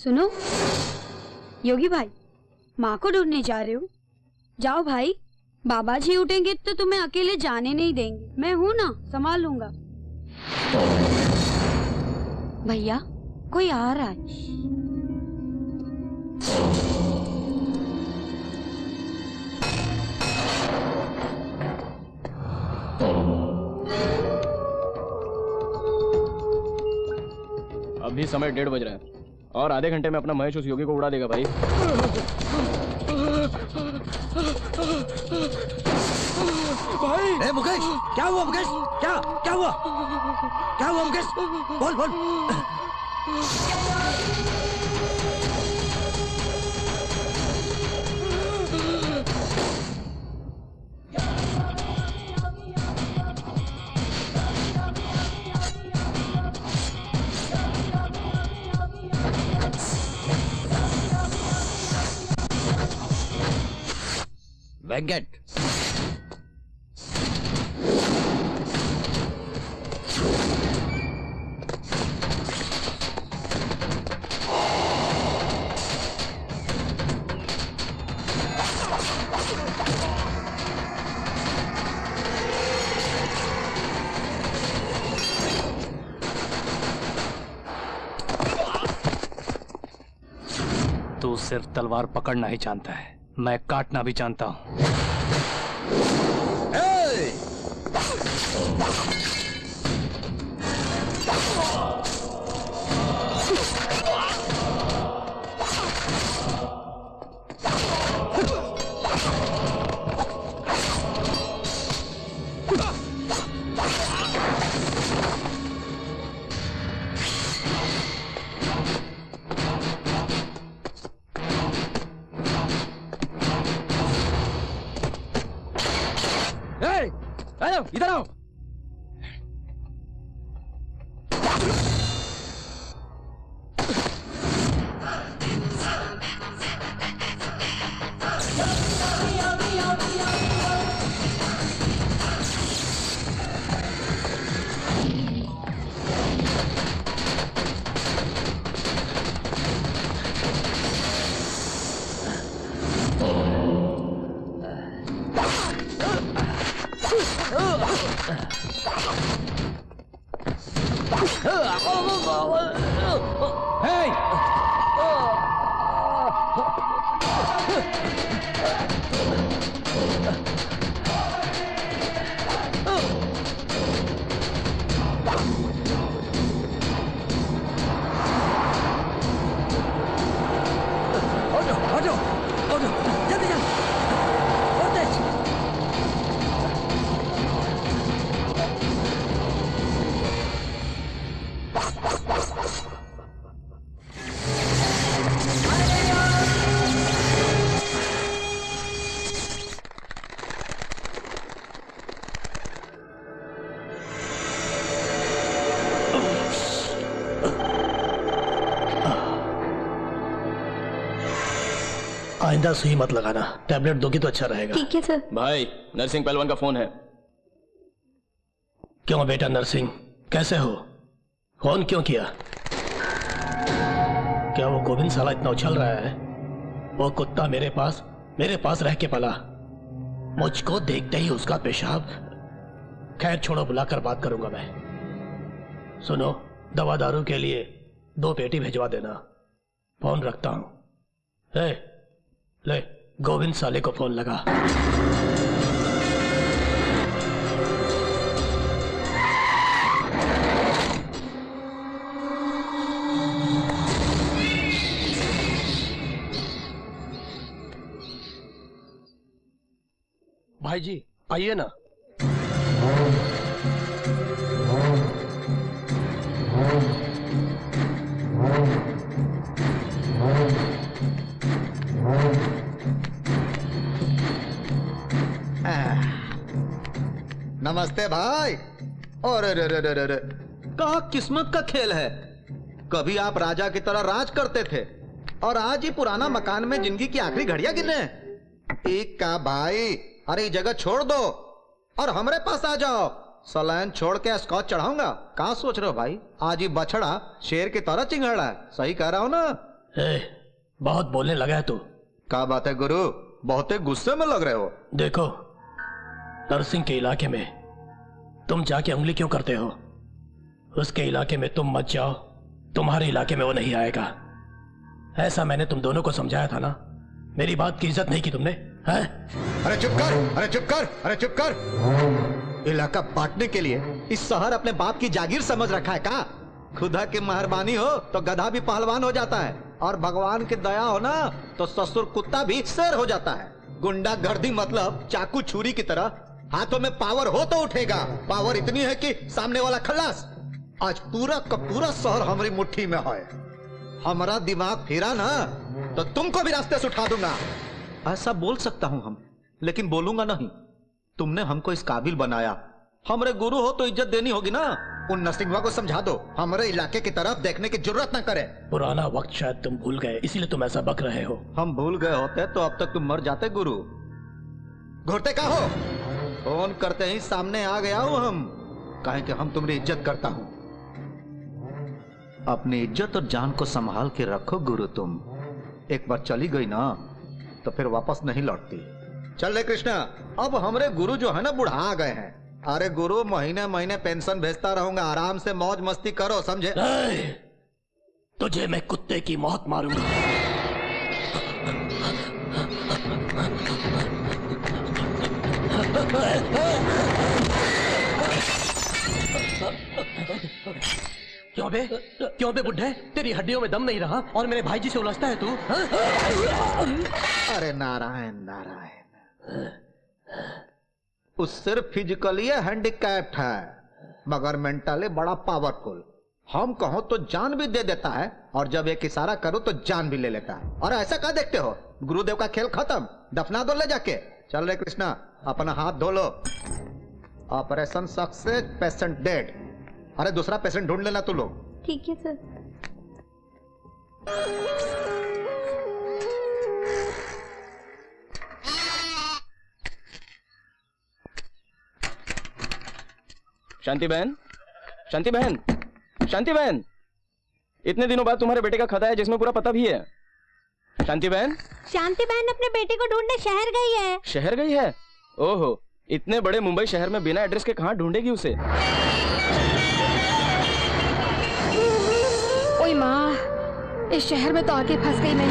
सुनो। योगी भाई, माँ को ढूँढने जा रहे हो। जाओ भाई, बाबा जी उठेंगे तो तुम्हें अकेले जाने नहीं देंगे। मैं हूँ ना संभाल लूँगा भैया, कोई आ रहा है? अभी समय डेढ़ बज रहा है। और आधे घंटे में अपना महेश उस योगी को उड़ा देगा भाई। भाई! ए मुकेश! क्या हुआ मुकेश? क्या क्या हुआ? क्या हुआ मुकेश? बोल बोल। वेंकट तू सिर्फ़ तलवार पकड़ना ही जानता है। मैं काटना भी जानता हूँ। ए, आइंदा सुई मत लगाना। टैबलेट दोगी तो अच्छा रहेगा। ठीक है सर। भाई नरसिंह पहलवान का फ़ोन है। क्यों बेटा नरसिंह कैसे हो? फ़ोन क्यों किया? क्या वो गोविंद साला इतना उछल रहा है? वो कुत्ता मेरे पास मेरे पास रह के पला। मुझको देखते ही उसका पेशाब। खैर छोड़ो बुलाकर बात करूँगा मैं। सुनो दवा दारू के लिए दो पेटी भिजवा देना। फ़ोन रखता हूँ। ए, ले गोविंद साले को फ़ोन लगा। भाई जी आइए ना। नमस्ते भाई। और अरे अरे अरे अरे कहा किस्मत का खेल है। कभी आप राजा की तरह राज करते थे और आज ही पुराना मकान में ज़िंदगी की आखिरी घड़िया गिन रहे हैं। एक का भाई अरे जगह छोड़ दो और हमारे पास आ जाओ। सलाइन छोड़ के स्कॉच चढ़ाऊँगा। कहा सोच रहे हो भाई? आज ये बछड़ा शेर की तरह चिंगड़ा है। सही कह रहा हूँ ना? ए, बहुत बोलने लगा है तू। क्या बात है गुरु? बहुत गुस्से में लग रहे हो। देखो नरसिंह के इलाके में तुम जाके उंगली क्यों करते हो? उसके इलाके में तुम मत जाओ। तुम्हारे इलाके में वो नहीं आएगा। ऐसा मैंने तुम दोनों को समझाया था ना? मेरी बात की इज़्ज़त नहीं की तुमने, हैं? अरे चुप कर, अरे चुप कर, अरे चुप कर। इलाका बांटने के लिए इस शहर अपने बाप की जागीर समझ रखा है का खुदा की मेहरबानी हो तो गधा भी पहलवान हो जाता है और भगवान की दया हो ना तो ससुर कुत्ता भी शेर हो जाता है। गुंडा गर्दी मतलब चाकू छुरी की तरह हाथों में पावर हो तो उठेगा। पावर इतनी है कि सामने वाला खल्लास आज पूरा का पूरा शहर हमारी मुट्ठी में है। हमारा दिमाग फिरा ना तो तुमको भी रास्ते से उठा दूँगा। ऐसा बोल सकता हूँ हम लेकिन बोलूँगा नहीं। तुमने हमको इस काबिल बनाया। हमारे गुरु हो तो इज़्ज़त देनी होगी ना। उन नरसिंहवा को समझा दो। हमारे इलाके की तरफ़ देखने की ज़रूरत ना करे। पुराना वक्त शायद तुम भूल गए इसीलिए तुम ऐसा बक रहे हो। हम भूल गए होते तो अब तक तुम मर जाते गुरु। घुरते का हो? फ़ोन करते ही सामने आ गया हूँ हम। कहे कि हम तुम्हारी इज़्ज़त करता हूँ। अपनी इज़्ज़त और जान को संभाल के रखो गुरु तुम। एक बार चली गई ना तो फिर वापस नहीं लौटती। चल रे कृष्णा, अब हमारे गुरु जो है ना, बुढ़ा आ गए हैं। अरे गुरु, महीने महीने पेंशन भेजता रहूँगा, आराम से मौज मस्ती करो, समझे? तुझे मैं कुत्ते की मौत मारूँगा। क्यों बे? क्यों बे बुढ़े? तेरी हड्डियों में दम नहीं रहा और मेरे भाई जी से उलझता है तू हाँ? अरे नारायण नारायण। सिर्फ़ फिजिकली हैंडीकैप्ड है मगर मेंटली बड़ा पावरफुल हम कहो तो जान भी दे देता है, और जब एक इशारा करो तो जान भी ले लेता है। और ऐसा क्या देखते हो? गुरुदेव का खेल खत्म। दफना दो ले जाके। चल रहे कृष्णा। अपना हाथ धो लो। ऑपरेशन सक्सेस पेशेंट डेड अरे दूसरा पेशेंट ढूंढ लेना तू लोग। ठीक है सर। शांति बहन शांति बहन शांति बहन। इतने दिनों बाद तुम्हारे बेटे का खता है जिसमें पूरा पता भी है। शांति बहन। शांति बहन अपने बेटे को ढूँढने शहर गई है। शहर गई है? ओहो इतने बड़े मुंबई शहर में बिना एड्रेस के कहाँ ढूंढेगी उसे? ओए माँ इस शहर में तो आके फंस गई मैं।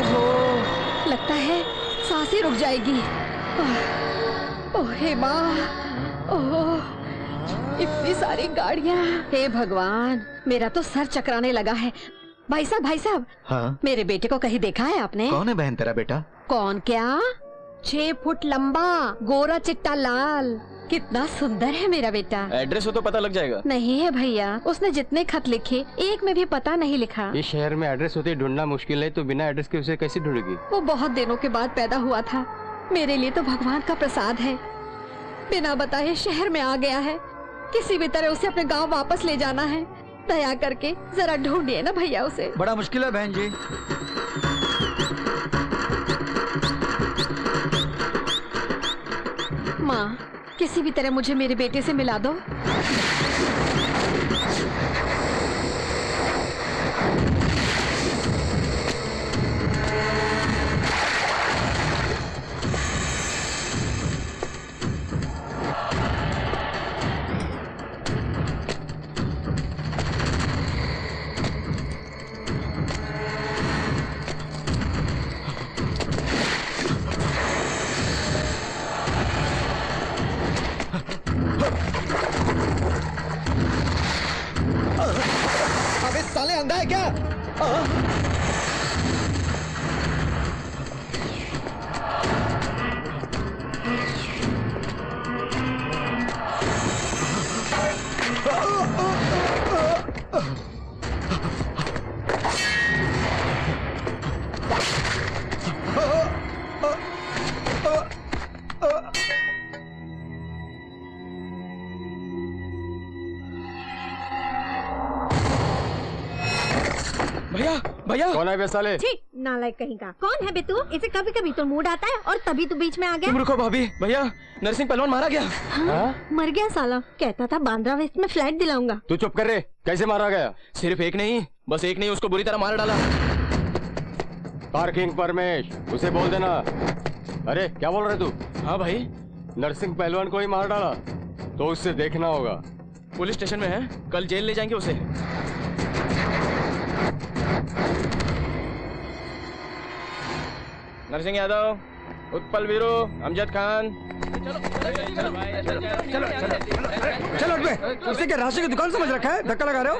ओहो लगता है साँसें रुक जाएगी। ओहे माँ ओह इतनी सारी गाड़ियाँ। हे भगवान मेरा तो सर चकराने लगा है। भाई साहब भाई साहब हाँ? मेरे बेटे को कहीं देखा है आपने? कौन है बहन तेरा बेटा? कौन क्या? छह फुट लंबा गोरा चिट्टा लाल। कितना सुंदर है मेरा बेटा। एड्रेस हो तो पता लग जाएगा। नहीं है भैया उसने जितने खत लिखे एक में भी पता नहीं लिखा। इस शहर में एड्रेस होते ढूंढना मुश्किल है तो बिना एड्रेस के उसे कैसे ढूंढेगी? वो बहुत दिनों के बाद पैदा हुआ था। मेरे लिए तो भगवान का प्रसाद है। बिना बताए शहर में आ गया है। किसी भी तरह उसे अपने गाँव वापस ले जाना है। दया करके जरा ढूंढिए ना भैया उसे। बड़ा मुश्किल है बहन जी। माँ किसी भी तरह मुझे मेरे बेटे से मिला दो। क्या? कौन है छी नालायक कहीं का कौन है बे तू इसे कभी कभी तो मूड आता है और तभी तू बीच में आ गया। तुम रुको भाभी। भैया नरसिंह पहलवान मारा गया। हाँ? मर गया साला। कहता था बांद्रा वेस्ट में फ्लैट दिलाऊँगा। तू चुप कर रे। कैसे मारा गया? सिर्फ़ एक नहीं बस एक नहीं उसको बुरी तरह मार डाला। पार्किंग परमेश उसे बोल देना। अरे क्या बोल रहे तू? हाँ भाई। नरसिंह पहलवान को ही मार डाला। तो उससे देखना होगा। पुलिस स्टेशन में है। कल जेल ले जाएँगे उसे। नरसिंह यादव उत्पल वीरू अमजद खान। चलो चलो चलो, चलो, चलो, चलो उसे क्या राशि की दुकान समझ रखा है? धक्का लगा रहे हो?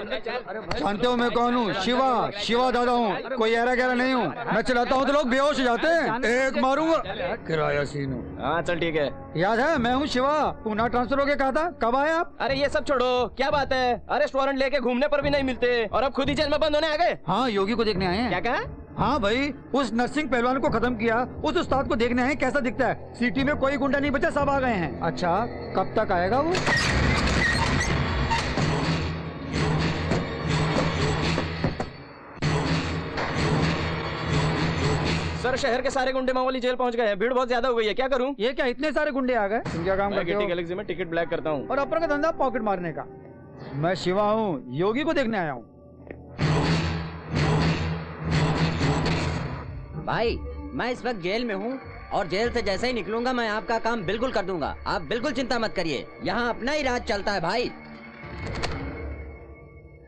जानते हो मैं कौन हूँ? शिवा शिवा दादा हूँ। कोई ऐरा गहरा नहीं हूँ। मैं चलाता हूँ तो लोग बेहोश हो जाते हैं। एक मारूँगा। किराया सीन हूँ। हाँ चल ठीक है। याद है मैं हूँ शिवा। पूना ट्रांसफ़र हो गया कहा था? कब आए आप? अरे ये सब छोड़ो। क्या बात है? अरेस्ट वारंट लेके घूमने पर भी नहीं मिलते। और अब खुद ही जेल में बंद होने आ गए? हाँ योगी को देखने आए हैं। क्या कहा? हाँ भाई उस नर्सिंग पहलवान को खत्म किया उस उस्ताद को देखने हैं, कैसा दिखता है। सिटी में कोई गुंडा नहीं बचा सब आ गए हैं। अच्छा कब तक आएगा वो? सर शहर के सारे गुंडे मावली जेल पहुँच गए हैं। भीड़ बहुत ज़्यादा हो गई है क्या करूँ? ये क्या इतने सारे गुंडे आ गए? तुम क्या काम करते हो? गैलेक्सी में टिकट ब्लैक करता हूँ। और अपना का धंधा पॉकेट मारने का। मैं शिवा हूँ योगी को देखने आया हूँ। भाई मैं इस वक्त जेल में हूँ और जेल से जैसे ही निकलूँगा मैं आपका काम बिल्कुल कर दूँगा। आप बिल्कुल चिंता मत करिए। यहाँ अपना ही राज चलता है भाई।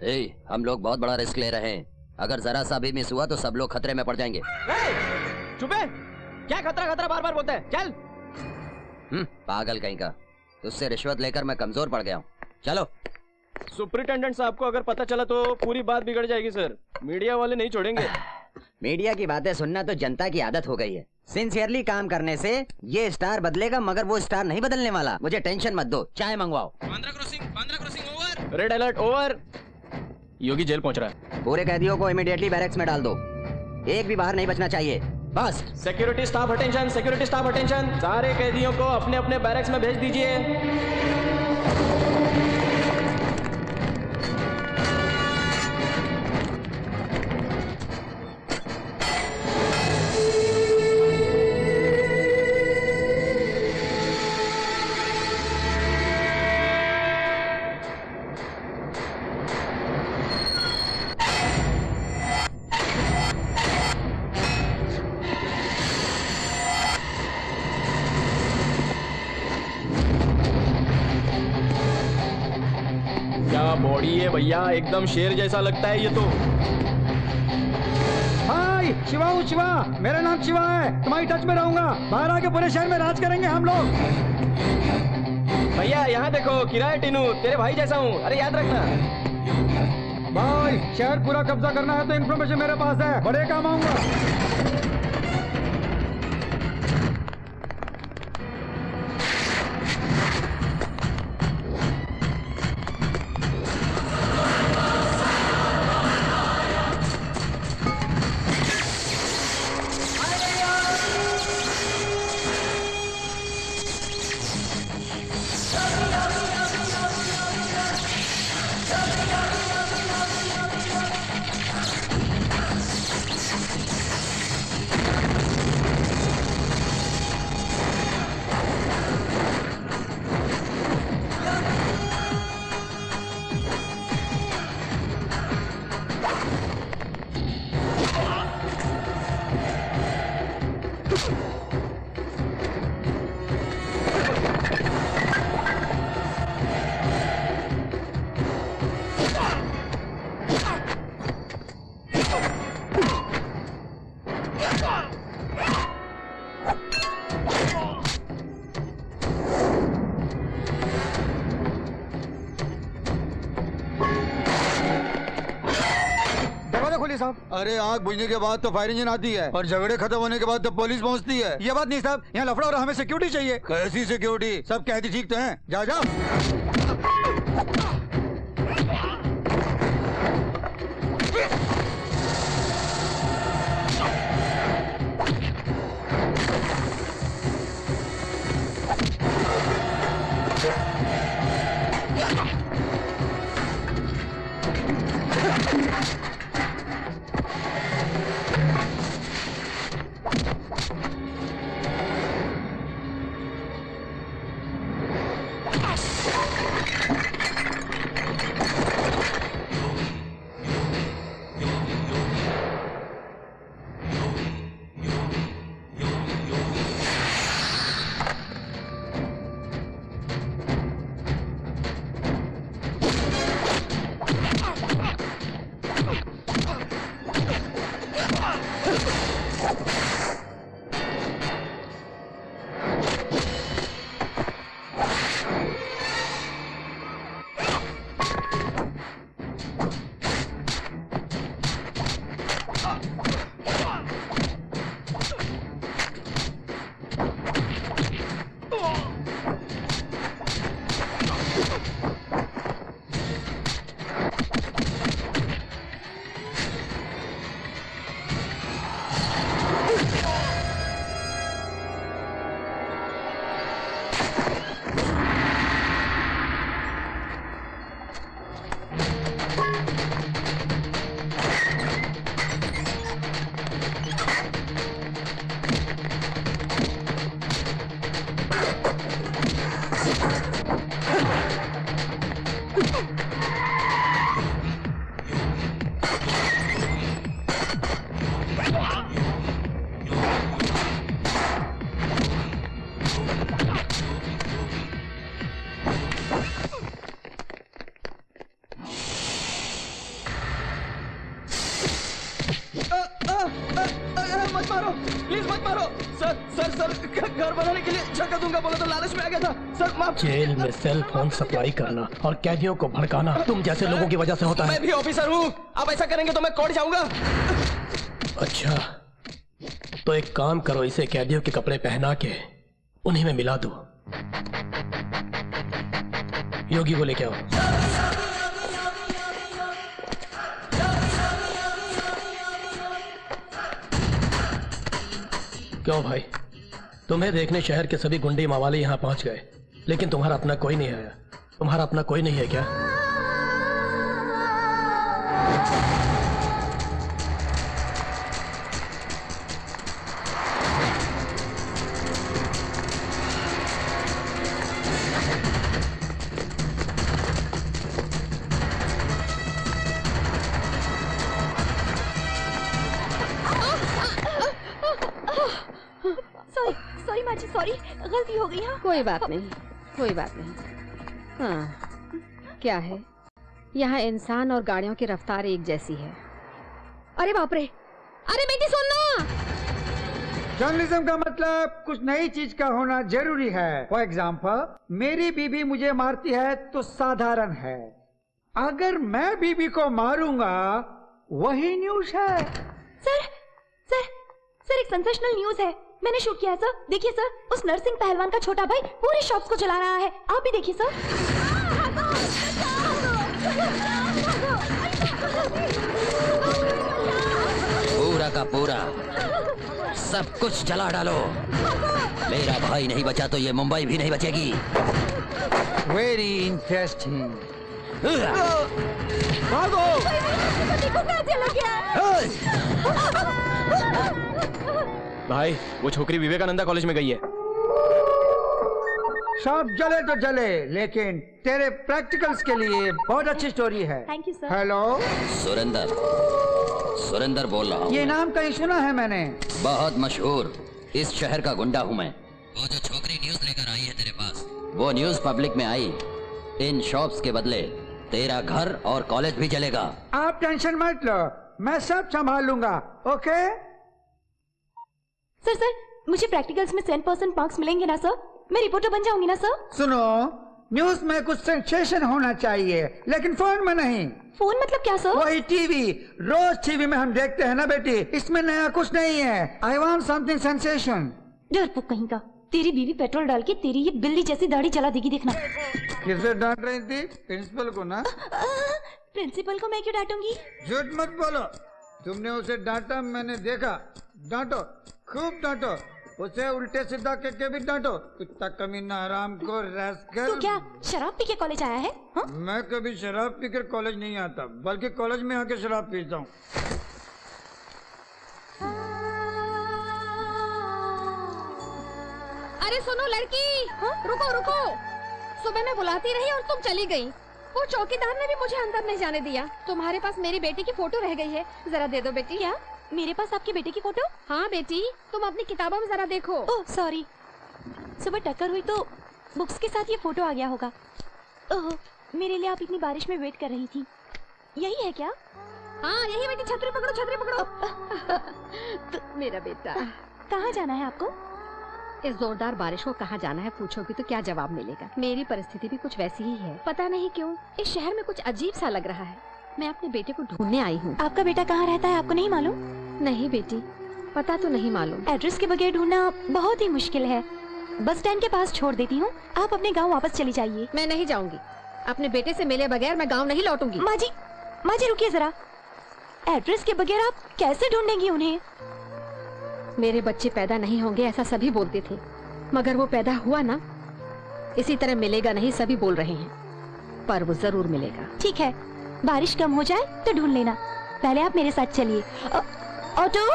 ए, हम लोग बहुत बड़ा रिस्क ले रहे हैं। अगर जरा सा भी मिस हुआ तो सब लोग खतरे में पड़ जाएँगे। चुपे! क्या खतरा खतरा बार बार बोलते हैं? चल! हम्म, पागल कहीं का। तुझसे रिश्वत लेकर मैं कमज़ोर पड़ गया हूँ। चलो। सुप्रिंटेंडेंट साहब को अगर पता चला तो पूरी बात बिगड़ जाएगी सर। मीडिया वाले नहीं छोड़ेंगे। मीडिया की बातें सुनना तो जनता की आदत हो गई है। सिंसियरली काम करने से ये स्टार बदलेगा मगर वो स्टार नहीं बदलने वाला। मुझे टेंशन मत दो। चाय मंगवाओ। Bandra crossing Bandra crossing over red alert over Yogi jail पहुँच रहा है। पूरे कैदियों को इमीडिएटली बैरक्स में डाल दो। एक भी बाहर नहीं बचना चाहिए। बस। Security staff attention security staff attention सारे कैदियों को अपने अपने बैरक्स में भेज दीजिए। एकदम शेर जैसा लगता है ये तो। हाय शिवा हूँ शिवा। मेरा नाम शिवा है। तुम्हारी टच में रहूँगा। बाहर आके पूरे शहर में राज करेंगे हम लोग। भैया यहाँ देखो किराए टीनू तेरे भाई जैसा हूँ। अरे याद रखना। भाई शहर पूरा कब्जा करना है तो इन्फॉर्मेशन मेरे पास है। बड़े काम आऊँगा। आग बुझने के बाद तो फायर इंजन आती है और झगड़े खत्म होने के बाद तो पुलिस पहुँचती है। ये बात नहीं साहब यहाँ लफड़ा और हमें सिक्योरिटी चाहिए। कैसी सिक्योरिटी सब कहती ठीक तो है। जा जाओ। जेल में सेल फ़ोन सप्लाई करना और कैदियों को भड़काना। तुम जैसे लोगों की वजह से होता मैं है भी ऑफिसर हूँ। आप ऐसा करेंगे तो मैं कोर्ट जाऊँगा। अच्छा तो एक काम करो इसे कैदियों के कपड़े पहना के उन्हीं में मिला दो। योगी बोले क्या आओ। क्यों भाई? तुम्हें देखने शहर के सभी गुंडे मावाले यहाँ पहुँच गए। लेकिन तुम्हारा अपना कोई नहीं आया तुम्हारा अपना कोई नहीं है क्या? सॉरी सॉरी माँ जी सॉरी गलती हो गई हाँ। कोई बात नहीं। कोई बात नहीं। हाँ क्या है? यहाँ इंसान और गाड़ियों की रफ्तार एक जैसी है। अरे बाप रे! अरे बेटी सुनना! जर्नलिज्म का मतलब कुछ नई चीज़ का होना ज़रूरी है। फॉर एग्ज़ाम्पल मेरी बीबी मुझे मारती है तो साधारण है। अगर मैं बीबी को मारूँगा वही न्यूज़ है। सर सर सर एक सेंसेशनल न्यूज़ है। मैंने शूट किया है सर। देखिए सर उस नरसिंह पहलवान का छोटा भाई पूरे शॉप्स को चला रहा है। आप भी देखिए सर। पूरा का पूरा। सब कुछ जला डालो। मेरा भाई नहीं बचा तो ये मुंबई भी नहीं बचेगी। वेरी इंटरेस्टिंग भागो! भाई वो छोकरी विवेकानंदा कॉलेज में गई है। सब जले तो जले लेकिन तेरे प्रैक्टिकल्स के लिए बहुत अच्छी स्टोरी है। Thank you sir hello Surender Surender बोल रहा हूँ ये नाम कहीं सुना है मैंने। बहुत मशहूर इस शहर का गुंडा हूँ मैं। वो जो छोकरी न्यूज़ लेकर आई है तेरे पास। वो न्यूज़ पब्लिक में आई। इन शॉप्स के बदले तेरा घर और कॉलेज भी चलेगा। आप टेंशन मत लो मैं सब संभाल लूँगा ओके सर सर मुझे प्रैक्टिकल्स में टेन परसेंट मार्क्स मिलेंगे ना सर मैं रिपोर्टर बन जाऊँगी ना सर सुनो न्यूज़ में कुछ सेंसेशन होना चाहिए लेकिन फ़ोन में नहीं। फ़ोन मतलब क्या सर वही टीवी रोज टीवी में हम देखते हैं ना बेटी? इसमें नया कुछ नहीं है। आई वॉन्ट समथिंग सेंसेशन डरपोक कहीं का। तेरी बीवी पेट्रोल डाल के तेरी ये बिल्ली जैसी दाढ़ी चला देगी देखना। किसे डांट रही थी? प्रिंसिपल को ना? प्रिंसिपल को मैं क्यों डांटूँगी? झूठ मत बोलो। तुमने उसे डांटा मैंने देखा। डांटो खूब डांटो। उसे उल्टे सीधा करके भी डांटो। कुत्ता कमीना हराम को तो क्या शराब पी के कॉलेज आया है? हाँ? मैं कभी शराब पी कर कॉलेज नहीं आता बल्कि कॉलेज में आके शराब पीता हूँ। अरे सुनो लड़की। हा? रुको रुको। सुबह मैं बुलाती रही और तुम चली गई। वो चौकीदार ने भी मुझे अंदर नहीं जाने दिया। तुम्हारे पास मेरी बेटी की फ़ोटो रह गई है। जरा दे दो बेटी। क्या? मेरे पास आपके बेटे की फ़ोटो? हाँ बेटी। तुम अपनी किताबों में जरा देखो। ओह सॉरी सुबह टक्कर हुई तो बुक्स के साथ ये फ़ोटो आ गया होगा। ओह मेरे लिए आप इतनी बारिश में वेट कर रही थी। यही है क्या? हाँ यही बेटी छतरी पकड़ो छतरी पकड़ो। तो मेरा बेटा। कहाँ जाना है आपको? इस जोरदार बारिश को कहाँ जाना है पूछोगी तो क्या जवाब मिलेगा? मेरी परिस्थिति भी कुछ वैसी ही है। पता नहीं क्यों इस शहर में कुछ अजीब सा लग रहा है। मैं अपने बेटे को ढूँढने आई हूँ। आपका बेटा कहाँ रहता है आपको नहीं मालूम? नहीं बेटी पता तो नहीं मालूम। एड्रेस के बगैर ढूंढना बहुत ही मुश्किल है। बस स्टैंड के पास छोड़ देती हूँ। आप अपने गाँव वापस चली जाइए। मैं नहीं जाऊँगी। अपने बेटे से मिले बगैर मैं गाँव नहीं लौटूँगी। माँ जी माँ जी रुकिए जरा। एड्रेस के बगैर आप कैसे ढूंढेंगी उन्हें? मेरे बच्चे पैदा नहीं होंगे ऐसा सभी बोलते थे। मगर वो पैदा हुआ ना इसी तरह मिलेगा नहीं सभी बोल रहे हैं। पर वो ज़रूर मिलेगा। ठीक है बारिश कम हो जाए तो ढूंढ लेना। पहले आप मेरे साथ चलिए। ऑटो?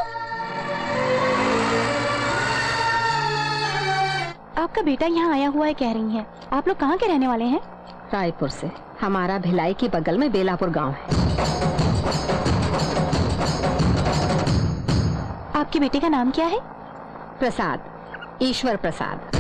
आपका बेटा यहाँ आया हुआ है कह रही हैं। आप लोग कहाँ के रहने वाले हैं? रायपुर से। हमारा भिलाई के बगल में बेलापुर गाँव है। आपके बेटे का नाम क्या है? प्रसाद। ईश्वर प्रसाद।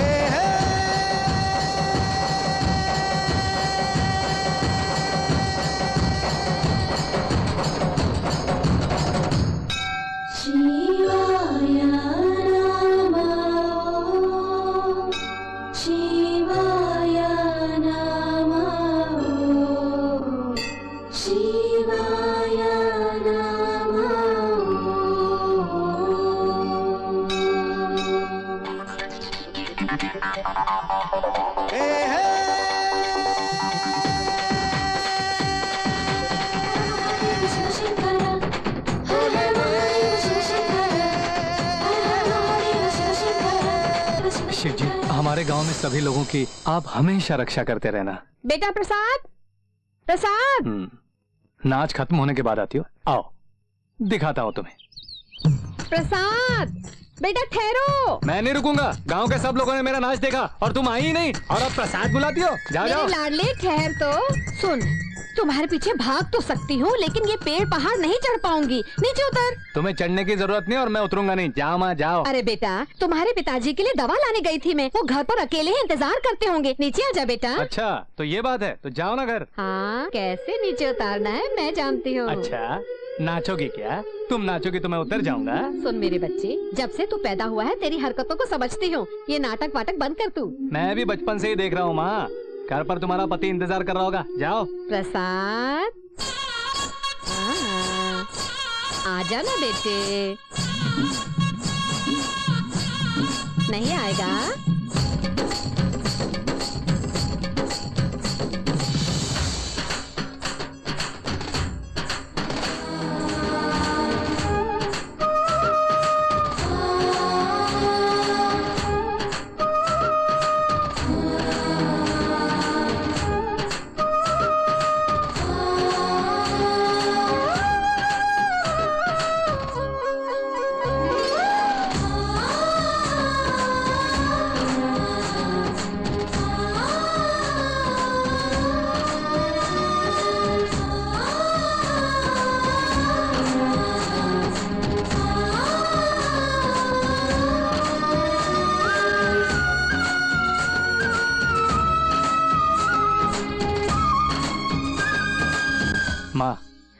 सभी लोगों की आप हमेशा रक्षा करते रहना। बेटा प्रसाद प्रसाद। हम्म, नाच खत्म होने के बाद आती हो। आओ दिखाता हूँ तुम्हें। प्रसाद बेटा ठहरो। मैं नहीं रुकूँगा। गाँव के सब लोगों ने मेरा नाच देखा और तुम आई ही नहीं। और अब प्रसाद बुलाती हो। जाओ जाओ। लाडले ठहर तो। सुन तुम्हारे पीछे भाग तो सकती हूँ लेकिन ये पेड़ पहाड़ नहीं चढ़ पाऊँगी। नीचे उतर। तुम्हें चढ़ने की ज़रूरत नहीं और मैं उतरूँगा नहीं। जाओ माँ जाओ। अरे बेटा तुम्हारे पिताजी के लिए दवा लाने गई थी मैं। वो घर पर अकेले ही इंतज़ार करते होंगे। नीचे आ जा बेटा। अच्छा तो ये बात है। तो जाओ ना घर। हाँ कैसे नीचे उतारना है मैं जानती हूँ। अच्छा नाचोगी क्या? तुम नाचोगी तो मैं उतर जाऊँगा। सुन मेरे बच्चे जब से तू पैदा हुआ है तेरी हरकतों को समझती हूँ। ये नाटक वाटक बंद कर तू। मैं भी बचपन से ही देख रहा हूँ माँ। घर पर तुम्हारा पति इंतज़ार कर रहा होगा। जाओ। प्रसाद। आ जाना बेटे। नहीं आएगा?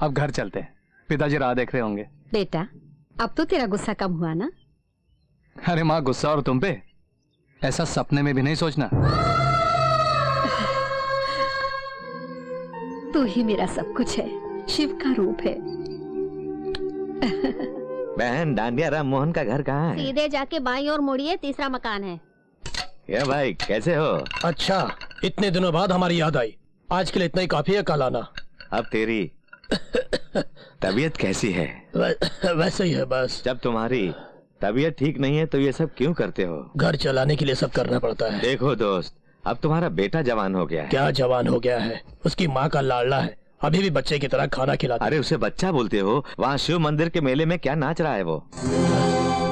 अब घर चलते हैं। पिताजी राह देख रहे होंगे। बेटा अब तो तेरा गुस्सा कम हुआ ना? अरे माँ गुस्सा और तुम पे? ऐसा सपने में भी नहीं सोचना। तू ही मेरा सब कुछ है। शिव का रूप है। बहन डांडिया राम मोहन का घर कहाँ है? सीधे जाके बाई और मुड़िए तीसरा मकान है। ये भाई कैसे हो? अच्छा इतने दिनों बाद हमारी याद आई। आज के लिए इतना ही काफ़ी है कल आना अब तेरी तबीयत कैसी है? वैसे ही है बस। जब तुम्हारी तबीयत ठीक नहीं है तो ये सब क्यों करते हो? घर चलाने के लिए सब करना पड़ता है। देखो दोस्त अब तुम्हारा बेटा जवान हो गया है। क्या जवान हो गया है? उसकी माँ का लाडला है। अभी भी बच्चे की तरह खाना खिलाता अरे उसे बच्चा बोलते हो? वहाँ शिव मंदिर के मेले में क्या नाच रहा है वो?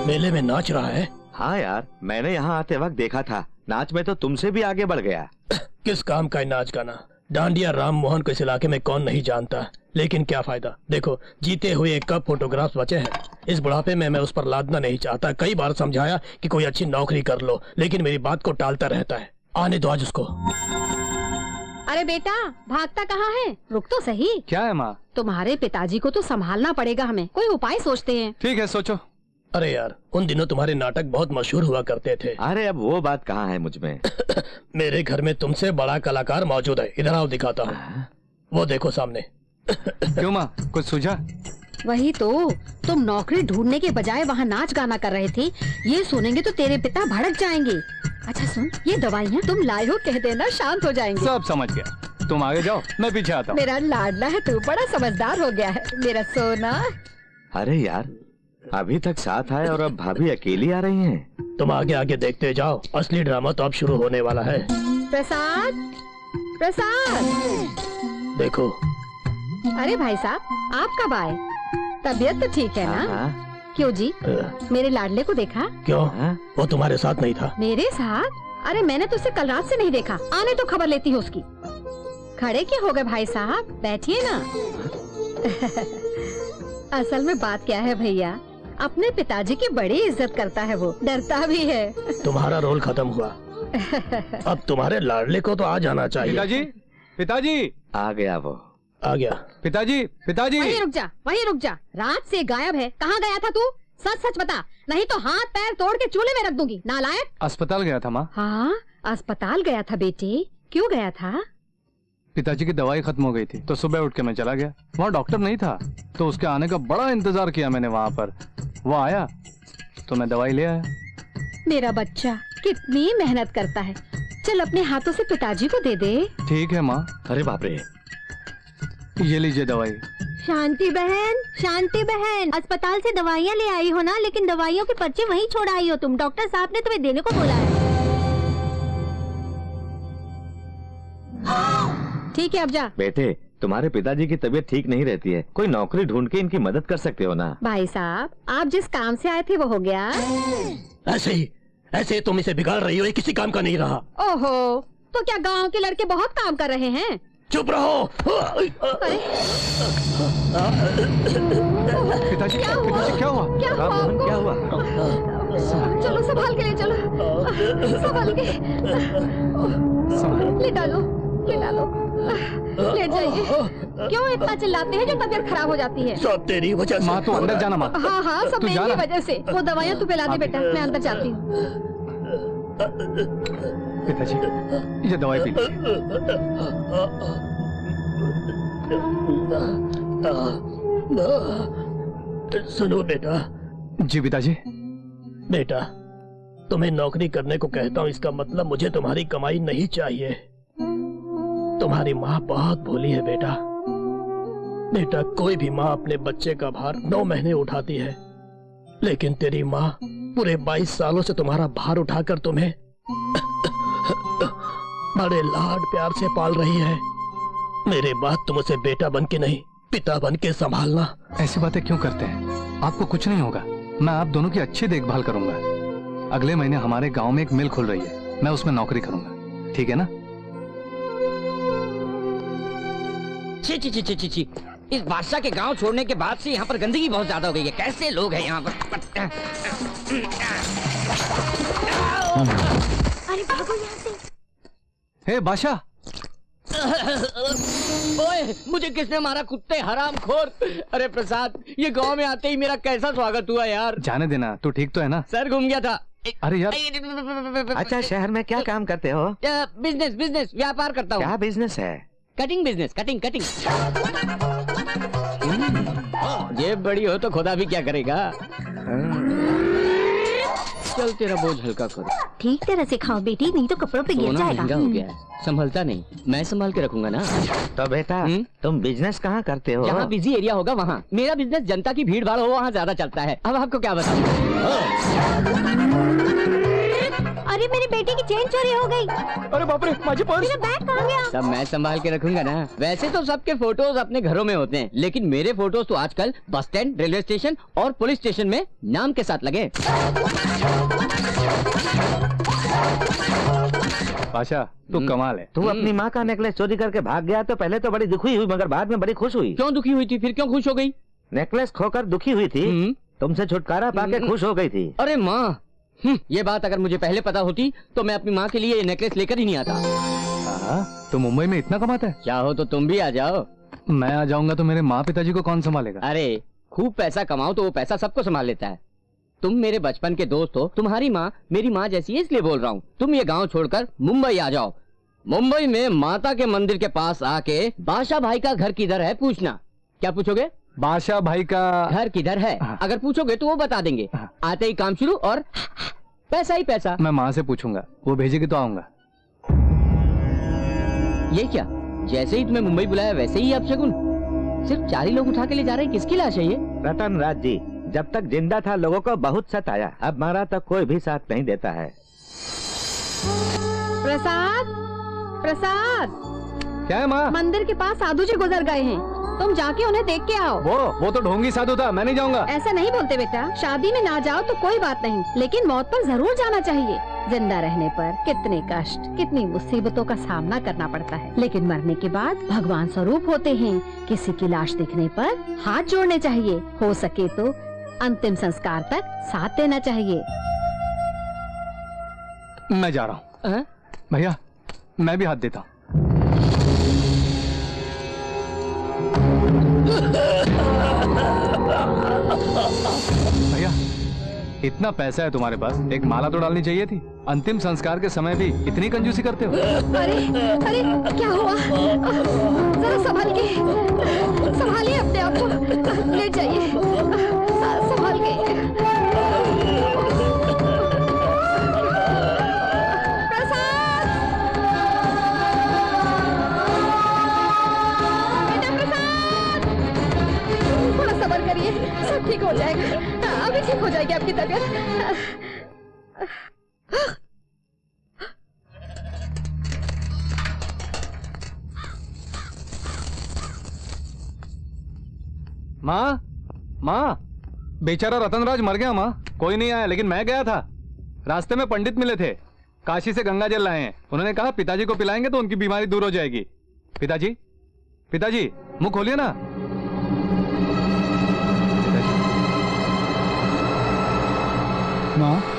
मेले में नाच रहा है? हाँ यार मैंने यहाँ आते वक्त देखा था। नाच में तो तुमसे भी आगे बढ़ गया। किस काम का है नाच गाना? डांडिया राम मोहन को इस इलाके में कौन नहीं जानता? लेकिन क्या फ़ायदा? देखो जीते हुए कब फोटोग्राफ्स बचे हैं। इस बुढ़ापे में मैं उस पर लादना नहीं चाहता। कई बार समझाया कि कोई अच्छी नौकरी कर लो लेकिन मेरी बात को टालता रहता है। आने दो आज उसको। अरे बेटा भागता कहाँ है? रुक तो सही। क्या है माँ? तुम्हारे पिताजी को तो संभालना पड़ेगा हमें। कोई उपाय सोचते हैं। ठीक है सोचो। अरे यार उन दिनों तुम्हारे नाटक बहुत मशहूर हुआ करते थे। अरे अब वो बात कहाँ है मुझमें? मेरे घर में तुमसे बड़ा कलाकार मौजूद है। इधर आओ दिखाता हूँ। वो देखो सामने। क्यों माँ? कुछ सूझा? वही तो तुम नौकरी ढूँढने के बजाय वहाँ नाच गाना कर रहे थे। ये सुनेंगे तो तेरे पिता भड़क जाएँगे। अच्छा सुन ये दवाइयाँ तुम लाए हो कह देना शांत हो जाएँगे। सब समझ गया। तुम आगे जाओ मैं पीछे आता हूँ। मेरा लाडला है तू बड़ा समझदार हो गया है। मेरा सोना। अरे यार अभी तक साथ आए और अब भाभी अकेली आ रही हैं। तुम आगे आगे देखते जाओ। असली ड्रामा तो अब शुरू होने वाला है। प्रसाद? प्रसाद? देखो। अरे भाई साहब आप कब आए? तबीयत तो ठीक है ना? हाँ, क्यों जी? मेरे लाडले को देखा? क्यों? हाँ? वो तुम्हारे साथ नहीं था। मेरे साथ? अरे मैंने तो उसे कल रात से नहीं देखा। आने तो खबर लेती हूँ उसकी। खड़े क्यों हो गए भाई साहब? बैठिए ना। असल में बात क्या है भैया? अपने पिताजी की बड़ी इज़्ज़त करता है वो। डरता भी है। तुम्हारा रोल खत्म हुआ। अब तुम्हारे लाडले को तो आ जाना चाहिए। पिताजी पिताजी। आ गया वो। आ गया। पिताजी पिताजी। वहीं रुक जा वहीं रुक जा। रात से गायब है। कहाँ गया था तू? सच सच बता। नहीं तो हाथ पैर तोड़ के चूल्हे में रख दूँगी। नालायक। अस्पताल गया था माँ। हाँ अस्पताल गया था बेटी। क्यों गया था? पिताजी की दवाई खत्म हो गई थी तो सुबह उठ के मैं चला गया। वहाँ डॉक्टर नहीं था तो उसके आने का बड़ा इंतज़ार किया मैंने वहाँ पर। वो आया तो मैं दवाई ले आया। मेरा बच्चा कितनी मेहनत करता है। चल अपने हाथों से पिताजी को दे दे। ठीक है माँ। अरे बाप रे। ये लीजिए दवाई। शांति बहन शांति बहन। अस्पताल से दवाइयाँ ले आई हो ना लेकिन दवाइयों के पर्चे वहीं छोड़ आई हो तुम। डॉक्टर साहब ने तुम्हें देने को बोला है। ठीक है अब जा। बेटे तुम्हारे पिताजी की तबीयत ठीक नहीं रहती है। कोई नौकरी ढूंढ के इनकी मदद कर सकते हो ना? भाई साहब आप जिस काम से आए थे वो हो गया। ऐसे ही ऐसे तुम इसे बिगाड़ रही हो ये किसी काम का नहीं रहा। ओहो तो क्या गाँव के लड़के बहुत काम कर रहे हैं? चुप रहो। पिताजी क्या हुआ? पिताजी क्या हुआ? क्या हुआ क्या हुआ? चलो संभाल के ले चलो। संभाल। के। लेटा लो लेटा लो जाइए। क्यों इतना चिल्लाते हैं जो तबीयत खराब हो जाती है? सब तेरी वजह से। माँ तू अंदर जाना माँ हाँ हाँ सब मेरी वजह से। वो दवाइयाँ तू पिला दे बेटा मैं अंदर जाती हूँ। पिताजी ये दवाई पी लीजिए। सुनो बेटा। जी पिताजी। बेटा तुम्हें नौकरी करने को कहता हूँ इसका मतलब मुझे तुम्हारी कमाई नहीं चाहिए। तुम्हारी माँ बहुत भोली है, बेटा। बेटा, कोई भी माँ अपने बच्चे का भार नौ महीने उठाती है। लेकिन तेरी माँ पूरे बाईस सालों से तुम्हारा भार उठाकर तुम्हें बड़े लाड प्यार से पाल रही है। मेरे बाद तुम उसे बेटा बन के नहीं, पिता बन के संभालना। ऐसी बातें क्यों करते हैं? आपको कुछ नहीं होगा। मैं आप दोनों की अच्छी देखभाल करूँगा। अगले महीने हमारे गाँव में एक मिल खुल रही है। मैं उसमें नौकरी करूँगा। ठीक है ना? छी छी छी छी छी छी। इस बादशाह के गाँव छोड़ने के बाद से यहाँ पर गंदगी बहुत ज़्यादा हो गई है। कैसे लोग हैं यहाँ पर? अरे भागो यहाँ से। हे बादशाह। ओए मुझे किसने मारा? कुत्ते हराम खोर अरे प्रसाद ये गाँव में आते ही मेरा कैसा स्वागत हुआ यार। जाने देना तू ठीक तो है ना? सर घूम गया था। अरे यार। अच्छा शहर में क्या काम करते हो? बिज़नेस बिज़नेस व्यापार करता हूँ। क्या बिज़नेस है? कटिंग बिज़नेस कटिंग कटिंग ये बड़ी हो तो खुदा भी क्या करेगा? चल तेरा बोझ हल्का करो। ठीक तरह से खाओ बेटी नहीं तो कपड़ों पे गिर जाएगा। हो गया संभलता नहीं। मैं संभाल के रखूँगा ना? तो बेटा हम्म? तुम बिज़नेस कहाँ करते हो? जहाँ बिज़ी एरिया होगा वहाँ। मेरा बिज़नेस जनता की भीड़ भाड़ हो वहाँ ज़्यादा चलता है। अब आपको क्या बताऊँ? अरे मेरी बेटी की चेन चोरी हो गई। अरे बाप रे माझी पर्स। मेरा बैग कहाँ गया? सब मैं संभाल के रखूँगा ना। वैसे तो सबके फ़ोटोज़ अपने घरों में होते हैं लेकिन मेरे फ़ोटोज़ तो आजकल बस स्टैंड रेलवे स्टेशन और पुलिस स्टेशन में नाम के साथ लगे। बादशाह तू कमाल है। तू अपनी माँ का नेकलेस चोरी करके भाग गया तो पहले तो बड़ी दुखी हुई मगर बाद में बड़ी खुश हुई। क्यों दुखी हुई थी? फिर क्यों खुश हो गई? नेकलेस खोकर दुखी हुई थी? तुमसे छुटकारा पाके हम्म। खुश हो गई थी। अरे माँ हम्म, ये बात अगर मुझे पहले पता होती तो मैं अपनी माँ के लिए ये नेकलेस लेकर ही नहीं आता। हाँ, तो मुंबई में इतना कमाता है? चाहो तो तुम भी आ जाओ। मैं आ जाऊँगा तो मेरे माँ पिताजी को कौन संभालेगा? अरे खूब पैसा कमाओ तो वो पैसा सबको संभाल लेता है। तुम मेरे बचपन के दोस्त हो तुम्हारी माँ मेरी माँ जैसी है इसलिए बोल रहा हूँ। तुम ये गाँव छोड़कर मुंबई आ जाओ। मुंबई में माता के मंदिर के पास आके बादशाह भाई का घर किधर है पूछना। क्या पूछोगे? बादशाह भाई का घर किधर है? अगर पूछोगे तो वो बता देंगे। आते ही काम शुरू और पैसा ही पैसा। मैं माँ से पूछूँगा। वो भेजेगी तो आऊँगा। ये क्या? जैसे ही तुम्हें मुंबई बुलाया वैसे ही आप शगुन। सिर्फ़ चार ही लोग उठा के ले जा रहे हैं? किसकी लाश है ये? रतन राज जी जब तक ज़िंदा था लोगों को बहुत सताया। अब मारा तो कोई भी साथ नहीं देता है। प्रसाद प्रसाद। क्या है माँ? मंदिर के पास साधु जी गुजर गए हैं। तुम जाके उन्हें देख के आओ। वो वो तो ढोंगी साधु था मैं नहीं जाऊँगा। ऐसा नहीं बोलते बेटा। शादी में ना जाओ तो कोई बात नहीं लेकिन मौत पर ज़रूर जाना चाहिए। ज़िंदा रहने पर कितने कष्ट कितनी मुसीबतों का सामना करना पड़ता है। लेकिन मरने के बाद भगवान स्वरूप होते हैं। किसी की लाश दिखने पर हाथ जोड़ने चाहिए। हो सके तो अंतिम संस्कार तक साथ देना चाहिए। मैं जा रहा हूँ। भैया मैं भी हाथ देता हूँ। भैया, इतना पैसा है तुम्हारे पास। एक माला तो डालनी चाहिए थी। अंतिम संस्कार के समय भी इतनी कंजूसी करते हो। अरे अरे, क्या हुआ? जरा संभाल के संभालिए अपने आप को। लेट जाइए। संभाल के। ठीक हो जाएगा। अभी ठीक हो जाएगी आपकी तबीयत। माँ माँ, बेचारा रतनराज मर गया माँ। कोई नहीं आया, लेकिन मैं गया था। रास्ते में पंडित मिले थे। काशी से गंगा जल लाए हैं। उन्होंने कहा, पिताजी को पिलाएँगे तो उनकी बीमारी दूर हो जाएगी। पिताजी पिताजी, मुँह खोलिए ना। माँ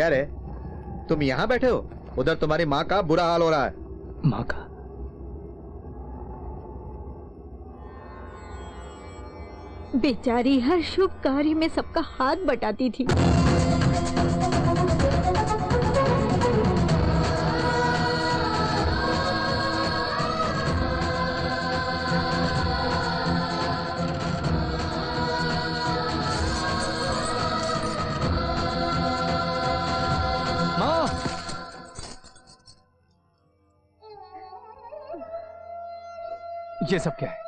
क्या रे? तुम यहाँ बैठे हो? उधर तुम्हारी माँ का बुरा हाल हो रहा है। माँ का? बेचारी हर शुभ कार्य में सबका हाथ बटाती थी। ये सब क्या है?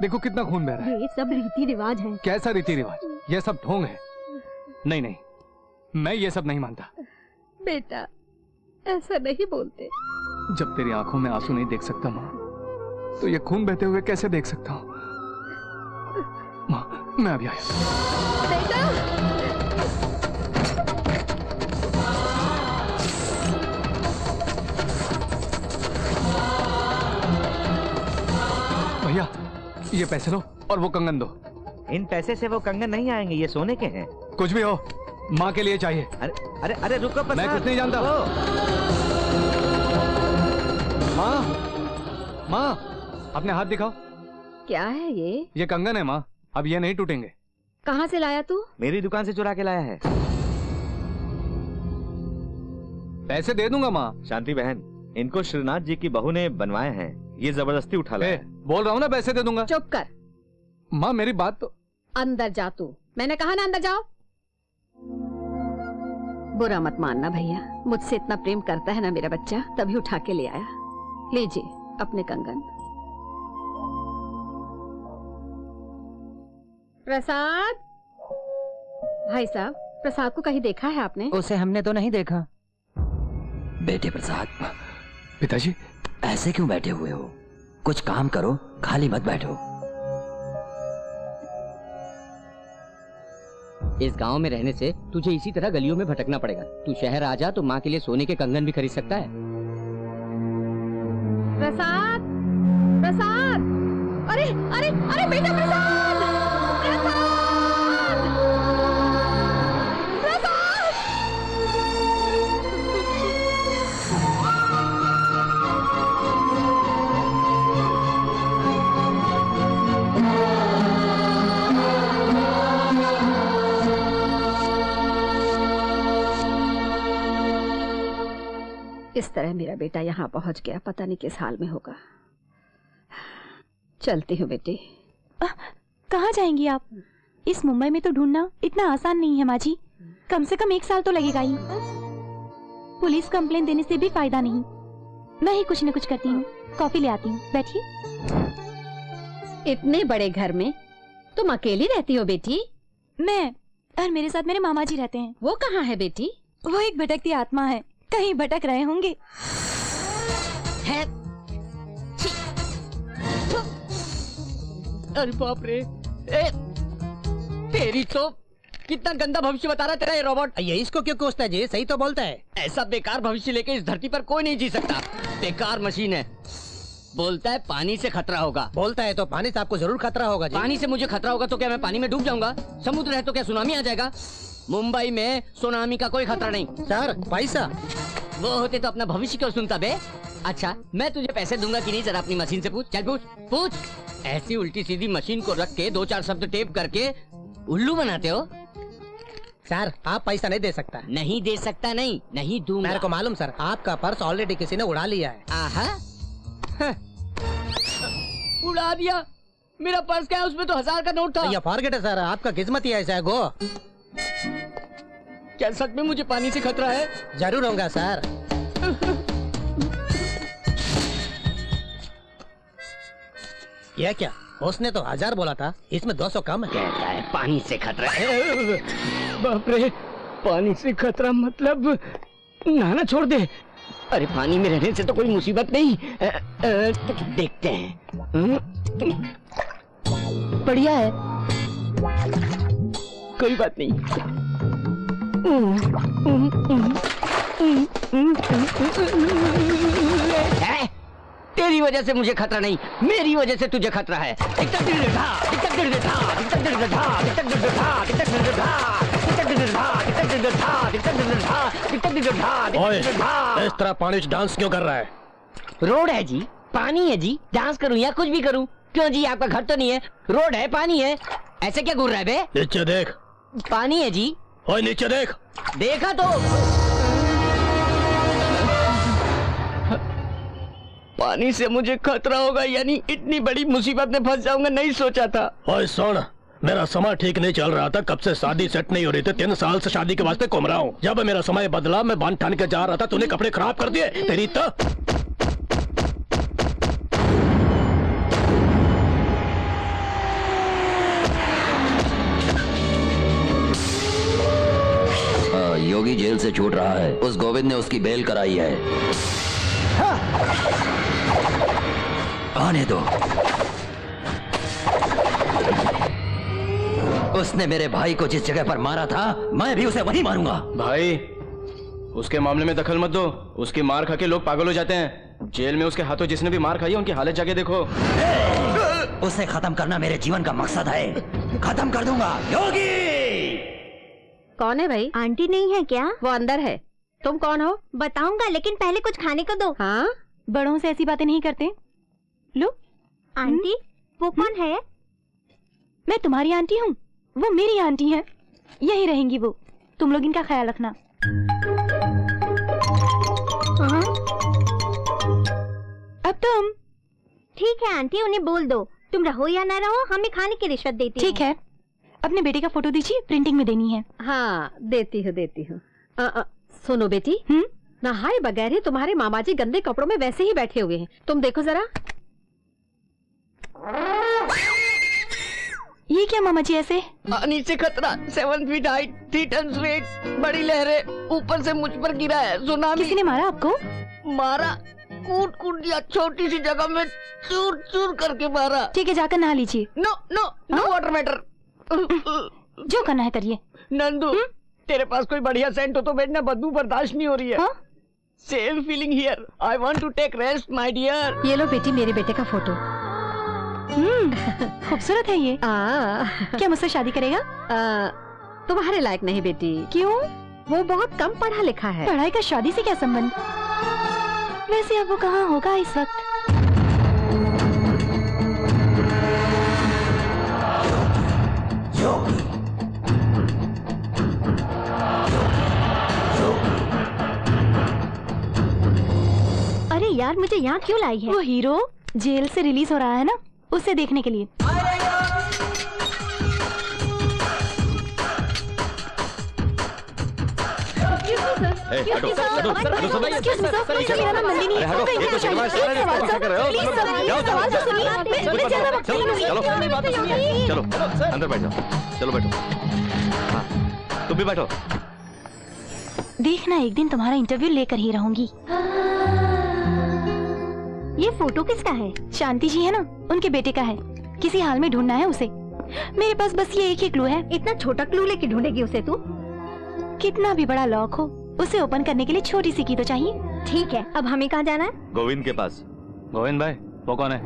देखो कितना खून बह रहा है। ये सब रीति रिवाज है। कैसा रीति रिवाज ये सब ढोंग है। नहीं नहीं मैं ये सब नहीं मानता। बेटा ऐसा नहीं बोलते। जब तेरी आँखों में आँसू नहीं देख सकता माँ तो ये खून बहते हुए कैसे देख सकता हूँ? माँ मैं अभी आया बेटा! ये पैसे लो और वो कंगन दो। इन पैसे से वो कंगन नहीं आएँगे ये सोने के हैं। कुछ भी हो माँ के लिए चाहिए। अरे अरे अरे रुको मैं कुछ नहीं जानता। माँ माँ अपने हाथ दिखाओ। क्या है ये? ये कंगन है माँ। अब ये नहीं टूटेंगे। कहाँ से लाया तू? मेरी दुकान से चुरा के लाया है। पैसे दे दूँगा माँ। शांति बहन इनको श्रीनाथ जी की बहू ने बनवाए हैं। ये ज़बरदस्ती उठा लाए बोल रहा हूँ ना पैसे दे दूँगा। चुप कर। माँ मेरी बात तो अंदर जा तू। मैंने कहा ना अंदर जाओ। बुरा मत मानना भैया। मुझसे इतना प्रेम करता है ना मेरा बच्चा तभी उठा के ले आया। लीजिए अपने कंगन। प्रसाद? भाई साहब प्रसाद को कहीं देखा है आपने? उसे हमने तो नहीं देखा। बेटे प्रसाद पिताजी ऐसे क्यों बैठे हुए हो? कुछ काम करो खाली मत बैठो। इस गाँव में रहने से तुझे इसी तरह गलियों में भटकना पड़ेगा। तू शहर आ जा तो माँ के लिए सोने के कंगन भी खरीद सकता है। प्रसाद! प्रसाद! अरे अरे अरे बेटा प्रसाद! प्रसाद इस तरह मेरा बेटा यहाँ पहुँच गया पता नहीं किस हाल में होगा। चलती हूँ बेटी। कहाँ जाएँगी आप? इस मुंबई में तो ढूंढना इतना आसान नहीं है माँ जी। कम से कम एक साल तो लगेगा ही। पुलिस कंप्लेन देने से भी फ़ायदा नहीं। मैं ही कुछ न कुछ करती हूँ। कॉफ़ी ले आती हूँ। बैठिए। इतने बड़े घर में तुम अकेली रहती हो बेटी? मैं और मेरे साथ मेरे मामा जी रहते हैं। वो कहाँ है बेटी? वो एक भटकती आत्मा है। कहीं भटक रहे होंगे। है। अरे बाप रे। ए, तेरी तो कितना गंदा भविष्य बता रहा तेरा ये रोबोट ये इसको क्यों कोसता है जी? सही तो बोलता है। ऐसा बेकार भविष्य लेके इस धरती पर कोई नहीं जी सकता। बेकार मशीन है। बोलता है पानी से खतरा होगा। बोलता है तो पानी से आपको ज़रूर खतरा होगा जी। पानी से मुझे खतरा होगा तो क्या मैं पानी में डूब जाऊँगा? समुद्र है तो क्या सुनामी आ जाएगा? मुंबई में सुनामी का कोई खतरा नहीं। सर पैसा वो होते तो अपना भविष्य क्यों सुनता बे? अच्छा मैं तुझे पैसे दूँगा कि नहीं जरा अपनी मशीन से पूछ। चल पूछ। पूछ। ऐसी उल्टी सीधी मशीन को रख के दो चार शब्द टेप करके उल्लू बनाते हो? सर आप पैसा नहीं दे सकता। नहीं दे सकता नहीं नहीं दूँगा। मेरे को मालूम सर आपका पर्स ऑलरेडी किसी ने उड़ा लिया है। आहा। हाँ। उड़ा दिया। मेरा पर्स क्या है उसमें तो हज़ार का नोट था। ये फॉरगेट है सर आपका किस्मत ही ऐसा है गो। क्या सच में मुझे पानी से खतरा है? ज़रूर होगा सर। यह क्या? उसने तो हज़ार बोला था। इसमें दो सौ कम है। कहता है पानी से खतरा है। बाप रे पानी से खतरा मतलब नहाना छोड़ दे। अरे पानी में रहने से तो कोई मुसीबत नहीं। अ, अ, देखते हैं। हम्म? बढ़िया है। कोई बात नहीं तेरी वजह से मुझे खतरा नहीं मेरी वजह से तुझे खतरा है इस तरह पानी डांस क्यों कर रहा है रोड है जी पानी है जी डांस करूँ या कुछ भी करूँ क्यों जी आपका घर तो नहीं है रोड है पानी है ऐसे क्या घूर रहा है बे देख पानी है जी। ओए नीचे देख। देखा तो। पानी से मुझे खतरा होगा यानी इतनी बड़ी मुसीबत में फंस जाऊँगा नहीं सोचा था। ओए सुन मेरा समय ठीक नहीं चल रहा था कब से शादी सेट नहीं हो रही थी तीन साल से शादी के वास्ते घूम रहा हूँ। जब मेरा समय बदला मैं बाँध ठान के जा रहा था तूने कपड़े खराब कर दिए तेरी तो जेल से छूट रहा है। उस गोविंद ने उसकी बेल कराई है। आने दो। उसने मेरे भाई को जिस जगह पर मारा था मैं भी उसे वहीं मारूँगा। भाई उसके मामले में दखल मत दो। उसकी मार खा के लोग पागल हो जाते हैं। जेल में उसके हाथों जिसने भी मार खाई है उनकी हालत जाके देखो। उसे खत्म करना मेरे जीवन का मकसद है। खत्म कर दूँगा। योगी! कौन है भाई? आंटी नहीं है क्या? वो अंदर है। तुम कौन हो? बताऊँगा लेकिन पहले कुछ खाने को दो। हाँ? बड़ों से ऐसी बातें नहीं करते। लो। हम्म? आंटी वो हम्म? कौन है? मैं तुम्हारी आंटी हूँ। वो मेरी आंटी है। यही रहेंगी वो। तुम लोग इनका ख्याल रखना। हाँ? अब तुम? ठीक है आंटी उन्हें बोल दो। तुम रहो या ना रहो हमें खाने की रिश्वत देती ठीक है। अपने बेटे का फ़ोटो दीजिए प्रिंटिंग में देनी है। हाँ देती हूँ देती हूँ। सुनो बेटी नहाए बगैर ही तुम्हारे मामा जी गंदे कपड़ों में वैसे ही बैठे हुए हैं। तुम देखो जरा। ये क्या मामा जी ऐसे? आ, नीचे खतरा seven feet height three ton weight बड़ी लहरें ऊपर से मुझ पर गिरा है सुनामी किसी ने मारा आपको? मारा कूट कूट दिया छोटी सी जगह में चूर चूर करके मारा। ठीक है जाकर नहा लीजिए। No no no water matter जो करना है करिए। नंदू तेरे पास कोई बढ़िया सेंट हो तो बैठना बदबू बर्दाश्त नहीं हो रही है। Same feeling here I want to take rest my dear ये लो बेटी मेरे बेटे का फ़ोटो खूबसूरत है ये। आ, क्या मुझसे शादी करेगा? आ, तुम्हारे लायक नहीं बेटी। क्यों? वो बहुत कम पढ़ा लिखा है। पढ़ाई का शादी से क्या संबंध? वैसे अब वो कहाँ होगा इस वक्त? अरे यार मुझे यहाँ क्यों लाई है? वो हीरो जेल से रिलीज़ हो रहा है ना उसे देखने के लिए। चलो, तो अंदर बैठ चलो बैठो हाँ तुम भी बैठो देखना एक दिन तुम्हारा इंटरव्यू लेकर ही रहूँगी ये फ़ोटो किसका है शांति जी है ना उनके बेटे का है किसी हाल में ढूंढना है उसे मेरे पास बस ये एक ही क्लू है इतना छोटा क्लू लेके ढूंढेगी उसे तू कितना भी बड़ा लॉक हो उसे ओपन करने के लिए छोटी सी की तो चाहिए। ठीक है अब हमें कहाँ जाना है? गोविंद के पास। गोविंद भाई वो कौन है?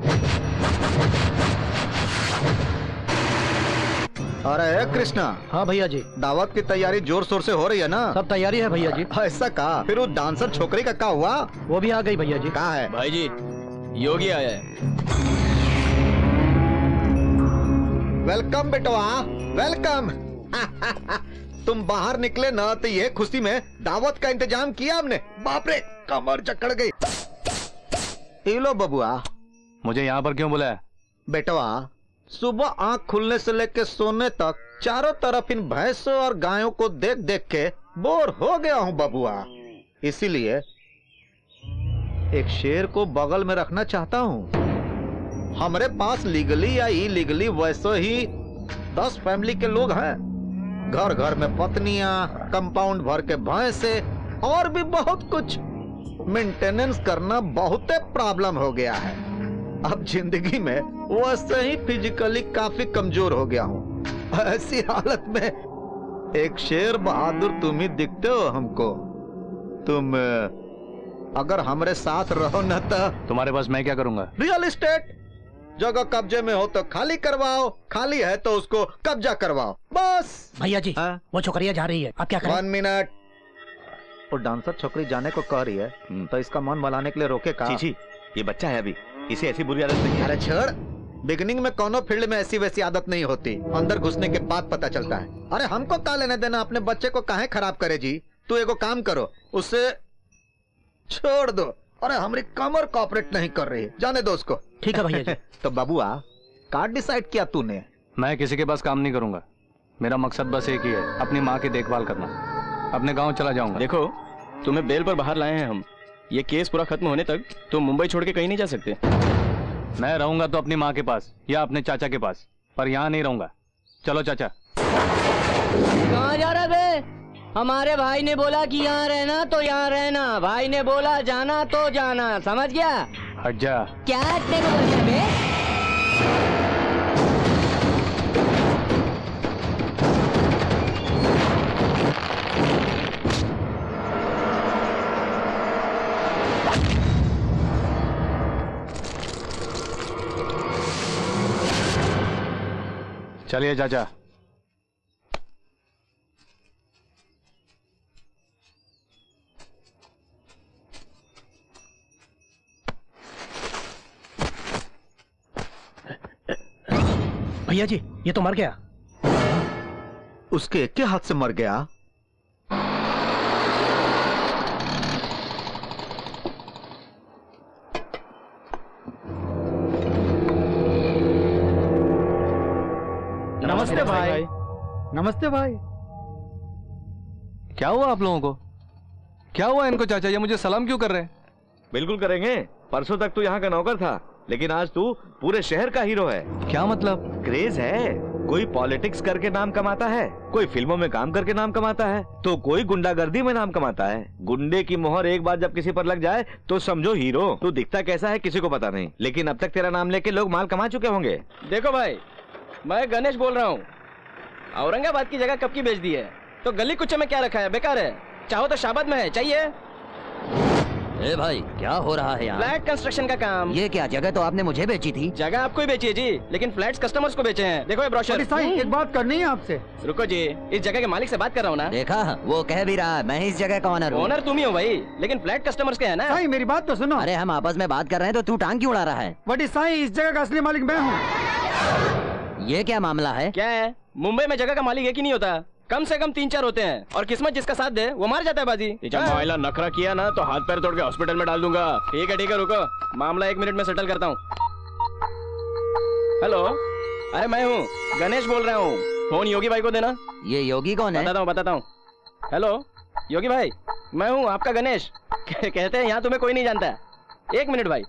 अरे कृष्णा। हाँ भैया जी। दावत की तैयारी ज़ोर शोर से हो रही है ना? सब तैयारी है भैया जी। ऐसा कहा? फिर वो डांसर छोकरी का क्या हुआ? वो भी आ गई भैया जी। कहाँ है? भाई जी योगी आया है। वेलकम बेटवा वेलकम। तुम बाहर निकले ना तो ये खुशी में दावत का इंतज़ाम किया हमने। बाप रे कमर जकड़ गई। लो बबुआ। मुझे यहाँ पर क्यों बुलाया? बेटवा सुबह आँख खुलने से लेकर सोने तक चारों तरफ़ इन भैंसों और गायों को देख देख के बोर हो गया हूँ बबुआ। इसीलिए एक शेर को बगल में रखना चाहता हूँ। हमारे पास लीगली या इलीगली वैसे ही दस फैमिली के लोग हैं। घर घर में पत्नियाँ कंपाउंड भर के भैंसे और भी बहुत कुछ। मेंटेनेंस करना बहुत प्रॉब्लम हो गया है। अब ज़िंदगी में वैसे ही फिजिकली काफ़ी कमज़ोर हो गया हूँ। ऐसी हालत में एक शेर बहादुर तुम ही दिखते हो हमको। तुम अगर हमारे साथ रहो न तो तुम्हारे पास मैं क्या करूँगा? रियल एस्टेट जगह कब्जे में हो तो खाली करवाओ खाली है तो उसको कब्जा करवाओ। बस। भैया जी आ? वो छोकरिया जा रही है। अब क्या करें? One minute. वो डांसर छोकरी जाने को कह रही है तो इसका मन मलाने के लिए रोके का जी ये बच्चा है अभी इसे ऐसी बुरी आदत नहीं है। अरे छोड़। बिगनिंग में कोनो फ़ील्ड में ऐसी वैसी आदत नहीं होती। अंदर घुसने के बाद पता चलता है। अरे हमको का लेने देना? अपने बच्चे को काहे खराब करे जी? तू एगो काम करो उससे छोड़ दो। अरे हमारी कमर कॉपरेट नहीं कर रही। जाने दो उसको। ठीक है भैया जी। तो बबुआ कार्ड डिसाइड किया तूने? मैं किसी के पास काम नहीं करूँगा। मेरा मकसद बस एक ही है अपनी माँ की देखभाल करना। अपने गाँव चला जाऊँगा। देखो तुम्हें बेल पर बाहर लाए हैं हम। ये केस पूरा खत्म होने तक तुम मुंबई छोड़ के कहीं नहीं जा सकते। मैं रहूँगा तो अपनी माँ के पास या अपने चाचा के पास पर यहाँ नहीं रहूँगा। चलो चाचा। कहाँ जा रहा बे? हमारे भाई ने बोला कि यहाँ रहना तो यहाँ रहना। भाई ने बोला जाना तो जाना। समझ गया? हट जा क्या हटने को बोल रहा चलिए चाचा। भैया जी ये तो मर गया। उसके एक के हाथ से मर गया? नमस्ते भाई।, नमस्ते भाई। क्या हुआ आप लोगों को? क्या हुआ इनको चाचा? ये मुझे सलाम क्यों कर रहे हैं? बिल्कुल करेंगे। परसों तक तो यहाँ का नौकर था। लेकिन आज तू पूरे शहर का हीरो है। क्या मतलब? क्रेज है। कोई पॉलिटिक्स करके नाम कमाता है कोई फ़िल्मों में काम करके नाम कमाता है तो कोई गुंडागर्दी में नाम कमाता है। गुंडे की मोहर एक बार जब किसी पर लग जाए तो समझो हीरो। तू दिखता कैसा है किसी को पता नहीं लेकिन अब तक तेरा नाम लेके लोग माल कमा चुके होंगे। देखो भाई मैं गणेश बोल रहा हूँ। औरंगाबाद की जगह कब की बेच दी है? तो गली कुछ में क्या रखा है? बेकार है। चाहो तो शाबाद में है चाहिए? ए भाई क्या हो रहा है यहाँ फ्लैट कंस्ट्रक्शन का काम। ये क्या जगह तो आपने मुझे बेची थी? जगह आपको ही बेची है जी लेकिन फ्लैट्स कस्टमर्स को बेचे हैं। देखो ये ब्रोशर। एक बात करनी है आपसे। रुको जी इस जगह के मालिक से बात कर रहा हूँ ना। देखा वो कह भी रहा है मैं इस जगह का ऑनर हूँ। ओनर तुम ही हो भाई लेकिन फ्लैट कस्टमर्स के है ना। साईं मेरी बात तो सुनो। अरे हम आपस में बात कर रहे हैं तो तू टांग क्यों उड़ा रहा है? बड़ी साईं इस जगह का असली मालिक मैं हूँ। ये क्या मामला है? क्या है? मुंबई में जगह का मालिक एक ही नहीं होता। कम से कम तीन चार होते हैं। और किस्मत जिसका साथ दे वो मार जाता है बाजी। जब मामला नखरा किया ना तो हाथ पैर तोड़ के हॉस्पिटल में डाल दूँगा। ठीक है ठीक है रुको। मामला एक मिनट में सेटल करता हूँ। हेलो अरे मैं हूँ। गणेश बोल रहा हूँ। फ़ोन योगी भाई को देना। ये योगी कौन है? बताता हूँ बताता हूँ। हेलो योगी भाई मैं हूँ आपका गणेश। कहते हैं यहाँ तुम्हें कोई नहीं जानता एक मिनट भाई।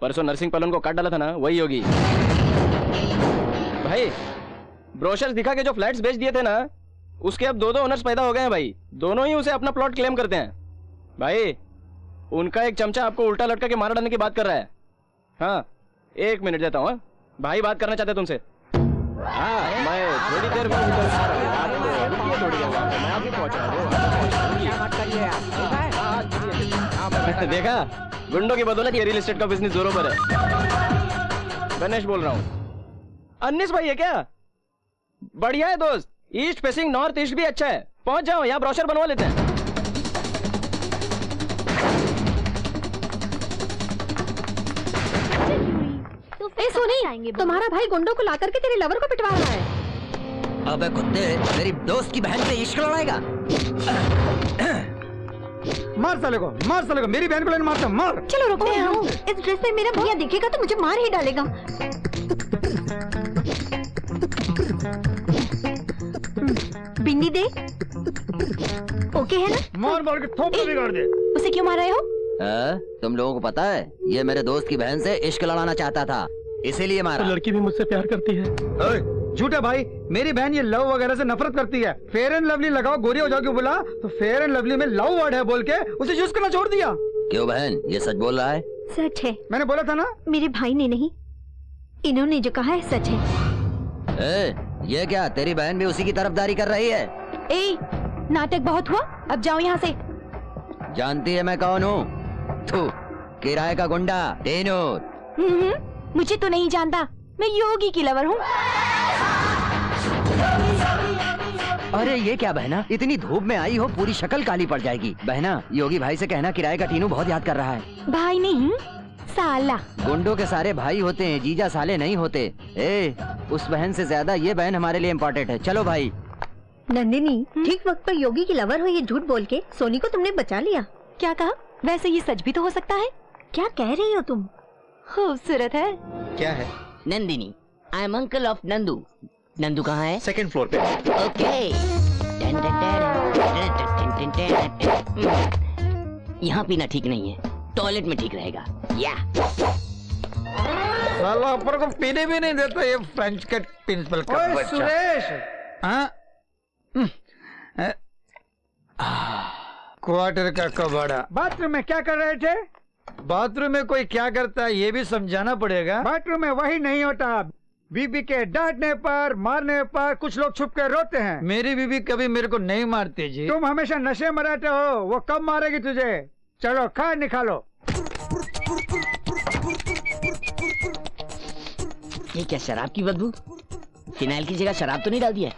परसों नरसिंह पलन को काट डाला था ना वही योगी। भाई ब्रोशर्स दिखा के जो फ्लैट्स बेच दिए थे ना उसके अब दो दो ओनर्स पैदा हो गए हैं भाई। दोनों ही उसे अपना प्लॉट क्लेम करते हैं। भाई, उनका एक चमचा आपको उल्टा लटका के मारा डालने की बात कर रहा है। हाँ एक मिनट देता हूँ हाँ? भाई, बात करना चाहते तुमसे। हाँ मैं थोड़ी देर हूँ। तो मैं देखा गुंडों की बदौलत ये रियल एस्टेट का बिज़नेस जोरों पर है। गणेश बोल रहा हूँ। अन्नीस भाई है क्या? बढ़िया है दोस्त। ईस्ट फेसिंग नॉर्थ ईस्ट भी अच्छा है। पहुँच जाओ यहाँ ब्रोशर बनवा लेते हैं। ए सोनी तुम्हारा भाई गुंडों को ला करके तेरे लवर को पिटवा रहा है। अबे कुत्ते मेरी दोस्त की बहन से इश्क लड़ाएगा मार साले को मार साले को मेरी बहन को लेने मारता मार। चलो रुकते हैं। इस ड्रेस में मेरा भैया दिखेगा तो मुझे मार ही डालेगा। बिन्नी दे। ओके है ना? मार मार के थोपड़ा बिगाड़ दे। उसे क्यों मार रहे हो? आ, तुम लोगों को पता है ये मेरे दोस्त की बहन से इश्क लड़ाना चाहता था इसीलिए मारा। तो लड़की भी मुझसे प्यार करती है। झूठा भाई मेरी बहन ये लव वगैरह से नफरत करती है। फेयर एंड लवली लगाओ गोरी हो जाओ क्यों बोला? तो फेयर एंड लवली में लव वर्ड है बोल के उसे यूज़ करना छोड़ दिया। क्यों बहन ये सच बोल रहा है? सच है। मैंने बोला था ना? मेरे भाई ने नहीं इन्होंने जो कहा है सच है। ए, ये क्या तेरी बहन भी उसी की तरफदारी कर रही है? ए नाटक बहुत हुआ अब जाओ यहाँ से। जानती है मैं कौन हूँ? तू किराए का गुंडा तेनूर। हम्म, मुझे तो नहीं जानता मैं योगी की लवर हूँ। अरे ये क्या बहना? इतनी धूप में आई हो पूरी शक्ल काली पड़ जाएगी। बहना योगी भाई से कहना किराए का टीनू बहुत याद कर रहा है। भाई नहीं साला गुंडों के सारे भाई होते हैं जीजा साले नहीं होते ए उस बहन से ज़्यादा ये बहन हमारे लिए इम्पोर्टेंट है चलो भाई नंदिनी ठीक वक्त पर योगी की लवर हो ये झूठ बोल के सोनी को तुमने बचा लिया क्या कहा वैसे ये सच भी तो हो सकता है क्या कह रही हो तुम खूबसूरत है क्या है Nandini I am uncle of Nandu Nandu कहाँ है सेकंड फ्लोर पे ओके यहाँ पीना ठीक नहीं है टॉयलेट में ठीक रहेगा। या साला ऊपर को पीने भी नहीं देता ये फ्रेंच कट प्रिंसिपल का ओए, बच्चा। सुरेश! हाँ? हम्म, क्वार्टर का कबाड़ा। बाथरूम में क्या कर रहे थे? बाथरूम में कोई क्या करता है ये भी समझाना पड़ेगा। बाथरूम में वही नहीं होता। बीबी के डांटने पर मारने पर कुछ लोग छुप कर रोते हैं। मेरी बीबी कभी मेरे को नहीं मारती जी। तुम हमेशा नशे में रहते हो वो कब मारेगी तुझे? चलो खा निकालो। ये क्या शराब की बदबू? फिनाइल की जगह शराब तो नहीं डाल दिया?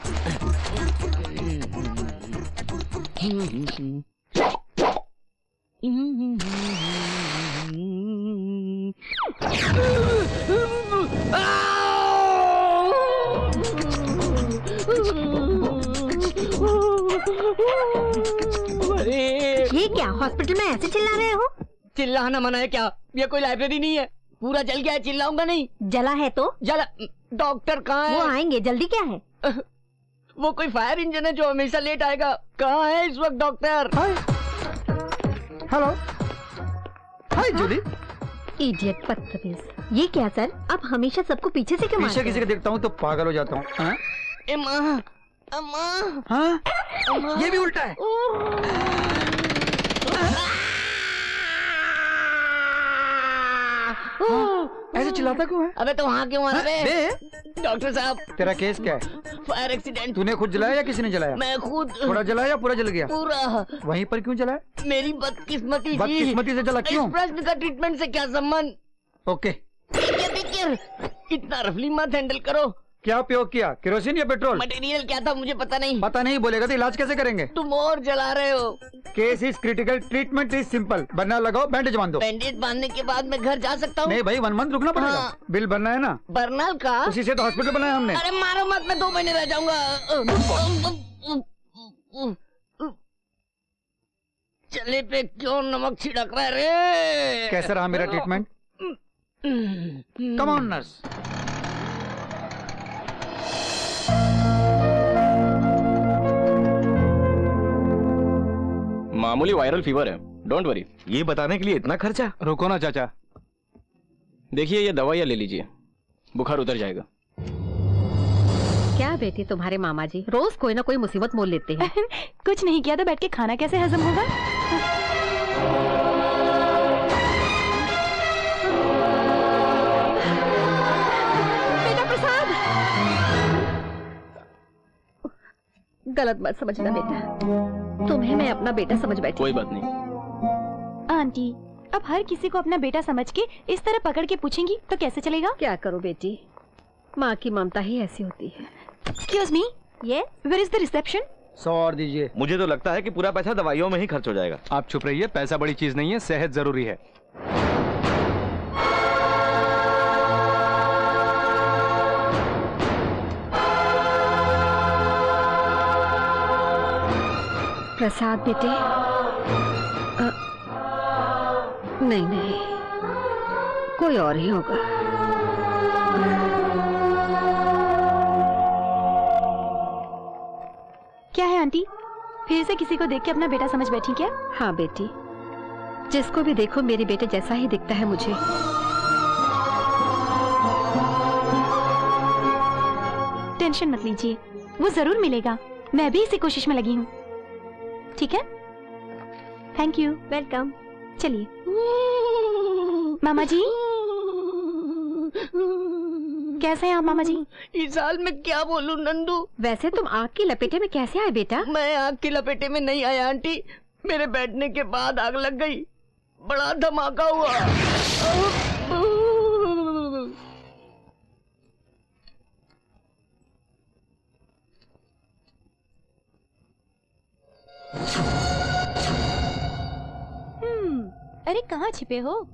ये क्या हॉस्पिटल में ऐसे चिल्ला रहे हो? चिल्लाना मना है क्या? ये कोई लाइब्रेरी नहीं है। पूरा जल गया है चिल्लाऊँगा नहीं। जला है तो? जला डॉक्टर कहाँ है? वो आएँगे जल्दी क्या है? वो कोई फायर इंजन है जो हमेशा लेट आएगा। कहाँ है इस वक्त doctor hello hi Julie idiot ये क्या सर आप हमेशा सबको पीछे से क्यों पीछे किसी को देखता हूँ तो पागल हो जाता हूँ। हाँ? अम्मा। हाँ? ये भी उल्टा है? ऐसे चिल्लाता क्यों है? अबे तो वहाँ क्यों हाँ? डॉक्टर साहब। तेरा केस क्या है? Fire accident. तूने खुद जलाया या किसी ने जलाया? मैं खुद थोड़ा जलाया या पूरा जल गया? पूरा। वहीं पर क्यों जलाया? मेरी बदकिस्मती बदकिस्मती से जला क्यों? प्रश्न का ट्रीटमेंट से क्या संबंध? ओके। इतना रफली मत हैंडल करो। क्या उपयोग किया? केरोसिन या पेट्रोल? मटेरियल क्या था मुझे पता नहीं। पता नहीं बोलेगा तो इलाज कैसे करेंगे? तुम और जला रहे हो। Case is critical treatment is simple. बनना लगाओ बैंडेज बांधो। बैंडेज बांधने के बाद मैं घर जा सकता हूँ? नहीं भाई वन मंथ रुकना पड़ेगा। हाँ। बिल भरना है ना? बर्नल का? उसी से तो हॉस्पिटल बनाया हमने। अरे मारो मत मैं दो महीने रह जाऊँगा। चले पे क्यों नमक छिड़क रहा है रे? कैसा रहा मेरा ट्रीटमेंट कम ऑन नर्स मामूली वायरल फीवर है। डोंट वरी ये बताने के लिए इतना खर्चा? रुको ना चाचा। देखिए ये दवाइयाँ ले लीजिए। बुखार उतर जाएगा। क्या बेटी तुम्हारे मामा जी? रोज कोई ना कोई मुसीबत मोल लेते हैं। कुछ नहीं किया तो बैठ के खाना कैसे हजम होगा? गलत मत समझना बेटा। तुम्हें मैं अपना बेटा समझ बैठी कोई बात नहीं। आंटी अब हर किसी को अपना बेटा समझ के इस तरह पकड़ के पूछेंगी तो कैसे चलेगा? क्या करो बेटी? माँ की ममता ही ऐसी होती है। एक्सक्यूज मी ये वेयर इज़ द रिसेप्शन सौ और दीजिए। मुझे तो लगता है कि पूरा पैसा दवाइयों में ही खर्च हो जाएगा। आप चुप रहिए पैसा बड़ी चीज़ नहीं है सेहत ज़रूरी है। प्रसाद बेटे? नहीं नहीं। कोई और ही होगा। क्या है आंटी? फिर से किसी को देख के अपना बेटा समझ बैठी क्या? हाँ बेटी। जिसको भी देखो मेरे बेटे जैसा ही दिखता है मुझे। टेंशन मत लीजिए। वो ज़रूर मिलेगा। मैं भी इसी कोशिश में लगी हूँ। ठीक है? थैंक यू वेलकम चलिए। मामा जी कैसे हैं आप मामा जी इस हाल में क्या बोलूँ नंदू? वैसे तुम आग की लपेटे में कैसे आए बेटा? मैं आग की लपेटे में नहीं आया आंटी। मेरे बैठने के बाद आग लग गई। बड़ा धमाका हुआ। अरे कहाँ छिपे हो?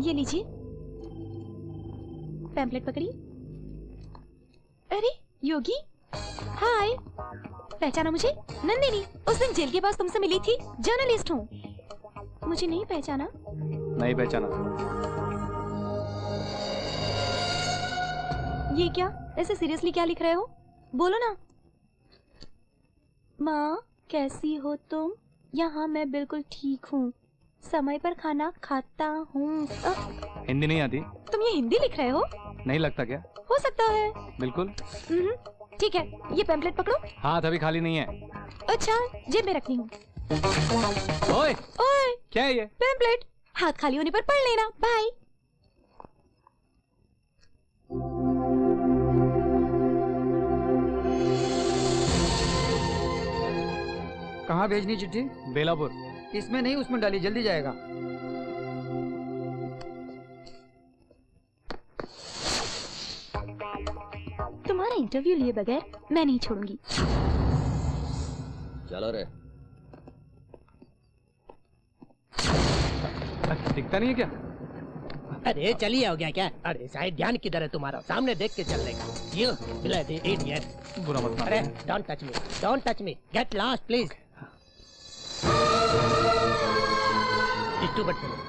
ये लीजिए। पैम्पलेट पकड़िए। अरे योगी। हाय पहचाना मुझे? नंदिनी उस दिन जेल के पास तुमसे मिली थी। जर्नलिस्ट हूँ। मुझे नहीं पहचाना। नहीं पहचाना। ये क्या? ऐसे सीरियसली क्या लिख रहे हो? बोलो ना। माँ कैसी हो तुम? यहाँ मैं बिल्कुल ठीक हूँ। समय पर खाना खाता हूँ। हिंदी नहीं आती। तुम ये हिंदी लिख रहे हो? नहीं लगता क्या? हो सकता है। बिल्कुल। हम्म, ठीक है। ये पैम्पलेट पकड़ो। हाथ अभी खाली नहीं है। अच्छा जेब में रखनी हूँ। ओए! ओए! क्या है ये? पैम्पलेट हाथ खाली होने पर पढ़ लेना। बाय कहाँ भेजनी चिट्ठी? बेलापुर। इसमें नहीं उसमें डाली जल्दी जाएगा। तुम्हारा इंटरव्यू लिए बगैर मैं नहीं छोड़ूँगी। चलो रे। दिखता नहीं है क्या? अरे चलिए हो गया क्या? अरे शायद ध्यान किधर है तुम्हारा? सामने देख के चलने का। यू ब्लडी इडियट बुरा मत अरे don't touch me don't touch me get lost please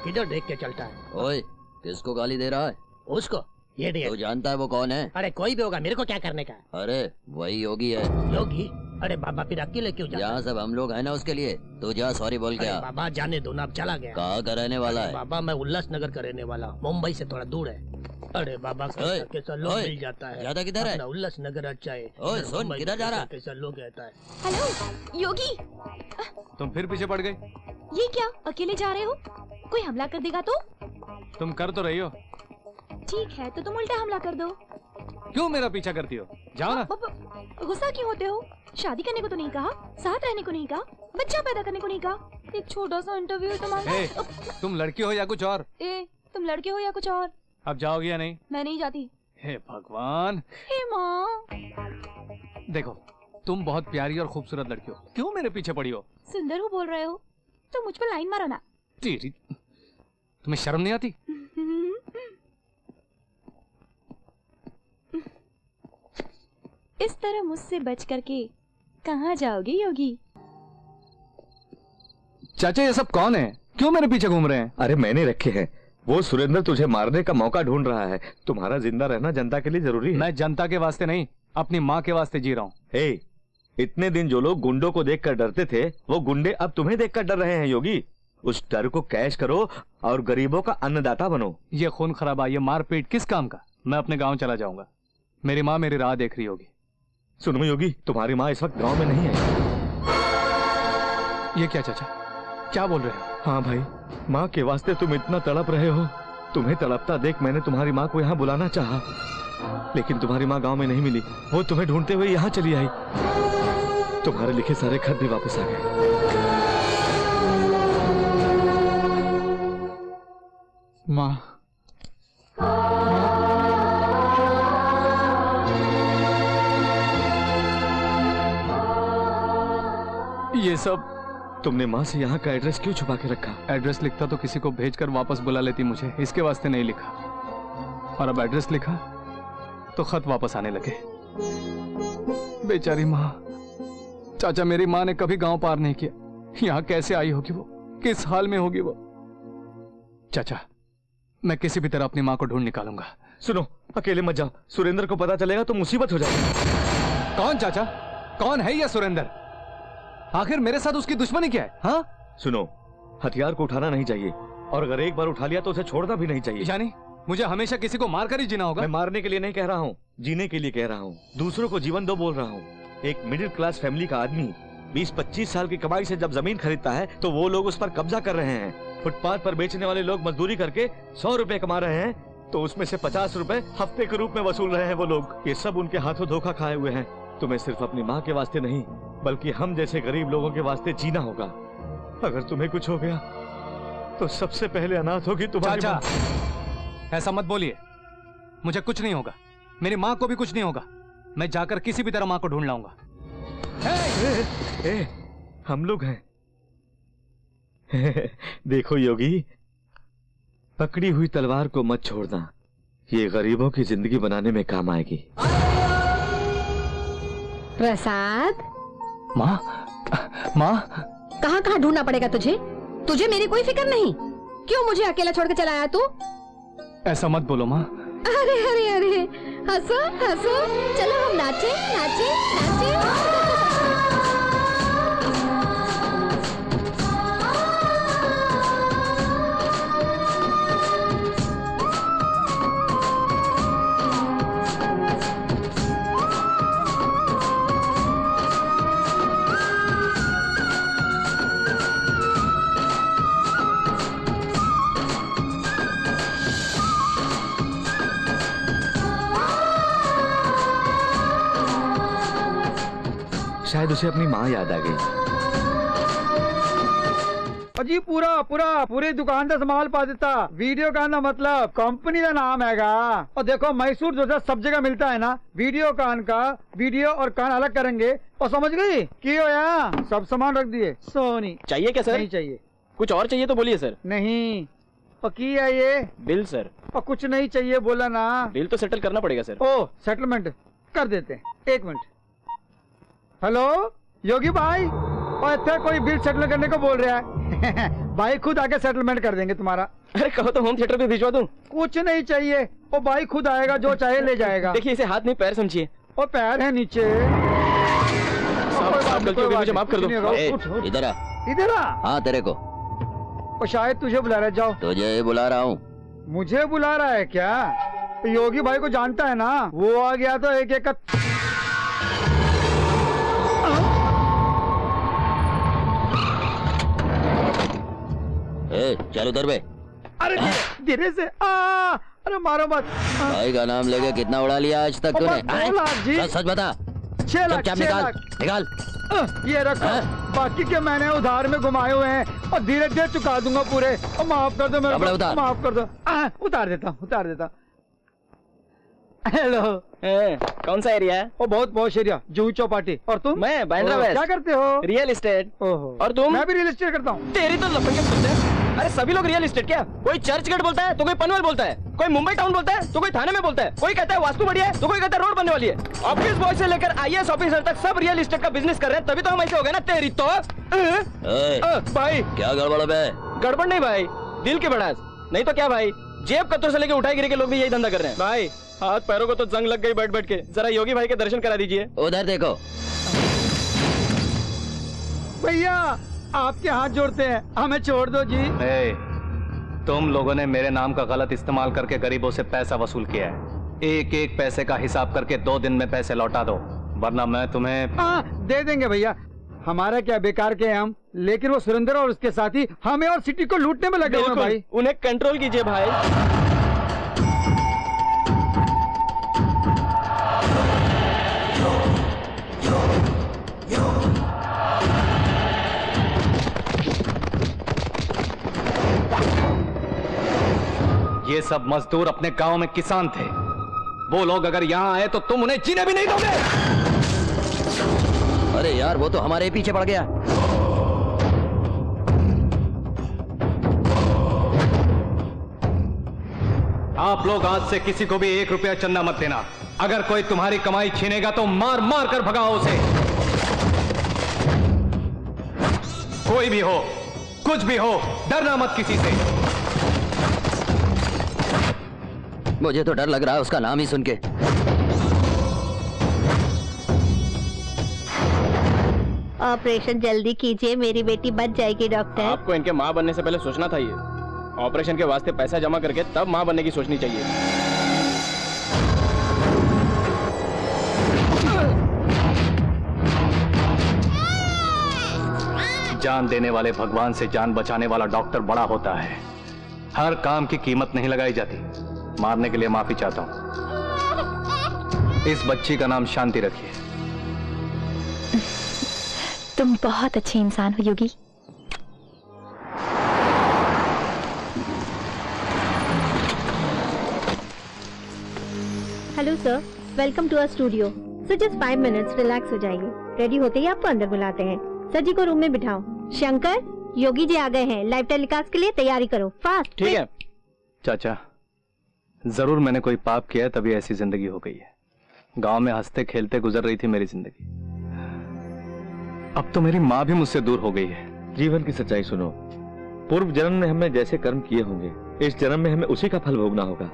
किधर देख के चलता है? ओए किसको गाली दे रहा है? उसको? ये तू जानता है वो कौन है? अरे कोई भी होगा मेरे को क्या करने का अरे वही योगी है। योगी? अरे बाबा फिर अकेले क्यों जा यहाँ सब हम लोग हैं ना उसके लिए। तू जा सॉरी बोल गया बाबा जाने दो ना अब चला गया। कहाँ का रहने वाला है? बाबा मैं उल्लासनगर का रहने वाला हूँ। मुंबई से थोड़ा दूर है। अरे बाबा कैसा कैसा लोग मिल जाता है? ज़्यादा किधर है? अपना उल्लासनगर अच्छा है। ओए, सुन, किधर जा रहा? कैसा कैसा लोग रहता है। हेलो योगी। तुम फिर पीछे पड़ गई। ये क्या अकेले जा रहे हो? कोई हमला कर देगा तो? तुम कर तो रही हो। ठीक है तो तुम उल्टा हमला कर दो। क्यों मेरा पीछा करती हो? जाओ ना। गुस्सा क्यों होते हो? शादी करने को तो नहीं कहा साथ रहने को नहीं कहा बच्चा पैदा करने को नहीं कहा। एक छोटा सा इंटरव्यू है तुम्हारा तुम लड़की हो या कुछ और? ए, तुम लड़के हो या कुछ और? अब जाओगी या नहीं? मैं नहीं जाती। हे भगवान। हे माँ। देखो तुम बहुत प्यारी और खूबसूरत लड़की हो। क्यों मेरे पीछे पड़ी हो? सुंदर हो बोल रहे हो तो मुझ पर लाइन मारो ना। तेरी तुम्हें शर्म नहीं आती? इस तरह मुझसे बच करके कहाँ जाओगे योगी? चाचा ये सब कौन है? क्यों मेरे पीछे घूम रहे हैं? अरे मैंने रखे हैं। वो सुरेंद्र तुझे मारने का मौका ढूंढ रहा है। तुम्हारा ज़िंदा रहना जनता के लिए ज़रूरी है। मैं जनता के वास्ते नहीं अपनी माँ के वास्ते जी रहा हूँ। हे इतने दिन जो लोग गुंडों को देखकर डरते थे वो गुंडे अब तुम्हें देखकर डर रहे हैं योगी। उस डर को कैश करो और गरीबों का अन्नदाता बनो। ये खून खराबा ये मारपीट किस काम का? मैं अपने गाँव चला जाऊँगा। मेरी माँ मेरी राह देख रही होगी। सुनो योगी तुम्हारी माँ इस वक्त गाँव में नहीं है ये क्या चाचा? क्या बोल रहे हो? हाँ भाई माँ के वास्ते तुम इतना तड़प रहे हो। तुम्हें तड़पता देख मैंने तुम्हारी माँ को यहाँ बुलाना चाहा। लेकिन तुम्हारी माँ गाँव में नहीं मिली। वो तुम्हें ढूंढते हुए यहाँ चली आई। तुम्हारे लिखे सारे खत भी वापस आ गए। माँ। ये सब। तुमने माँ से यहाँ का एड्रेस क्यों छुपा के रखा? एड्रेस लिखता तो किसी को भेजकर वापस बुला लेती मुझे। इसके वास्ते नहीं लिखा। और अब एड्रेस लिखा तो खत वापस आने लगे। बेचारी माँ, चाचा मेरी माँ ने कभी गाँव पार नहीं किया। यहाँ कैसे आई होगी वो? किस हाल में होगी वो? चाचा, मैं किसी भी तरह अपनी माँ को ढूंढ निकालूँगा। सुनो, अकेले मत जाओ। सुरेंद्र को पता चलेगा तो मुसीबत हो जाएगी। कौन चाचा? कौन है यह सुरेंद्र? आखिर मेरे साथ उसकी दुश्मनी क्या है? हाँ? सुनो हथियार को उठाना नहीं चाहिए और अगर एक बार उठा लिया तो उसे छोड़ना भी नहीं चाहिए। यानी मुझे हमेशा किसी को मारकर ही जीना होगा? मैं मारने के लिए नहीं कह रहा हूँ जीने के लिए कह रहा हूँ। दूसरों को जीवन दो बोल रहा हूँ। एक मिडिल क्लास फैमिली का आदमी 20-25 साल की कमाई से जब ज़मीन खरीदता है तो वो लोग उस पर कब्जा कर रहे हैं। फुटपाथ पर बेचने वाले लोग मजदूरी करके सौ रूपए कमा रहे हैं तो उसमें से पचास रूपए हफ़्ते के रूप में वसूल रहे हैं वो लोग। ये सब उनके हाथों धोखा खाए हुए हैं। तुम्हें सिर्फ़ अपनी माँ के वास्ते नहीं बल्कि हम जैसे गरीब लोगों के वास्ते जीना होगा। अगर तुम्हें कुछ हो गया तो सबसे पहले अनाथ होगी तुम्हारी चाचा माँ। ऐसा मत बोलिए। मुझे कुछ नहीं होगा। मेरी माँ को भी कुछ नहीं होगा। मैं जाकर किसी भी तरह माँ को ढूंढ लाऊँगा। ए, ए, हम लोग हैं। देखो योगी पकड़ी हुई तलवार को मत छोड़ना। ये गरीबों की ज़िंदगी बनाने में काम आएगी। प्रसाद? माँ माँ। कहाँ कहाँ ढूंढना पड़ेगा तुझे? तुझे मेरी कोई फ़िक्र नहीं। क्यों मुझे अकेला छोड़ के चला आया तू? ऐसा मत बोलो माँ। अरे अरे अरे। हंसो हंसो। चलो हम नाचे नाचे नाचे। शायद उसे अपनी माँ याद आ गई। जी पूरा पूरा पूरी दुकान का संभाल पा देता। वीडियो कान का ना मतलब कंपनी का नाम हैगा। और देखो मैसूर जो है सब जगह मिलता है ना वीडियो कान का वीडियो और कान अलग करेंगे। और समझ गई? की हो या सब सामान रख दिए। सोनी। चाहिए क्या सर? नहीं चाहिए। कुछ और चाहिए तो बोलिए सर। नहीं। और की है ये? Bill sir. और कुछ नहीं चाहिए बोला ना। बिल तो सेटल करना पड़ेगा सर। ओ सेटलमेंट कर देते हैं। एक मिनट। हेलो? योगी भाई? और इतने कोई बिल सेटल करने को बोल रहा है। भाई खुद आके सेटलमेंट कर देंगे तुम्हारा। अरे कहो तो होम थिएटर पे भिजवा दूँ। कुछ नहीं चाहिए। वो भाई खुद आएगा जो चाहे ले जाएगा। देखिए इसे हाथ नहीं पैर समझिए। वो पैर है नीचे। साहब साहब गलती हो गई मुझे माफ़ कर दो। इधर आ। इधर आ। हाँ तेरे को। वो शायद तुझे बुला रहा जाओ। तुझे बुला रहा हूँ। मुझे बुला रहा है क्या? योगी भाई को जानता है ना? वो आ गया तो एक एक ए, चल उधर बे। अरे धीरे- से। आ अरे मारो मत। भाई का नाम लेके कितना उड़ा लिया आज तक तूने? हैं? सच बता। छह लाख चुपचाप निकाल निकाल। ये रखो। बाकी के मैंने उधार में घुमाए हुए हैं और धीरे धीरे चुका दूँगा पूरे। और माफ़ कर दो मेरे को। उतार। माफ़ कर दो। आ, उतार देता हूँ उतार देता हेलो। कौन सा एरिया है? वो बहुत बहुत एरिया। जूही चौपाटी। और तुम? मैं बांद्रा वेस्ट। क्या करते हो? रियल एस्टेट और तुम? मैं भी रियल एस्टेट करता हूँ। तेरी तो लफंगे बोलते हैं। अरे सभी लोग रियल एस्टेट क्या? कोई चर्च गेट बोलता है तो कोई पनवेल बोलता है कोई मुंबई टाउन बोलता है तो कोई थाने में बोलता है कोई कहता है वास्तु बढ़िया है तो कोई कहता है रोड बनने वाली है। ऑफ़िस बॉय से लेकर आईएएस ऑफिसर तक सब रियल एस्टेट का बिज़नेस कर रहे हैं तभी तो हम ऐसे हो गए ना तेरी तो ए, भाई। क्या गड़बड़ है गड़बड़ नहीं भाई दिल की बड़ास नहीं तो क्या भाई जेब कत्तों से लेके उठाई गिरी के लोग भी यही धंधा कर रहे हैं। भाई हाथ पैरों को तो जंग लग गई बैठ बैठ के जरा योगी भाई के दर्शन करा दीजिए। उधर देखो। भैया आपके हाथ जोड़ते हैं। हमें छोड़ दो जी। ए, तुम लोगों ने मेरे नाम का गलत इस्तेमाल करके गरीबों से पैसा वसूल किया है। एक एक पैसे का हिसाब करके दो दिन में पैसे लौटा दो वरना मैं तुम्हें हाँ दे देंगे भैया। हमारा क्या बेकार के हम? लेकिन वो सुरेंद्र और उसके साथी हमें और सिटी को लूटने में लगे हैं भाई। उन्हें कंट्रोल कीजिए भाई। ये सब मजदूर अपने गाँव में किसान थे। वो लोग अगर यहाँ आए तो तुम उन्हें जीने भी नहीं दोगे। अरे यार वो तो हमारे पीछे पड़ गया। आप लोग आज से किसी को भी एक रुपया चंदा मत देना। अगर कोई तुम्हारी कमाई छीनेगा तो मार मार कर भगाओ उसे। कोई भी हो कुछ भी हो डरना मत किसी से। मुझे तो डर लग रहा है उसका नाम ही सुन के। ऑपरेशन जल्दी कीजिए मेरी बेटी बच जाएगी डॉक्टर। आपको इनके माँ बनने से पहले सोचना था ये। ऑपरेशन के वास्ते पैसा जमा करके तब माँ बनने की सोचनी चाहिए। जान देने वाले भगवान से जान बचाने वाला डॉक्टर बड़ा होता है। हर काम की कीमत नहीं लगाई जाती। मारने के लिए माफ़ी चाहता हूँ। इस बच्ची का नाम शांति रखिए। तुम बहुत अच्छे इंसान हो Yogi. Hello sir welcome to our studio sir just five minutes relax हो जाइए रेडी होते ही आपको अंदर बुलाते हैं। सर जी को रूम में बिठाओ। शंकर योगी जी आ गए हैं। लाइव टेलीकास्ट के लिए तैयारी करो। फास्ट ठीक है। चाचा ज़रूर मैंने कोई पाप किया है, तभी ऐसी ज़िंदगी हो गई है। गाँव में हँसते खेलते गुजर रही थी मेरी ज़िंदगी। अब तो मेरी माँ भी मुझसे दूर हो गई है। जीवन की सच्चाई सुनो। पूर्व जन्म में हमने जैसे कर्म किए होंगे, इस जन्म में हमें उसी का फल भोगना होगा।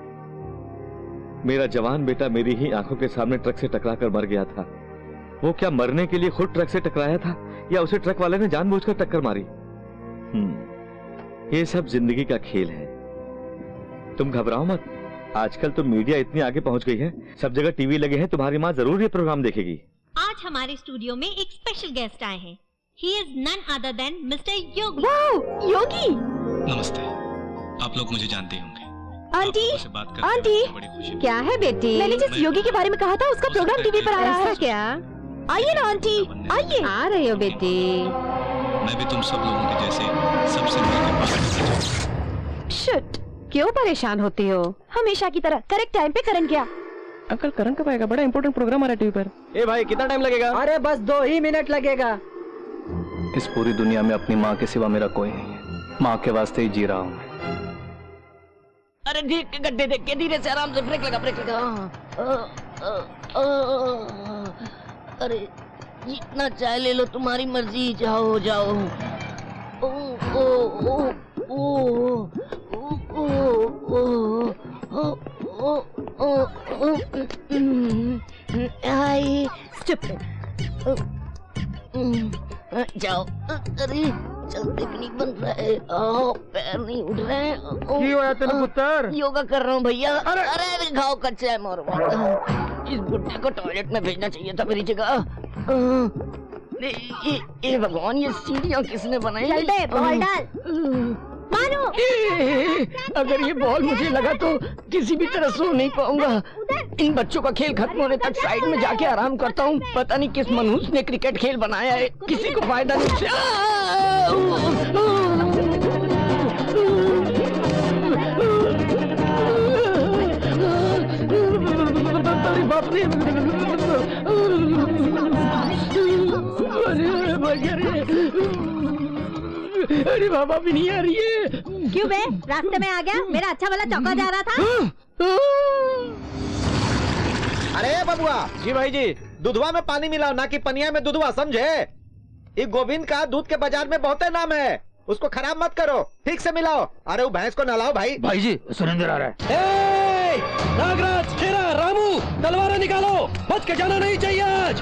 मेरा जवान बेटा मेरी ही आँखों के सामने ट्रक से टकरा कर मर गया था। वो क्या मरने के लिए खुद ट्रक से टकराया था, या उसे ट्रक वाले ने जानबूझकर टक्कर मारी? हम्म ये सब ज़िंदगी का खेल है। तुम घबराओ मत। आजकल तो मीडिया इतनी आगे पहुँच गई है। सब जगह टीवी लगे हैं तुम्हारी माँ ज़रूर ये प्रोग्राम देखेगी। आज हमारे स्टूडियो में एक स्पेशल गेस्ट आए हैं। He is none other than mister Yogi Yogi नमस्ते। आप लोग मुझे जानते होंगे। आंटी आंटी क्या है बेटी? मैंने जिस योगी के बारे में कहा था उसका प्रोग्राम टीवी पर आ रहा है। क्या? आइए ना आंटी। आइए। आ रही हो बेटी। मैं भी तुम सब लोगों के जैसे सबसे। शुट क्यों परेशान होती हो? हमेशा की तरह करेक्ट टाइम पे करण गया अंकल करण कब आएगा? बड़ा इंपॉर्टेंट प्रोग्राम आ रहा है टीवी पर। ए भाई कितना टाइम लगेगा? अरे बस दो ही मिनट लगेगा। इस पूरी दुनिया में अपनी माँ के सिवा मेरा कोई नहीं है। माँ के वास्ते ही जी रहा हूँ अरे गड्ढे देख के धीरे से आराम से ब्रेक लगा ब्रेक लगा। आ, आ, आ, अरे जितना चाय ले लो तुम्हारी मर्ज़ी। जाओ जाओ। आई स्टूपिड जाओ। अरे चलते भी बन रहा है। ओ, पैर नहीं उठ रहे हैं। की होया तेरे पुत्र? योगा कर रहा हूँ भैया। अरे। अरे घाव कच्चा है मोर। इस बुड्ढे को टॉयलेट में भेजना चाहिए था मेरी जगह। ये, ये, भगवान ये सीढ़ियाँ किसने बनाई? चल डाल। मानो अगर ये बॉल मुझे लगा तो किसी भी तरह सो नहीं पाऊँगा। इन बच्चों का खेल खत्म होने तक साइड में जाके आराम करता हूँ। पता नहीं किस मनहूस ने क्रिकेट खेल बनाया है। किसी को फ़ायदा नहीं बाप रे। अरे अरे बाबा भी नहीं आ रही है। क्यों बे? रास्ते में आ गया? मेरा अच्छा वाला चौका जा रहा था। अरे बबुआ। जी भाई जी। दुधवा में पानी मिलाओ ना कि पनिया में दुधवा समझे? ये गोविंद का दूध के बाज़ार में बहुत नाम है। उसको खराब मत करो ठीक से मिलाओ। अरे वो भैंस को नलाओ भाई। भाई जी सुरेंद्र आ रहा है। नागराज खेरा रामू तलवारें निकालो। बच के जाना नहीं चाहिए आज।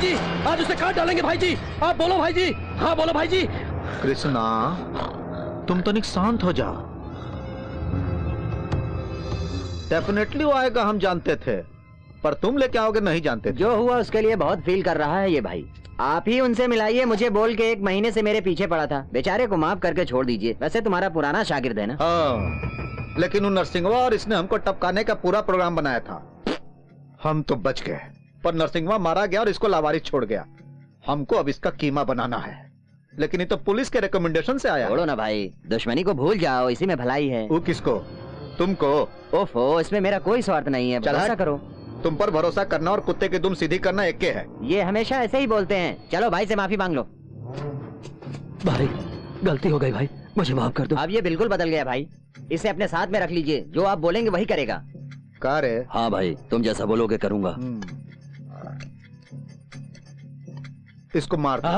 जी आज उसे काट डालेंगे भाई जी आप बोलो भाई जी हाँ बोलो भाई जी कृष्णा तुम तो निक शांत हो जाओ डेफिनेटली वो आएगा हम जानते थे। पर तुम लेके आओगे नहीं जानते थे। जो हुआ उसके लिए बहुत फील कर रहा है ये भाई। आप ही उनसे मिलाइए मुझे बोल के एक महीने से मेरे पीछे पड़ा था। बेचारे को माफ़ करके छोड़ दीजिए। वैसे तुम्हारा पुराना शागिर्द है ना? हाँ लेकिन उन नरसिंहवा और इसने हमको टपकाने का पूरा प्रोग्राम बनाया था। हम तो बच गए। पर नरसिंहवा मारा गया और इसको लावारिस छोड़ गया। हमको अब इसका कीमा बनाना है। लेकिन ये तो पुलिस के रिकमेंडेशन से आया। छोड़ो ना भाई दुश्मनी को भूल जाओ इसी में भलाई है। वो किसको? तुमको? ओफो इसमें मेरा कोई स्वार्थ नहीं है भरोसा करो। तुम पर भरोसा करना और कुत्ते की दुम सीधी करना एक के है। ये हमेशा ऐसे ही बोलते हैं। चलो भाई से माफ़ी मांग लो। भाई गलती हो गई भाई। मुझे माफ़ कर दो। अब ये बिल्कुल बदल गया भाई। इसे अपने साथ में रख लीजिए। जो आप बोलेंगे वही करेगा। का रे? हाँ भाई तुम जैसा बोलोगे करूँगा। इसको मार दो।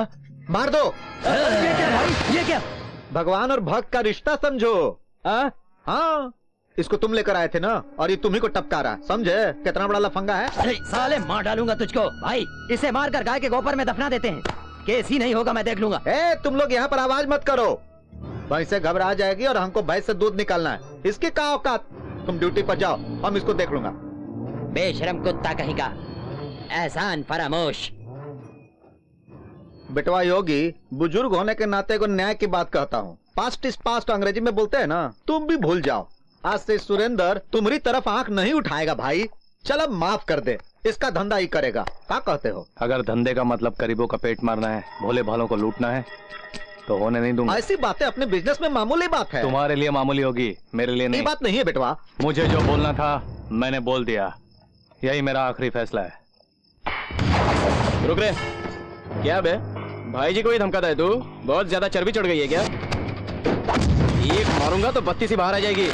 मार दो। ये क्या भाई? ये क्या? भगवान और भक्त का रिश्ता समझो। हाँ? इसको तुम लेकर आए थे ना? और ये तुम्ही को टपका रहा समझे? कितना बड़ा लफंगा है? अरे साले मार डालूँगा तुझको। भाई इसे मार कर गाय के गोबर में दफना देते हैं। केस ही नहीं होगा मैं देख लूँगा। ए तुम लोग यहाँ पर आवाज़ मत करो। भैंस से घबरा जाएगी और हमको भैंस से दूध निकालना है। इसकी का औकात? तुम ड्यूटी पर जाओ हम इसको देख लूँगा। बेशरम कुत्ता कहीं का। एहसान फरामोश। बेटवा योगी बुज़ुर्ग होने के नाते को न्याय की बात कहता हूँ। पास्ट इज़ पास्ट अंग्रेज़ी में बोलते हैं ना तुम भी भूल जाओ। आज से सुरेंद्र तुम्हारी तरफ़ आँख नहीं उठाएगा भाई। चल अब माफ़ कर दे इसका धंधा ही करेगा। क्या कहते हो? अगर धंधे का मतलब गरीबों का पेट मारना है भोले भालों को लूटना है तो होने नहीं दूँगा। ऐसी बातें अपने बिज़नेस में मामूली बात है। तुम्हारे लिए मामूली होगी मेरे लिए नहीं। बात नहीं है बेटवा। मुझे जो बोलना था मैंने बोल दिया। यही मेरा आखिरी फैसला है। रुक रे क्या बे? भाई जी को ही धमकाता है तू। बहुत ज़्यादा चर्बी चढ़ गई है क्या? एक मारूँगा तो बत्ती सी बाहर आ जाएगी।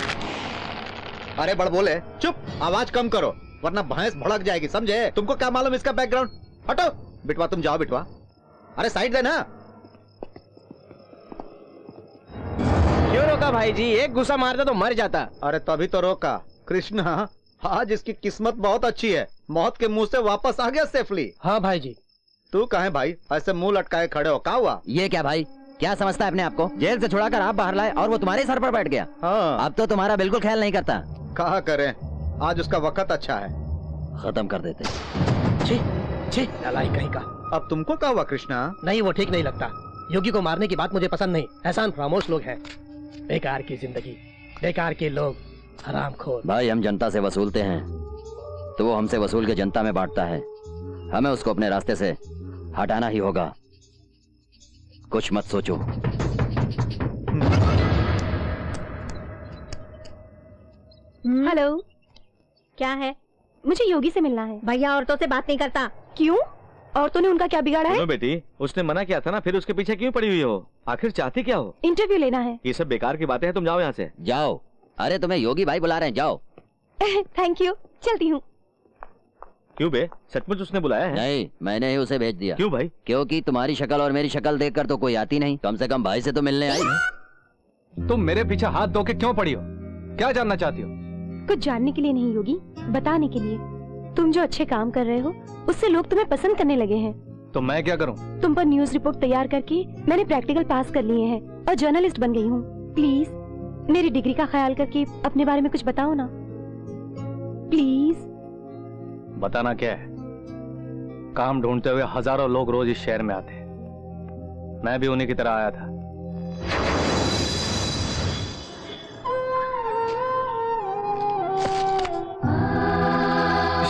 अरे, बड़ बोले। चुप। आवाज़ कम करो, वरना भैंस भड़क जाएगी, समझे? तुमको क्या मालूम इसका बैकग्राउंड हटो। बिटवा, तुम जाओ, बिटवा। अरे साइड देना क्यों रोका भाई जी? एक गुस्सा मारता तो मर जाता। अरे, तभी तो रोका। कृष्णा, आज इसकी किस्मत बहुत अच्छी है। मौत के मुँह से वापस आ गया सेफली हाँ भाई जी। तू कहे भाई? ऐसे मुँह लटकाए खड़े हो। क्या हुआ? ये क्या भाई? क्या समझता है अपने आप को? जेल से छुड़ाकर आप बाहर लाए और वो तुम्हारे सर पर बैठ गया। हाँ। अब तो तुम्हारा बिल्कुल ख्याल नहीं करता। कहा करे? आज उसका वक्त अच्छा है। खत्म कर देते। छी छी नालाई कहीं का। अब तुमको क्या हुआ कृष्णा? नहीं वो ठीक नहीं लगता। योगी को मारने की बात मुझे पसंद नहीं। एहसान खामोश लोग हैं। बेकार की ज़िंदगी बेकार के लोग हराम खोर भाई हम जनता से वसूलते हैं। तो वो हमसे वसूल के जनता में बांटता है। हमें उसको अपने रास्ते से हटाना ही होगा। कुछ मत सोचो। हेलो। क्या है? मुझे योगी से मिलना है। भैया औरतों से बात नहीं करता। क्यों? औरतों ने उनका क्या बिगाड़ा है? बेटी उसने मना किया था ना फिर उसके पीछे क्यों पड़ी हुई हो? आखिर चाहती क्या हो? इंटरव्यू लेना है। ये सब बेकार की बातें हैं तुम जाओ यहाँ से। जाओ। अरे तुम्हें योगी भाई बुला रहे हैं जाओ। थैंक यू चलती हूँ। क्यों बे? सचमुच उसने बुलाया है? नहीं मैंने ही उसे भेज दिया। क्यों भाई? क्योंकि तुम्हारी शक्ल और मेरी शक्ल देखकर तो कोई आती नहीं। कम से कम भाई से तो मिलने आई। तुम मेरे पीछे हाथ धो के क्यों पड़ी हो? क्या जानना चाहती हो? कुछ जानने के लिए नहीं योगी। बताने के लिए। तुम जो अच्छे काम कर रहे हो उससे लोग तुम्हें पसंद करने लगे हैं। तो मैं क्या करूँ? तुम पर न्यूज़ रिपोर्ट तैयार करके मैंने प्रैक्टिकल पास कर लिए हैं और जर्नलिस्ट बन गई हूँ। प्लीज़ मेरी डिग्री का ख्याल करके अपने बारे में कुछ बताओ ना। प्लीज़। बताना क्या है? काम ढूंढते हुए हज़ारों लोग रोज इस शहर में आते हैं। मैं भी उन्हीं की तरह आया था।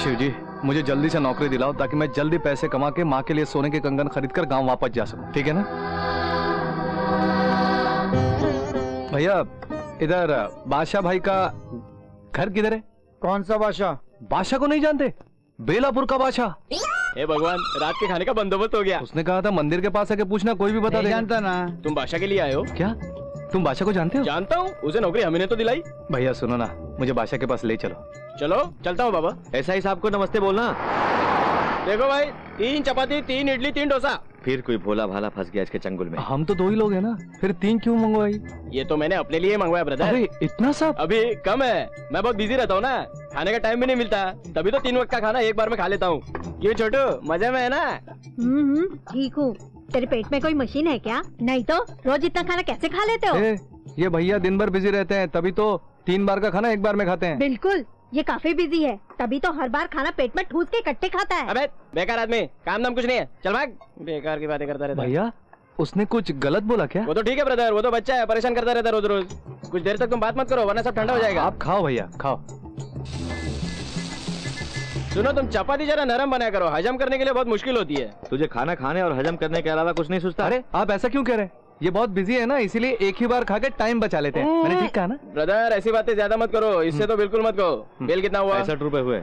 शिव जी मुझे जल्दी से नौकरी दिलाओ ताकि मैं जल्दी पैसे कमा के माँ के लिए सोने के कंगन खरीद कर गाँव वापस जा सकूँ। ठीक है ना? भैया इधर बादशाह भाई का घर किधर है? कौन सा बादशाह? बादशाह को नहीं जानते? बेलापुर का बादशाह। हे भगवान रात के खाने का बंदोबस्त हो गया। उसने कहा था मंदिर के पास आके पूछना कोई भी बता दे जानता ना। तुम बादशाह के लिए आए हो? क्या? तुम बादशाह को जानते हो? जानता हूँ उसे नौकरी हमें तो दिलाई। भैया सुनो ना मुझे बादशाह के पास ले चलो। चलो चलता हूँ बाबा। ऐसा ही साहब को नमस्ते बोलना। देखो भाई तीन चपाती तीन इडली तीन डोसा। फिर कोई भोला भाला फंस गया इसके चंगुल में। हम तो दो ही लोग हैं ना फिर तीन क्यों मंगवाई? ये तो मैंने अपने लिए मंगवाया ब्रदर अरे इतना सब? अभी कम है मैं बहुत बिज़ी रहता हूँ ना। खाने का टाइम भी नहीं मिलता तभी तो तीन वक्त का खाना एक बार में खा लेता हूँ। क्यों छोटू मज़े में है ना? हम्म ठीक हूँ। तेरे पेट में कोई मशीन है क्या? नहीं तो रोज इतना खाना कैसे खा लेते हो? ए, ये भैया दिन भर बिज़ी रहते हैं तभी तो तीन बार का खाना एक बार में खाते हैं। बिल्कुल ये काफ़ी बिज़ी है। तभी तो हर बार खाना पेट में ठूस के इकट्ठे खाता है। अबे बेकार आदमी। काम नाम कुछ नहीं है। चल भाग। बेकार की बातें करता रहता है। भैया उसने कुछ गलत बोला क्या? वो तो ठीक है ब्रदर वो तो बच्चा है परेशान करता रहता है रोज रोज। कुछ देर तक तुम बात मत करो वरना सब ठंडा हो जाएगा। आप खाओ भैया खाओ। सुनो तुम चपाती जरा नरम बनाया करो। हजम करने के लिए बहुत मुश्किल होती है। तुझे खाना खाने और हजम करने के अलावा कुछ नहीं सोचता? अरे आप ऐसा क्यों कह रहे हैं? ये बहुत बिज़ी है ना इसीलिए एक ही बार खा के टाइम बचा लेते हैं। मैंने ठीक कहा ना? ब्रदर ऐसी बातें ज़्यादा मत करो इससे तो बिल्कुल मत कहो। बिल कितना हुआ? पैंसठ रुपए हुए।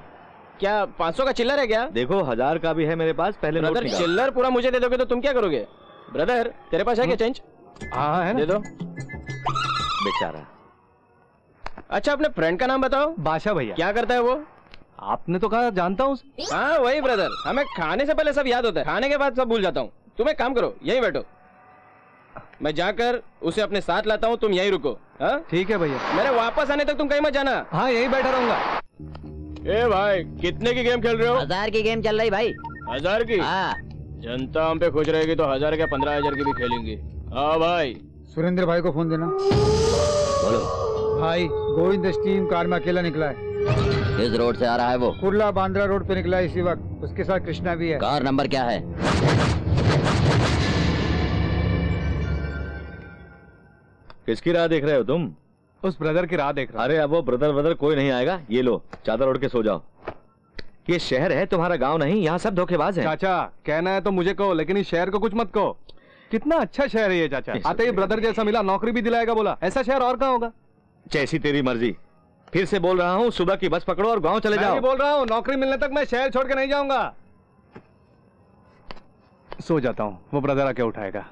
क्या पाँच सौ का चिल्लर है क्या? देखो हज़ार का भी है मेरे पास पहले ब्रदर चिल्लर पूरा मुझे दे दोगे तो तुम क्या करोगे? ब्रदर तेरे पास है क्या चेंज हाँ है दे दो। बेचारा। अच्छा अपने फ्रेंड का नाम बताओ। बादशाह भैया। क्या करता है वो? आपने तो कहा जानता हूँ हाँ वही ब्रदर हमें खाने से पहले सब याद होता है। खाने के बाद सब भूल जाता हूँ। तुम एक काम करो यही बैठो। मैं जाकर उसे अपने साथ लाता हूँ तुम यहीं रुको हाँ? ठीक है भैया। मेरे वापस आने तक तुम कहीं मत जाना। हाँ यही बैठा रहूँगा। ए भाई कितने की गेम खेल रहे हो? हज़ार की गेम चल रही भाई। हज़ार की? हाँ। जनता हम पे खुश रहेगी तो हज़ार क्या पंद्रह हज़ार की भी खेलेंगे। हाँ भाई। सुरेंद्र भाई को फ़ोन देना। बोलो। भाई गोविंद स्टीम कार में अकेला निकला है। किस रोड से आ रहा है वो? कुर्ला बांद्रा रोड पे निकला है इसी वक्त। उसके साथ कृष्णा भी है। कार नंबर क्या है? किसकी राह देख रहे हो तुम? उस ब्रदर की राह देख रहा अरे अब वो ब्रदर ब्रदर कोई नहीं आएगा। ये लो चादर ओढ़ के सो जाओ। ये शहर है तुम्हारा गाँव नहीं यहाँ सब धोखेबाज हैं। चाचा कहना है तो मुझे कहो लेकिन इस शहर को कुछ मत कहो। कितना अच्छा शहर है ये चाचा। आते ही ब्रदर जैसा मिला नौकरी भी दिलाएगा बोला। ऐसा शहर और कहाँ होगा? जैसी तेरी मर्ज़ी। फिर से बोल रहा हूँ सुबह की बस पकड़ो और गाँव चले जाओ। बोल रहा हूँ नौकरी मिलने तक मैं शहर छोड़ के नहीं जाऊँगा। सो जाता हूँ वो ब्रदर आके उठाएगा।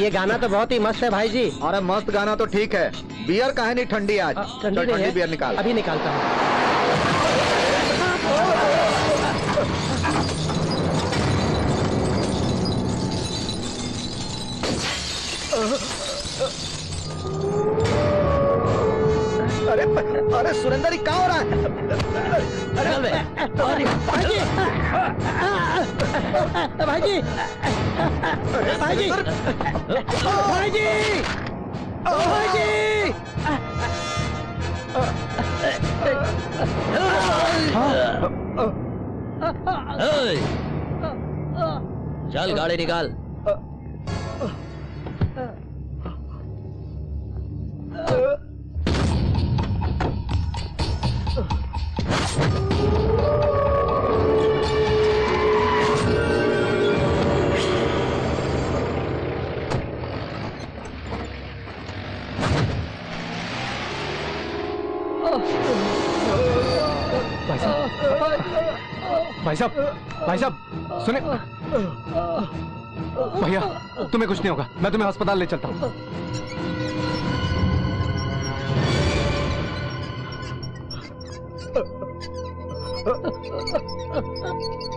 ये गाना तो बहुत ही मस्त है भाई जी। अरे मस्त गाना तो ठीक है। बियर का है नहीं ठंडी आज ठंडी बियर निकाल। अभी निकालता हूँ। अरे अरे सुरेंद्र ये क्या हो रहा है अरे भाई जी भाई जी भाई जी जी जी चल गाड़ी निकाल भाई भाई साहब भाई साहब, सुने। भैया, तुम्हें कुछ नहीं होगा, मैं तुम्हें अस्पताल ले चलता हूँ।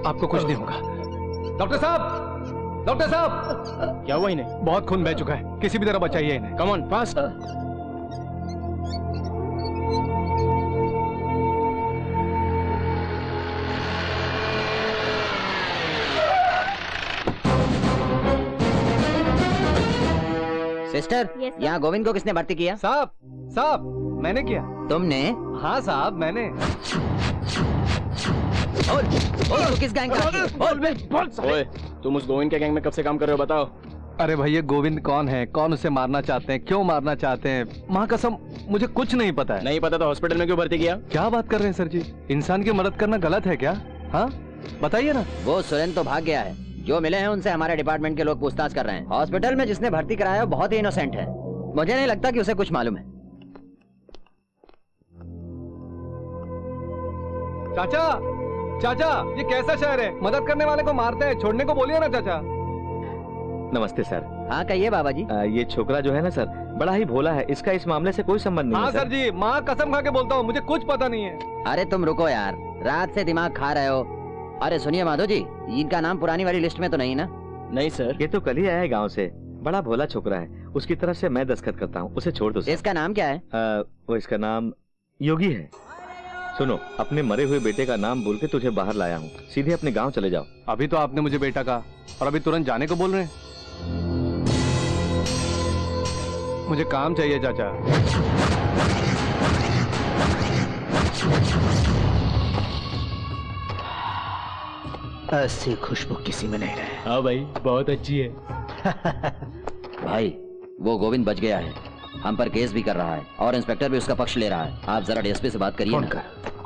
आपको कुछ नहीं होगा। डॉक्टर साहब डॉक्टर साहब। क्या हुआ इन्हें? बहुत खून बह चुका है। किसी भी तरह बचाइए इन्हें। कम ऑन फास्ट सिस्टर यहाँ गोविंद को किसने भर्ती किया? साहब साहब मैंने किया। तुमने? हाँ साहब मैंने। बोल तू किस गैंग का? बोल बे बोल ओए तुम उस गोविंद के गैंग में कब से काम कर रहे हो बताओ। अरे भैया गोविंद कौन है? कौन उसे मारना चाहते हैं? क्यों मारना चाहते हैं? माँ कसम मुझे कुछ नहीं पता है। नहीं पता तो हॉस्पिटल में क्यों भर्ती किया? क्या बात कर रहे हैं सर जी? इंसान की मदद करना गलत है क्या? हाँ? बताइए ना। वो सुरेंद्र तो भाग गया है। जो मिले हैं उनसे हमारे डिपार्टमेंट के लोग पूछताछ कर रहे हैं। हॉस्पिटल में जिसने भर्ती कराया वो बहुत ही इनोसेंट है। मुझे नहीं लगता कि उसे कुछ मालूम है। चाचा! चाचा ये कैसा शहर है? मदद करने वाले को मारते हैं छोड़ने को बोलिए ना चाचा। नमस्ते सर। हाँ कहिए बाबा जी आ, ये छोकरा जो है ना सर बड़ा ही भोला है। इसका इस मामले से कोई संबंध नहीं हाँ है सर। जी माँ कसम खा के बोलता हूँ मुझे कुछ पता नहीं है। अरे तुम रुको यार रात से दिमाग खा रहे हो। अरे सुनिए माधो जी इनका नाम पुरानी वाली लिस्ट में तो नहीं ना? नहीं सर। ये तो कल ही आया है गाँव से। बड़ा भोला छोकरा है। उसकी तरफ़ से मैं दस्खत करता हूँ उसे छोड़ दो इसका नाम क्या है? आ, वो इसका नाम योगी है। सुनो अपने मरे हुए बेटे का नाम बोल के तुझे बाहर लाया हूँ। सीधे अपने गाँव चले जाओ। अभी तो आपने मुझे बेटा कहा और अभी तुरंत जाने को बोल रहे हैं। मुझे काम चाहिए चाचा। ऐसी खुशबू किसी में नहीं रहे। हाँ भाई बहुत अच्छी है। भाई वो गोविंद बच गया है। हम पर केस भी कर रहा है और इंस्पेक्टर भी उसका पक्ष ले रहा है। आप जरा डीएसपी से बात करिए कर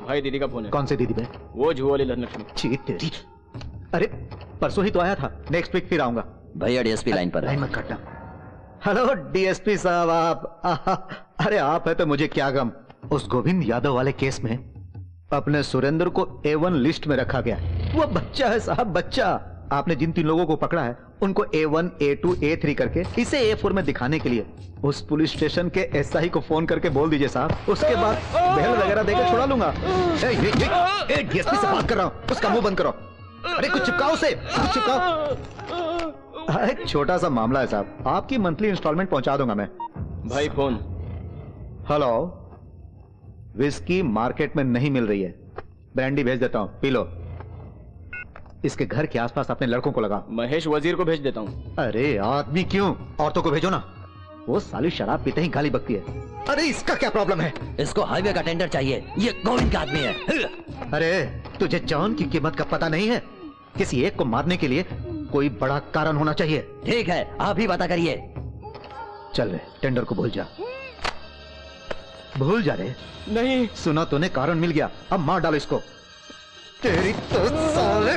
भाई दीदी का फ़ोन है। कौन सी दीदी बे वो जुआ वाली लक्ष्मी अरे परसों ही तो आया था। नेक्स्ट वीक फिर आऊँगा। भैया डीएसपी लाइन पर लाइन मत काटना। हेलो डीएसपी साहब आप अरे आप है तो मुझे क्या गम। उस गोविंद यादव वाले केस में अपने सुरेंद्र को ए वन लिस्ट में रखा गया है। वो बच्चा है साहब बच्चा। आपने जिन तीन लोगों को पकड़ा है उनको A one A two A three करके इसे ए फोर में दिखाने के लिए। उस पुलिस स्टेशन के एसआई को फ़ोन करके बोल दीजिए साहब। उसके बाद बेल वगैरह देकर छुड़ा लूँगा। डीएसपी से बात कर रहा हूँ। उसका मुँह बंद करो। अरे कुछ चिपकाओ से कुछ चिपकाओ। एक छोटा सा मामला है साहब। आपकी मंथली इंस्टॉलमेंट पहुँचा दूँगा मैं। भाई फ़ोन। हेलो। विस्की मार्केट में नहीं मिल रही है। ब्रांडी भेज देता हूँ। पी लो। इसके घर के आसपास अपने लड़कों को लगा महेश वज़ीर को भेज देता हूँ। अरे आदमी क्यों? औरतों को भेजो ना। वो साली शराब पीते ही गाली बकती है। अरे इसका क्या प्रॉब्लम है? इसको हाईवे का टेंडर चाहिए। ये गोविंद का आदमी है। अरे तुझे जॉन की कीमत का पता नहीं है? किसी एक को मारने के लिए कोई बड़ा कारण होना चाहिए। ठीक है आप ही पता करिए। चल रे टेंडर को भूल जा। भूल जा रे? नहीं। सुना तूने कारण मिल गया। अब मार डालो इसको। तेरी तो साले।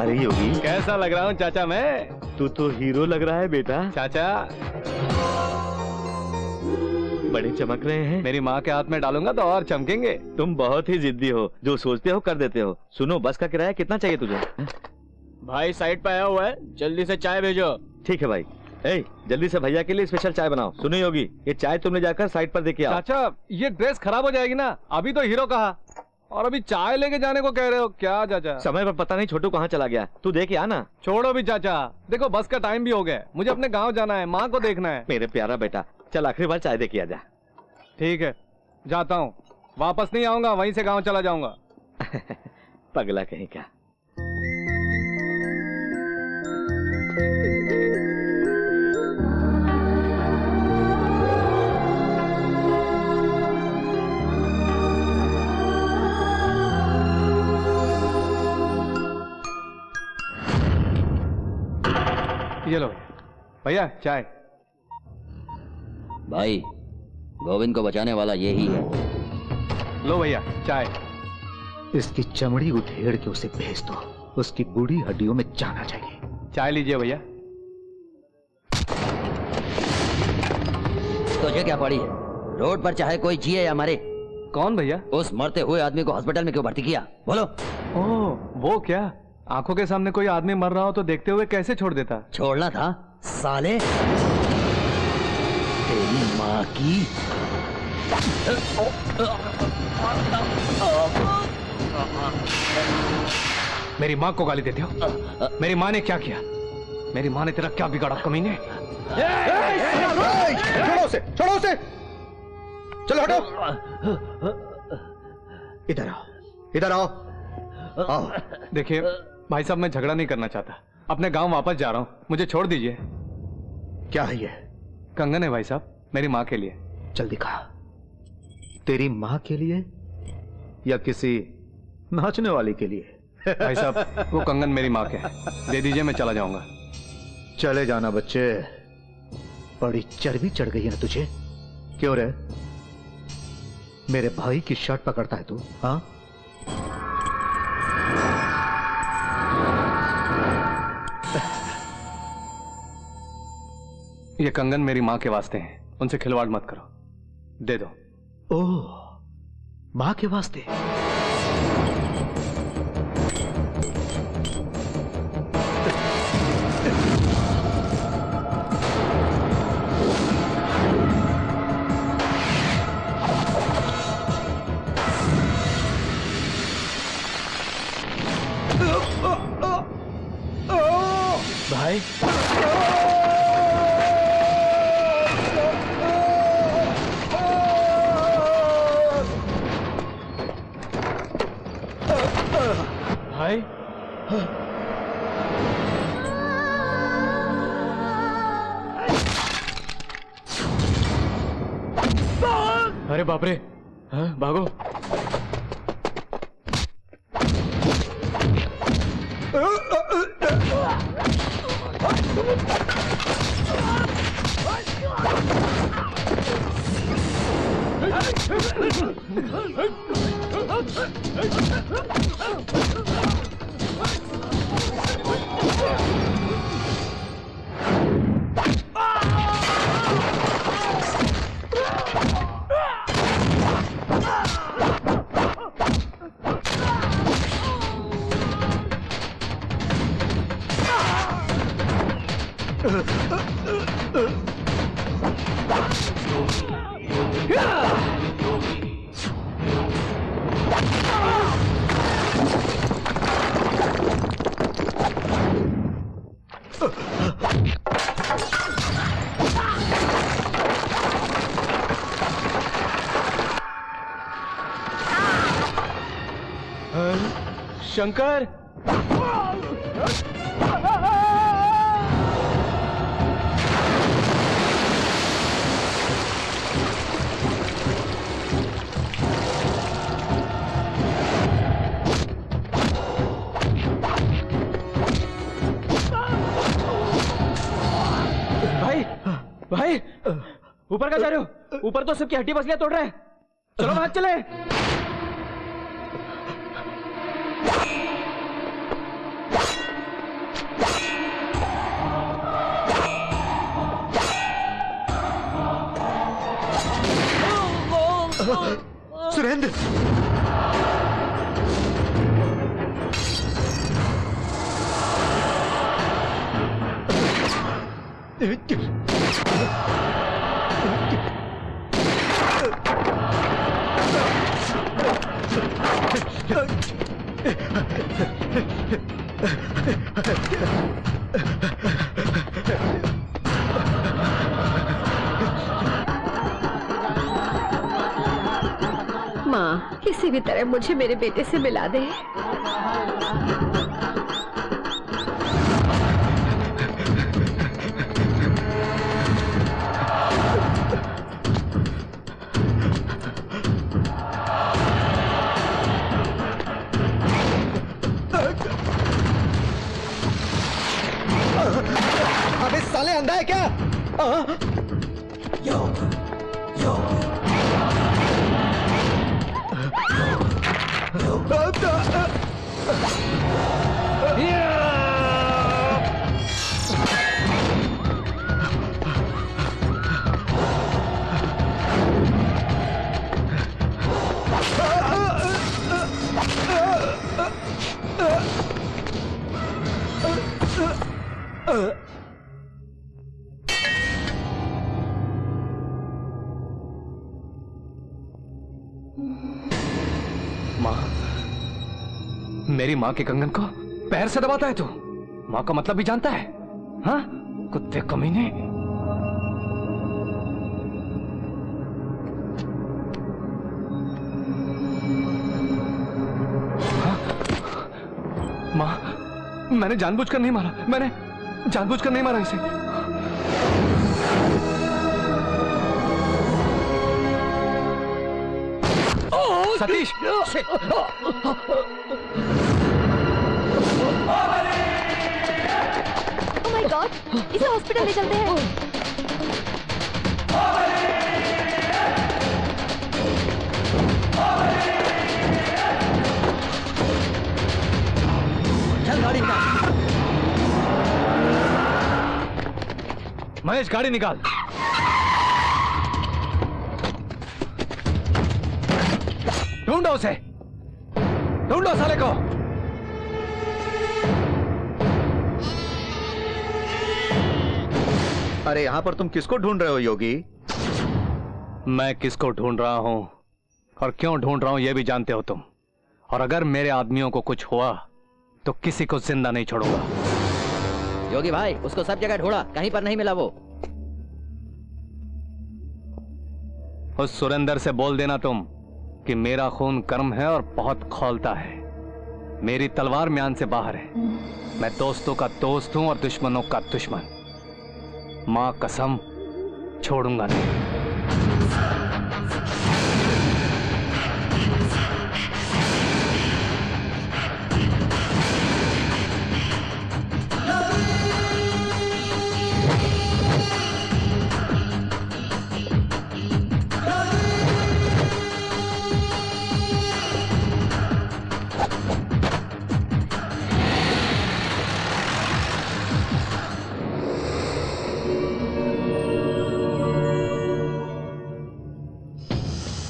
अरे योगी। कैसा लग रहा हूँ चाचा मैं? तू तो हीरो लग रहा है बेटा। चाचा। बड़े चमक रहे हैं। मेरी माँ के हाथ में डालूँगा तो और चमकेंगे। तुम बहुत ही जिद्दी हो। जो सोचते हो कर देते हो। सुनो बस का किराया कितना चाहिए तुझे? भाई साइड पे आया हुआ है जल्दी से चाय भेजो। ठीक है भाई। ए जल्दी से भैया के लिए स्पेशल चाय बनाओ। सुनो योगी ये चाय तुमने जाकर साइड पर देके आओ। चाचा ये ड्रेस खराब हो जाएगी ना अभी तो हीरो कहा। और अभी चाय लेके जाने को कह रहे हो क्या चाचा? समय पर पता नहीं छोटू कहाँ चला गया। तू देखे आना छोड़ो भी चाचा देखो बस का टाइम भी हो गया मुझे अपने गाँव जाना है माँ को देखना है। मेरे प्यारा बेटा चल आखिरी बार चाय दे के आ जा। ठीक है जाता हूँ। वापस नहीं आऊँगा वहीं से गाँव चला जाऊँगा। पगला कहीं का। ये लो भैया। चाय। भाई गोविंद को बचाने वाला ये ही है। लो भैया चाय। इसकी चमड़ी उधेड़ के उसे भेज दो। उसकी बूढ़ी हड्डियों में जाना चाहिए चाय लीजिए भैया। तुझे क्या पड़ी है? रोड पर चाहे कोई जिए या मरे। कौन भैया? उस मरते हुए आदमी को हॉस्पिटल में क्यों भर्ती किया? बोलो। ओ वो क्या? आँखों के सामने कोई आदमी मर रहा हो तो देखते हुए कैसे छोड़ देता? छोड़ना था? साले। तेरी माँ की। मेरी माँ को गाली देते हो? मेरी माँ ने क्या किया? मेरी माँ ने तेरा क्या बिगाड़ा कमीने? छोड़ो उसे छोड़ो उसे चलो हटो। इधर आओ इधर आओ। आओ देखिए भाई साहब मैं झगड़ा नहीं करना चाहता। अपने गाँव वापस जा रहा हूँ। मुझे छोड़ दीजिए। क्या है ये? कंगन है भाई साहब मेरी माँ के लिए। चल दिखा। तेरी माँ के लिए या किसी नाचने वाली के लिए? भाई साहब वो कंगन मेरी माँ के है। दे दीजिए मैं चला जाऊँगा। चले जाना बच्चे। बड़ी चर्बी चढ़ गई है ना तुझे? क्यों रे? मेरे भाई की शर्ट पकड़ता है तू हाँ? ये कंगन मेरी माँ के वास्ते हैं। उनसे खिलवाड़ मत करो। दे दो। ओह माँ के वास्ते? बाप रे हाँ, भागो। शंकर? भाई भाई, ऊपर का जा रहे हो ऊपर तो सबकी हड्डी बसलियाँ तोड़ रहे हैं। चलो भाग चले। माँ किसी भी तरह मुझे मेरे बेटे से मिला दे। साले अंधा है क्या आ? माँ माँ के कंगन को पैर से दबाता है तू। माँ का मतलब भी जानता है हाँ? कुत्ते कमीने? माँ, मैंने जानबूझकर नहीं मारा, मैंने जानबूझकर नहीं मारा इसे। सतीश गॉड इसे हॉस्पिटल ले चलते हैं। गाड़ी निकाल। महेश गाड़ी निकाल। ढूंढो उसे। अरे यहाँ पर तुम किसको ढूंढ रहे हो योगी? मैं किसको ढूंढ रहा हूँ? और क्यों ढूंढ रहा हूँ यह भी जानते हो तुम। और अगर मेरे आदमियों को कुछ हुआ तो किसी को ज़िंदा नहीं छोड़ूँगा। योगी भाई उसको सब जगह ढूंढा कहीं पर नहीं मिला वो। उस सुरेंद्र से बोल देना तुम कि मेरा खून कर्म है और बहुत खोलता है। मेरी तलवार म्यान से बाहर है। मैं दोस्तों का दोस्त हूँ और दुश्मनों का दुश्मन। माँ कसम छोड़ूँगा नहीं।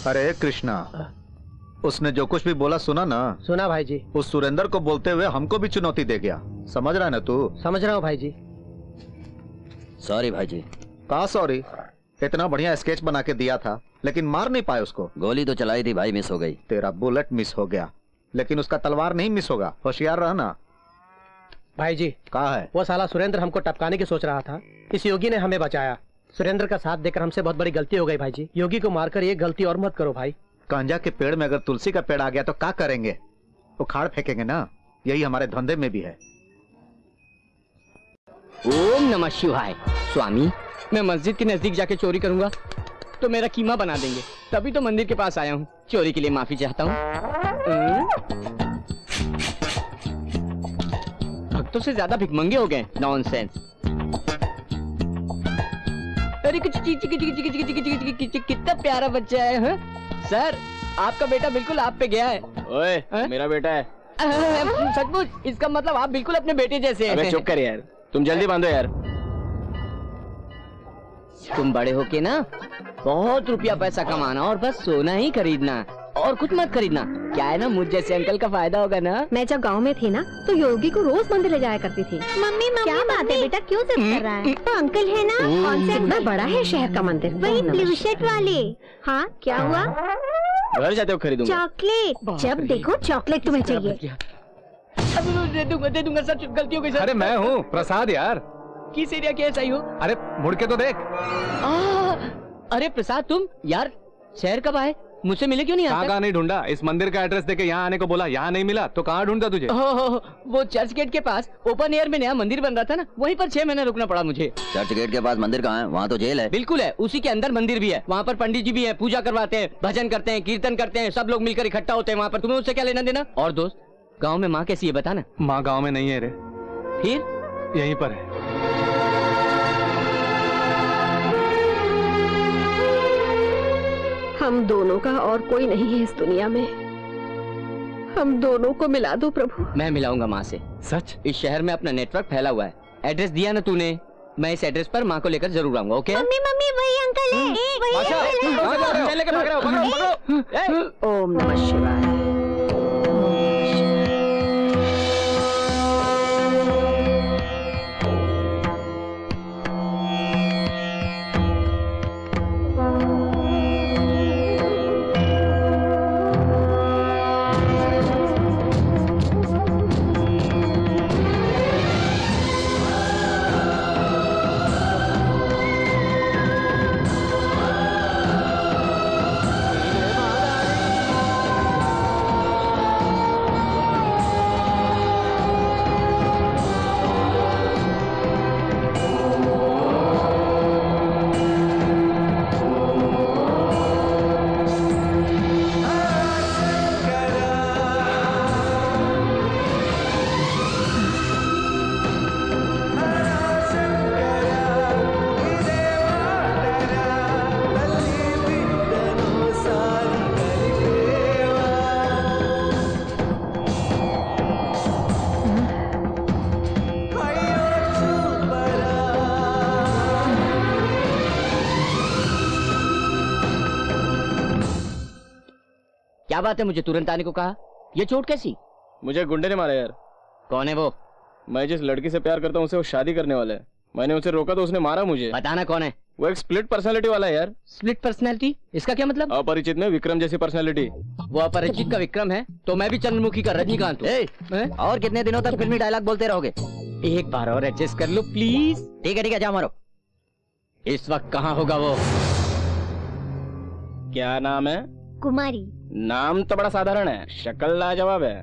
अरे कृष्णा उसने जो कुछ भी बोला सुना ना? सुना भाई जी उस सुरेंद्र को बोलते हुए हमको भी चुनौती दे गया। समझ रहा है ना तू? समझ रहा हूँ भाई जी सॉरी भाई जी कहा सॉरी इतना बढ़िया स्केच बना के दिया था लेकिन मार नहीं पाए उसको। गोली तो चलाई थी भाई मिस हो गई। तेरा बुलेट मिस हो गया लेकिन उसका तलवार नहीं मिस होगा। होशियार रहना भाई जी कहा है? वो साला सुरेंद्र हमको टपकाने की सोच रहा था इस योगी ने हमें बचाया। सुरेंद्र का साथ देकर हमसे बहुत बड़ी गलती हो गई भाई जी योगी को मारकर ये गलती और मत करो भाई। कांजा के पेड़ में अगर तुलसी का पेड़ आ गया तो क्या करेंगे? उखाड़ फेंकेंगे ना। यही हमारे धंधे में भी है। ओम नमः शिवाय। स्वामी मैं मस्जिद के नज़दीक जाके चोरी करूँगा तो मेरा कीमा बना देंगे। तभी तो मंदिर के पास आया हूँ। चोरी के लिए माफ़ी चाहता हूँ। भक्तों से ज़्यादा भिकमंगे हो गए। नॉनसेंस अरे कितना प्यारा बच्चा है, हा? सर आपका बेटा बिल्कुल आप पे गया है। ओए हाँ? मेरा बेटा है। सचमुच इसका मतलब आप बिल्कुल अपने बेटे जैसे हैं। चुप कर यार। तुम जल्दी बांधो यार। तुम बड़े हो के ना बहुत रुपया पैसा कमाना और बस सोना ही खरीदना। और कुछ मत खरीदना। क्या है ना मुझ जैसे अंकल का फ़ायदा होगा ना? मैं जब गाँव में थी ना तो योगी को रोज मंदिर ले जाया करती थी। मम्मी मम्मी क्या बात है बेटा क्यों जिद कर रहा है? तो अंकल है ना? कौन से कितना बड़ा है शहर का मंदिर। वही ब्लू शर्ट वाले। हाँ क्या हुआ? घर जाते हो खरीदूँगा। चॉकलेट। जब देखो चॉकलेट तुम्हें चाहिए। दे दूँगा दे दूँगा सर गलती हो गई सर अरे मैं हूँ प्रसाद यार। किस एरिया के चाहिए हो? अरे मुड़ के तो देख। अरे प्रसाद तुम यार शहर कब आए? मुझसे मिले क्यों नहीं कहाँ कहाँ नहीं ढूंढा? इस मंदिर का एड्रेस देके यहाँ आने को बोला यहाँ नहीं मिला तो कहाँ ढूंढता तुझे? हो, हो, हो, वो चर्च गेट के पास ओपन एयर में नया मंदिर बन रहा था ना वहीं पर छह महीने रुकना पड़ा मुझे। चर्च गेट के पास मंदिर कहाँ है? वहाँ तो जेल है। बिल्कुल है उसी के अंदर मंदिर भी है। वहाँ पर पंडित जी भी है पूजा करवाते हैं भजन करते हैं कीर्तन करते हैं सब लोग मिलकर इकट्ठा होते हैं वहाँ पर। तुम्हें उससे क्या लेना देना? और दोस्त गाँव में माँ कैसी है बता ना। माँ गाँव में नहीं है रे। फिर? यहीं पर है। हम दोनों का और कोई नहीं है इस दुनिया में। हम दोनों को मिला दो प्रभु। मैं मिलाऊँगा माँ से। सच? इस शहर में अपना नेटवर्क फैला हुआ है। एड्रेस दिया ना तूने। मैं इस एड्रेस पर माँ को लेकर ज़रूर आऊँगा ओके? मम्मी मम्मी वही अंकल है। ओम नमः आशा, क्या बात है मुझे तुरंत आने को कहा? ये चोट कैसी? मुझे गुंडे ने मारा यार। कौन है वो? मैं जिस लड़की से प्यार करता हूँ उसे वो शादी करने वाला है। मैंने उसे रोका तो उसने मारा मुझे। बताना कौन है? वो एक स्प्लिट पर्सनालिटी वाला है यार। स्प्लिट पर्सनैलिटी इसका क्या मतलब? अपरिचित में विक्रम जैसी पर्सनालिटी वो अपरिचित का विक्रम है तो मैं भी चंद्रमुखी का रजनीकांत हूँ। और कितने दिनों तक फिल्मी डायलॉग बोलते रहोगे? एक बार और एडजस्ट कर लो प्लीज़ ठीक है ठीक है जाओ मारो। इस वक्त कहाँ होगा वो? क्या नाम है? कुमारी। नाम तो बड़ा साधारण है। शक्ल लाजवाब है।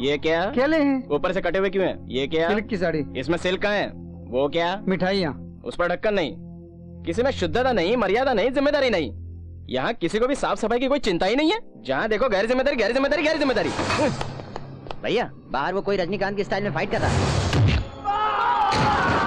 ये क्या? केले हैं? ऊपर से कटे हुए क्यों हैं? ये क्या? सिल्क की साड़ी। इसमें सिल्क का है। वो क्या? मिठाइयाँ। उस पर ढक्कन नहीं। किसी में शुद्धता नहीं मर्यादा नहीं ज़िम्मेदारी नहीं। यहाँ किसी को भी साफ़ सफ़ाई की कोई चिंता ही नहीं है। जहाँ देखो गैर ज़िम्मेदारी गैर ज़िम्मेदारी गैर ज़िम्मेदारी भैया बाहर वो कोई रजनीकांत के स्टाइल में फाइट कर रहा है। हे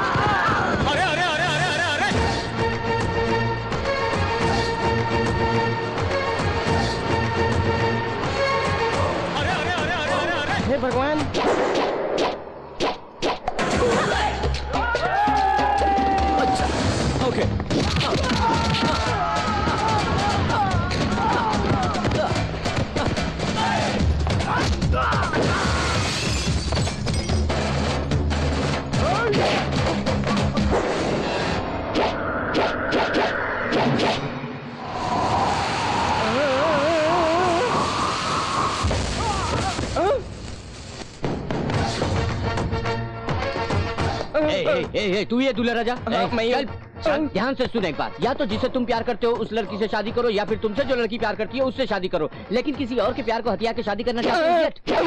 ए, ए, तू ये दूल्हा राजा? मैं चल, ध्यान से सुन एक बात। या तो जिसे तुम प्यार करते हो उस लड़की से शादी करो या फिर तुमसे जो लड़की प्यार करती है उससे शादी करो। लेकिन किसी और के प्यार को हथियार के शादी करना चाहते हो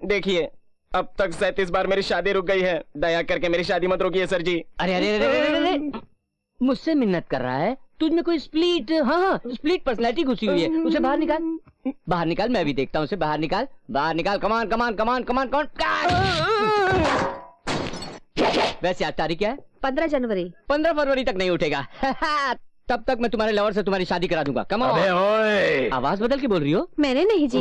देखिए अब तक सैतीस बार मेरी शादी रुक गई है। दया करके मेरी शादी मत रोकिए सर जी। अरे अरे अरे अरे, अरे, अरे। मुझसे मिन्नत कर रहा है। तुझमें कोई स्प्लिट हाँ हाँ स्प्लिट पर्सनैलिटी घुसी हुई है। उसे बाहर निकाल। बाहर निकाल मैं भी देखता हूँ उसे। बाहर निकाल बाहर निकाल। कमान कमान कमान कमान कमान वैसे आज तारीख क्या है पंद्रह जनवरी पंद्रह फरवरी तक नहीं उठेगा तब तक मैं तुम्हारे लवर से तुम्हारी शादी करा दूँगा कम अबे ओए आवाज़ बदल के बोल रही हो मैंने नहीं जी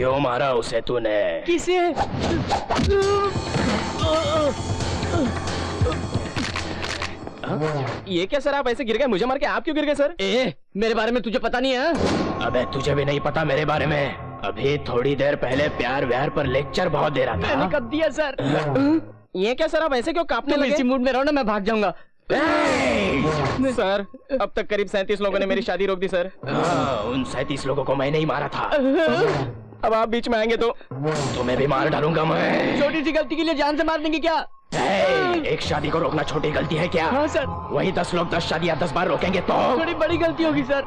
क्यों मारा उसे तूने? किसे? ये क्या सर आप ऐसे गिर गए? मुझे मार के आप क्यों गिर गए सर? ए मेरे बारे में तुझे पता नहीं है? अबे तुझे भी नहीं पता मेरे बारे में। अभी थोड़ी देर पहले प्यार व्यार पर लेक्चर बहुत दे रहा था मैंने कब दिया सर? ये क्या सर आप ऐसे क्यों कांपने लगे? इसी मूड में रहो ना मैं भाग जाऊँगा। सर अब तक करीब सैंतीस लोगों ने मेरी शादी रोक दी सर। हाँ, उन सैतीस लोगों को मैंने ही मारा था। अब आप बीच में आएँगे तो तुम्हें भी मार डालूँगा मैं। छोटी सी गलती के लिए जान से मार देंगे क्या? एक शादी को रोकना छोटी गलती है क्या? हाँ सर। वही दस लोग दस शादियाँ दस बार रोकेंगे तो? थोड़ी बड़ी गलती होगी सर।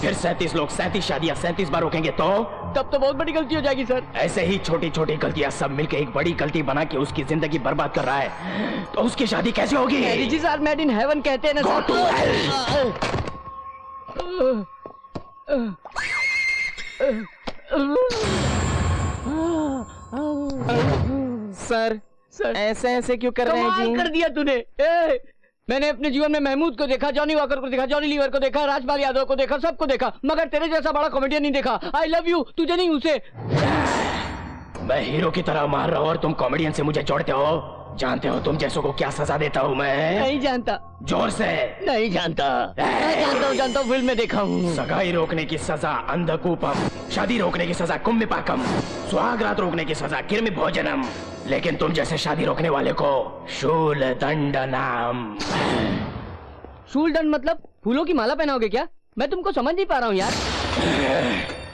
फिर सैतीस लोग सैतीस शादियाँ सैतीस बार रोकेंगे तो? तब तो बहुत बड़ी गलती हो जाएगी सर। ऐसे ही छोटी छोटी गलतियाँ सब मिलके एक बड़ी गलती बना के उसकी ज़िंदगी बर्बाद कर रहा है। तो उसकी शादी कैसे होगी? Marriages are made in heaven कहते हैं ना सर सर। ऐसे ऐसे क्यों कर रहे हैं जी? कर दिया तूने। मैंने अपने जीवन में महमूद को देखा जॉनी वॉकर को देखा जॉनी लीवर को देखा राजपाल यादव को देखा सबको देखा मगर तेरे जैसा बड़ा कॉमेडियन नहीं देखा। आई लव यू तुझे नहीं उसे। मैं हीरो की तरह मार रहा हूँ और तुम कॉमेडियन से मुझे जोड़ते हो। जानते हो तुम जैसों को क्या सजा देता हूँ मैं? नहीं जानता। ज़ोर से। नहीं जानता। मैं जानता हूँ जानता हूँ फ़िल्म में देखा हूँ। सगाई रोकने की सजा अंधकूपम शादी रोकने की सजा कुम्भिपाकम सुहागरात रोकने की सजा किरमि भोजनम लेकिन तुम जैसे शादी रोकने वाले को शूल दंड नाम शूल दंड मतलब फूलों की माला पहनाओगे क्या? मैं तुमको समझ नहीं पा रहा हूँ यार।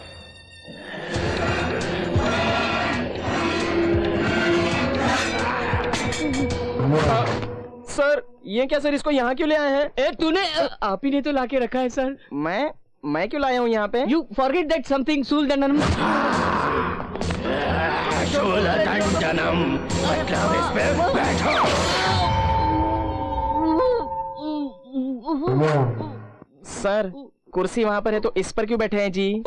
सर ये क्या सर इसको यहाँ क्यों ले आए हैं? ए तूने आप ही ने तो लाके रखा है सर। मैं मैं क्यों लाया हूँ यहाँ पे? यू फॉरगेट दैट समथिंग सूल दंडनम शूल दंडनम मतलब इस पे बैठो सर कुर्सी वहाँ पर है तो इस पर क्यों बैठे हैं जी?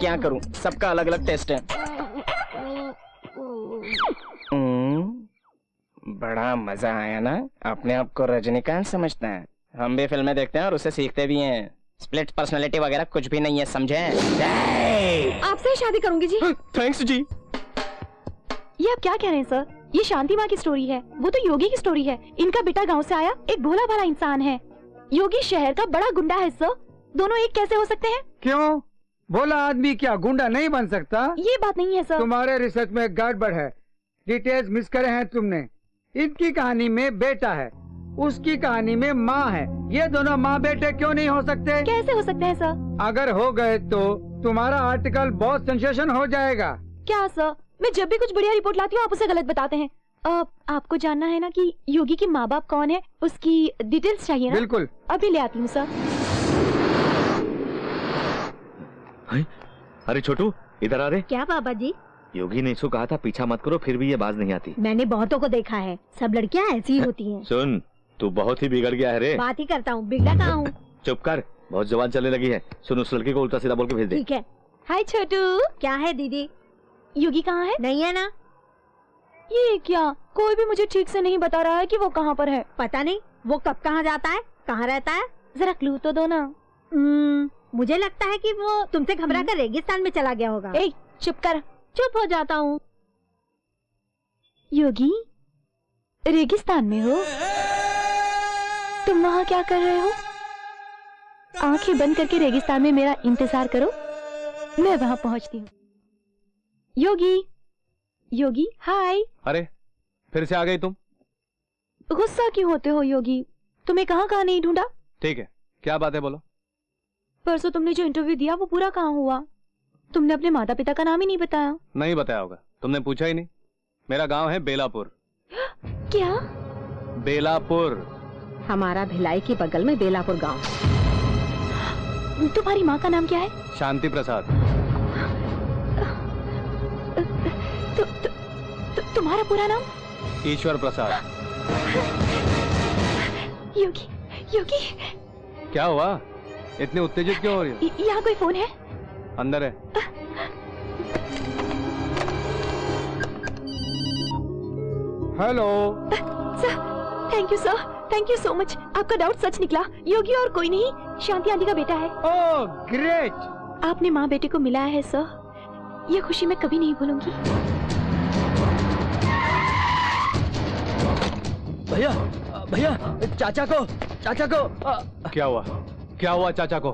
क्या करूँ? सबका अलग अलग टेस्ट है। बड़ा मज़ा आया ना? अपने आप को रजनीकांत समझता है। हम भी फ़िल्में देखते हैं और उसे सीखते भी हैं। स्प्लिट पर्सनालिटी वगैरह कुछ भी नहीं है समझे? आपसे शादी करूँगी जी। थैंक्स जी। ये आप क्या कह रहे हैं सर ये शांति माँ की स्टोरी है। वो तो योगी की स्टोरी है। इनका बेटा गाँव से आया एक भोला भाला इंसान है। योगी शहर का बड़ा गुंडा है सर दोनों एक कैसे हो सकते हैं? क्यों? बोला आदमी क्या गुंडा नहीं बन सकता? ये बात नहीं है सर तुम्हारे रिसर्च में गड़बड़ है। डिटेल्स मिस करे हैं तुमने। इनकी कहानी में बेटा है। उसकी कहानी में माँ है। ये दोनों माँ बेटे क्यों नहीं हो सकते? कैसे हो सकते हैं सर? अगर हो गए तो तुम्हारा आर्टिकल बहुत सेंसेशन हो जाएगा। क्या सर? मैं जब भी कुछ बढ़िया रिपोर्ट लाती हूँ आप उसे गलत बताते हैं। अब आपको जानना है ना कि योगी के माँ बाप कौन है? उसकी डिटेल्स चाहिए ना? बिल्कुल। अभी ले आती हूँ सर। अरे छोटू इधर आ रहे। क्या बाबा जी? योगी ने इसको कहा था पीछा मत करो फिर भी ये बाज नहीं आती। मैंने बहुतों को देखा है सब लड़कियाँ ऐसी ही होती हैं। सुन तू बहुत ही बिगड़ गया है रे। बात ही करता हूँ बिगड़ा कहाँ हूँ? चुप कर बहुत जवान चलने लगी है। सुन उस लड़की को उल्टा सीधा बोल के भेज दे। ठीक है। हाय छोटू क्या है दीदी? योगी कहाँ है? नहीं है ना। ये क्या? कोई भी मुझे ठीक से नहीं बता रहा है कि वो कहाँ पर है। पता नहीं वो कब कहाँ जाता है कहाँ रहता है? जरा क्लू तो दो ना। हम्म, मुझे लगता है कि वो तुमसे घबरा कर रेगिस्तान में चला गया होगा। ए, चुप कर। चुप हो जाता हूँ। योगी रेगिस्तान में हो। तुम वहाँ क्या कर रहे हो? आँखें बंद करके रेगिस्तान में मेरा इंतज़ार करो। मैं वहाँ पहुँचती हूँ। योगी योगी हाय। अरे फिर से आ गई तुम? गुस्सा क्यों होते हो योगी? तुम्हें कहाँ कहाँ नहीं ढूंढा? ठीक है क्या बात है बोलो? परसों तुमने जो इंटरव्यू दिया वो पूरा कहाँ हुआ? तुमने अपने माता पिता का नाम ही नहीं बताया? नहीं बताया होगा। तुमने पूछा ही नहीं। मेरा गाँव है बेलापुर। क्या? बेलापुर। हमारा भिलाई के बगल में बेलापुर गाँव। तुम्हारी माँ का नाम क्या है? शांति प्रसाद। तु, तु, तु, तुम्हारा पूरा नाम? ईश्वर प्रसाद। योगी योगी। क्या हुआ? इतने उत्तेजित क्यों हो रही हो? यहाँ कोई फ़ोन है? अंदर है। Hello sir thank you sir thank you so much आपका डाउट सच निकला। योगी और कोई नहीं शांति आंटी का बेटा है। ओह ग्रेट आपने माँ बेटे को मिलाया है सर ये खुशी मैं कभी नहीं भूलूँगी। भैया भैया चाचा को चाचा को। आ... क्या हुआ? क्या हुआ चाचा को?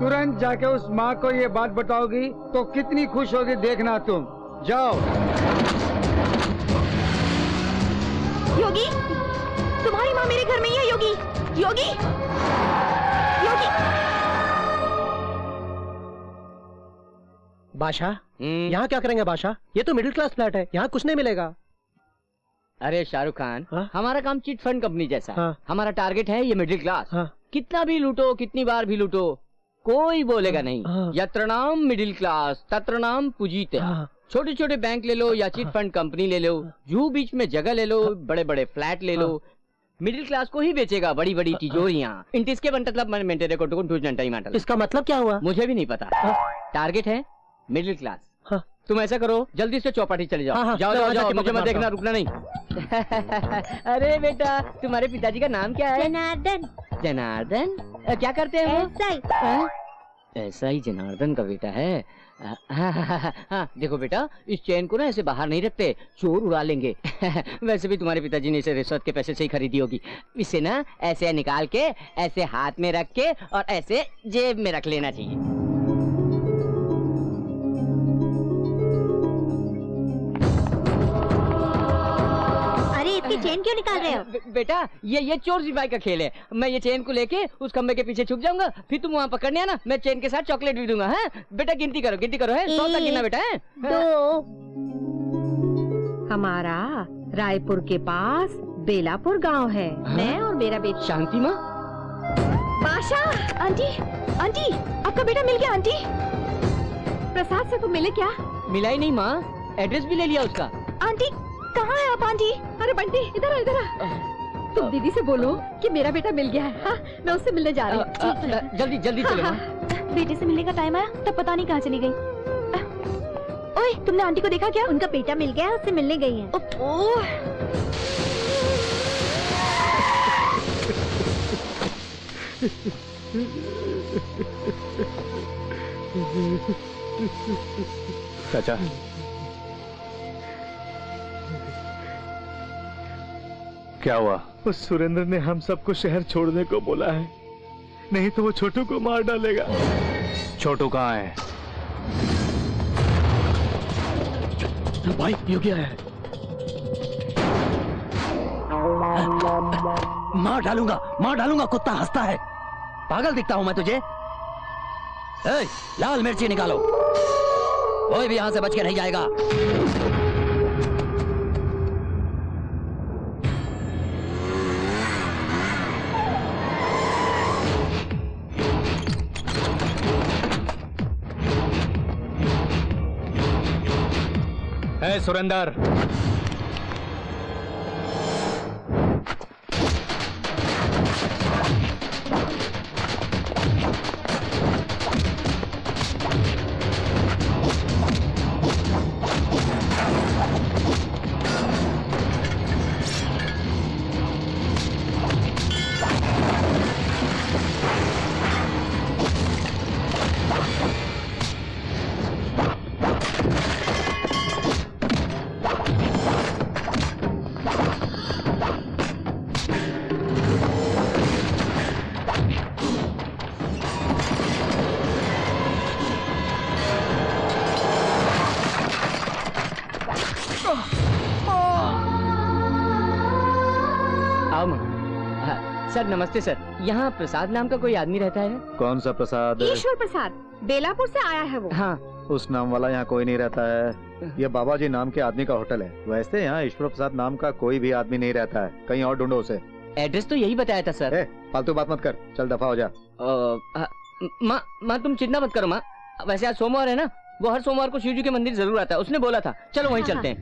तुरंत जाके उस माँ को ये बात बताओगी तो कितनी खुश होगी देखना तुम। जाओ। योगी तुम्हारी माँ मेरे घर में ही है योगी। योगी? योगी? बादशाह यहाँ क्या करेंगे बादशाह? ये तो मिडिल क्लास फ्लैट है यहाँ कुछ नहीं मिलेगा। अरे शाहरुख खान हाँ? हमारा काम चिट फंड कंपनी जैसा। हाँ। हमारा टारगेट है ये मिडिल क्लास हाँ। कितना भी लूटो कितनी बार भी लूटो कोई बोलेगा नहीं। हाँ। यत्र नाम मिडिल क्लास तत्र नाम पूजीते। हाँ। छोटे छोटे बैंक ले लो या चिट फंड कंपनी ले लो जू बीच में जगह ले लो बड़े बड़े फ्लैट ले लो। मिडिल क्लास को ही बेचेगा बड़ी बड़ी तिजोरियाँ। इंटिस मतलब ही इसका मतलब क्या हुआ? मुझे भी नहीं पता। टारगेट है मिडिल क्लास हाँ। तुम ऐसा करो जल्दी से चौपाटी चले जाओ। हाँ, हाँ, जाओ जाओ जाओ मुझे मत देखना रुकना नहीं। अरे बेटा तुम्हारे पिताजी का नाम क्या है? जनार्दन। जनार्दन? क्या करते हैं वो? ऐसा ही जनार्दन का बेटा हाँ, हाँ, देखो बेटा इस चैन को ना ऐसे बाहर नहीं रखते चोर उड़ा लेंगे। वैसे भी तुम्हारे पिताजी ने इसे रिश्वत के पैसे से ही खरीदी होगी। इसे ना ऐसे निकाल के ऐसे हाथ में रख के और ऐसे जेब में रख लेना चाहिए। चेन क्यों निकाल रहे हो? बे- बेटा ये ये चोर सिपाही का खेल है। मैं ये चेन को लेके उस खम्बे के पीछे छुप जाऊँगा फिर तुम वहाँ पकड़ने आना मैं चेन के साथ चॉकलेट भी दूँगा है? बेटा गिनती करो गिनती करो है? सौ तक गिनना बेटा है? दो। हमारा रायपुर के पास बेलापुर गाँव है। मैं और मेरा बेटा। शांति माँ? बादशाह आंटी आंटी आपका बेटा मिल गया आंटी। प्रसाद से तो मिले क्या? मिला ही नहीं माँ एड्रेस भी ले लिया उसका। आंटी कहाँ है आप आंटी? अरे बंटी इधर इधर आ। तुम दीदी से बोलो कि मेरा बेटा मिल गया है। हाँ, मैं उससे मिलने जा रही हूँ। जल्दी जल्दी चले माँ बेटे से मिलने का टाइम आया तब पता नहीं कहाँ चली गई। ओए तुमने आंटी को देखा क्या? उनका बेटा मिल गया है, उससे मिलने गई है। ओह। चाचा क्या हुआ? उस सुरेंद्र ने हम सबको शहर छोड़ने को बोला है। नहीं तो वो छोटू को मार डालेगा। छोटू कहाँ है? भाई योगी आया है? मार डालूँगा मार डालूँगा कुत्ता हंसता है। पागल दिखता हूँ मैं तुझे। ए, लाल मिर्ची निकालो। कोई भी यहाँ से बच के नहीं जाएगा। सुरेंदर नमस्ते सर यहाँ प्रसाद नाम का कोई आदमी रहता है? कौन सा प्रसाद? ईश्वर प्रसाद बेलापुर से आया है वो। हाँ। उस नाम वाला यहाँ कोई नहीं रहता है। ये बाबा जी नाम के आदमी का होटल है। वैसे यहाँ ईश्वर प्रसाद नाम का कोई भी आदमी नहीं रहता है। कहीं और ढूंढो उसे। एड्रेस तो यही बताया था सर। फालतू बात मत कर। चल दफ़ा हो जा। हाँ, माँ माँ तुम चिंता मत करो माँ। वैसे आज सोमवार है ना? वो हर सोमवार को शिव जी के मंदिर ज़रूर आता है। उसने बोला था। चलो वहीं चलते हैं।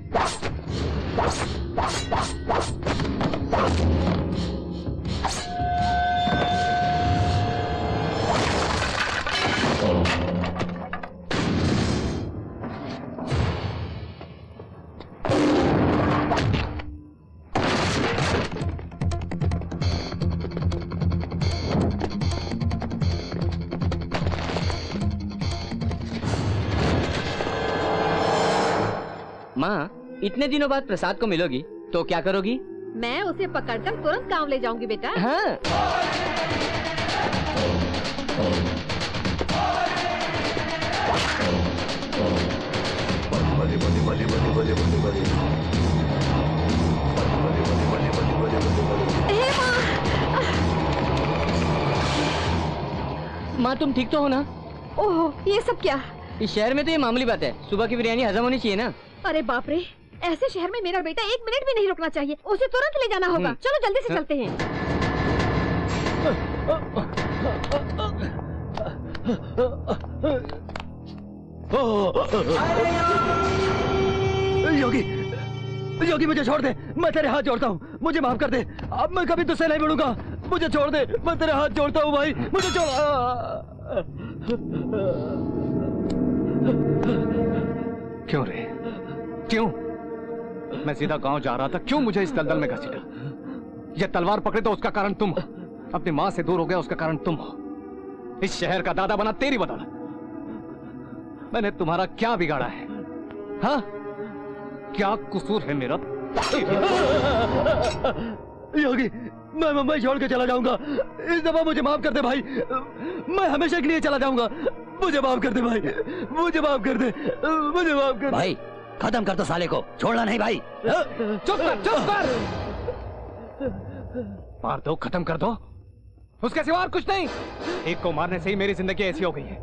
माँ इतने दिनों बाद प्रसाद को मिलोगी तो क्या करोगी? मैं उसे पकड़कर तुरंत गाँव ले जाऊँगी बेटा। हाँ। माँ तुम ठीक तो हो ना? ओह ये सब क्या? इस शहर में तो ये मामूली बात है। सुबह की बिरयानी हजम होनी चाहिए ना? अरे बाप रे ऐसे शहर में मेरा बेटा एक मिनट भी नहीं रुकना चाहिए उसे तुरंत ले जाना होगा। हम्म। चलो जल्दी से चलते हैं। योगी योगी मुझे छोड़ दे मैं तेरे हाथ जोड़ता हूँ मुझे माफ़ कर दे। अब मैं कभी तुझसे नहीं मिलूँगा। मुझे छोड़ दे मैं तेरे हाथ जोड़ता हूँ भाई मुझे छोड़ क्यों रे? क्यों? मैं सीधा गाँव जा रहा था। क्यों मुझे इस दलदल में घसीटा? ये तलवार पकड़े तो उसका कारण तुम हो। अपनी माँ से दूर हो गया उसका कारण तुम हो। इस शहर का दादा बना तेरी बदौलत। मैंने तुम्हारा क्या बिगाड़ा है? हाँ? क्या कसूर है मेरा? योगी मैं मुंबई छोड़ के चला जाऊँगा। इस दफ़ा मुझे माफ़ कर दे भाई। मैं हमेशा के लिए चला जाऊँगा। मुझे माफ़ कर दे भाई। मुझे माफ़ कर दे। मुझे माफ़ कर दे। भाई खत्म कर दो साले को। छोड़ना नहीं भाई। चुप कर चुप कर। मार दो खत्म कर दो। उसके सिवा और कुछ नहीं। एक को मारने से ही मेरी ज़िंदगी ऐसी हो गई है।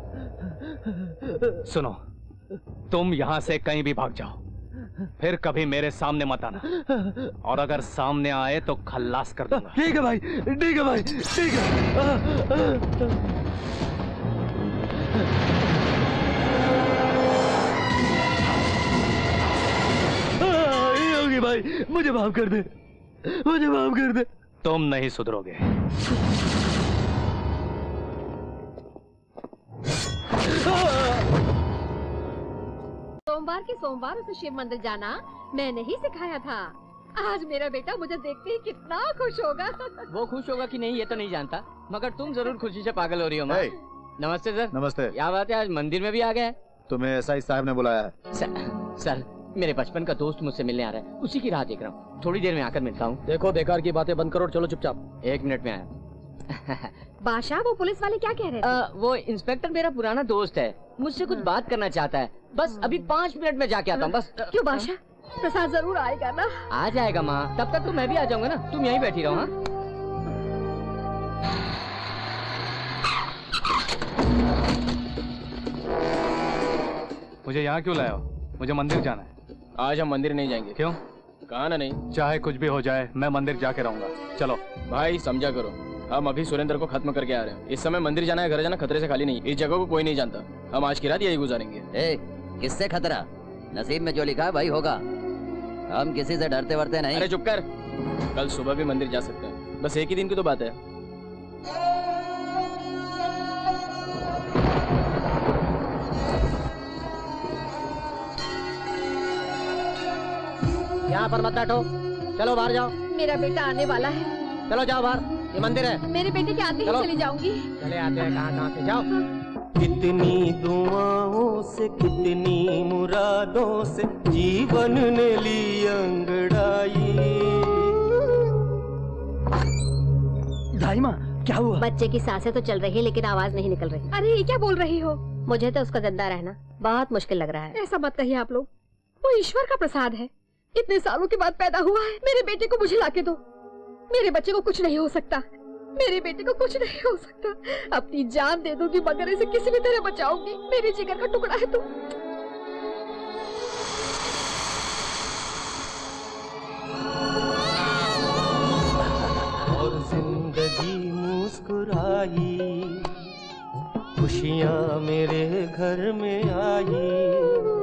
सुनो तुम यहाँ से कहीं भी भाग जाओ। फिर कभी मेरे सामने मत आना। और अगर सामने आए तो खल्लास कर दूँगा। ठीक है भाई ठीक है भाई ठीक है। भाई मुझे माफ़ कर दे। मुझे माफ़ कर दे। तुम नहीं सुधरोगे। सोमवार के सोमवार उसे शिव मंदिर जाना मैंने ही सिखाया था। आज मेरा बेटा मुझे देखते ही कितना खुश होगा। वो खुश होगा कि नहीं ये तो नहीं जानता। मगर तुम ज़रूर खुशी से पागल हो रही हो माँ. नमस्ते सर। नमस्ते। क्या बात है? आज मंदिर में भी आ गए? तुम्हें एसआई साहब ने बुलाया है। सर, सर मेरे बचपन का दोस्त मुझसे मिलने आ रहा है। उसी की राह देख रहा हूँ। थोड़ी देर में आकर मिलता हूँ। देखो बेकार की बातें बंद करो और चलो चुपचाप। एक मिनट में आया। बादशाह वो पुलिस वाले क्या कह रहे थे? वो इंस्पेक्टर मेरा पुराना दोस्त है। मुझसे कुछ बात करना चाहता है। बस अभी पाँच मिनट में जाके आता हूँ बस। क्यों बादशाह? प्रसाद ज़रूर आएगा ना? आ जाएगा माँ। तब तक तो मैं भी आ जाऊँगा ना। तुम यहीं बैठी रहो हाँ। मुझे यहाँ क्यों लाया हो? मुझे मंदिर जाना है। आज हम मंदिर नहीं जाएँगे। क्यों? कहा ना नहीं। चाहे कुछ भी हो जाए मैं मंदिर जाके रहूँगा। चलो। भाई समझा करो। हम अभी सुरेंद्र को खत्म करके आ रहे हैं। इस समय मंदिर जाना है घर जाना खतरे से खाली नहीं इस जगह को कोई नहीं जानता। हम आज की रात यही गुजारेंगे। ए, किससे खतरा? नसीब में जो लिखा है वही होगा। हम किसी से डरते वरते नहीं। अरे चुप कर। कल सुबह भी मंदिर जा सकते हैं। बस एक ही दिन की तो बात है। यहाँ पर मत बैठो। चलो बाहर जाओ। मेरा बेटा आने वाला है। चलो जाओ बाहर। ये मंदिर है। मेरे बेटे के आते ही चलो। जाऊँगी। चले आते हैं कहाँ कहाँ से? जाओ। कितनी दुआओं से कितनी मुरादों से जीवन ने ली अंगड़ाई। दाई माँ क्या हुआ? बच्चे की साँसें तो चल रही है लेकिन आवाज़ नहीं निकल रही। अरे ये क्या बोल रही हो? मुझे तो उसका ज़िंदा रहना बहुत मुश्किल लग रहा है। ऐसा मत कहिए आप लोग। वो ईश्वर का प्रसाद है। इतने सालों के बाद पैदा हुआ है। मेरे बेटे को मुझे लाके दो। मेरे बच्चे को कुछ नहीं हो सकता। मेरे बेटे को कुछ नहीं हो सकता। अपनी जान दे दूँगी, मगर इसे किसी भी तरह बचाऊँगी। मेरे जिगर का टुकड़ा है तू। और ज़िंदगी मुस्कुराई, खुशियाँ मेरे घर में आई।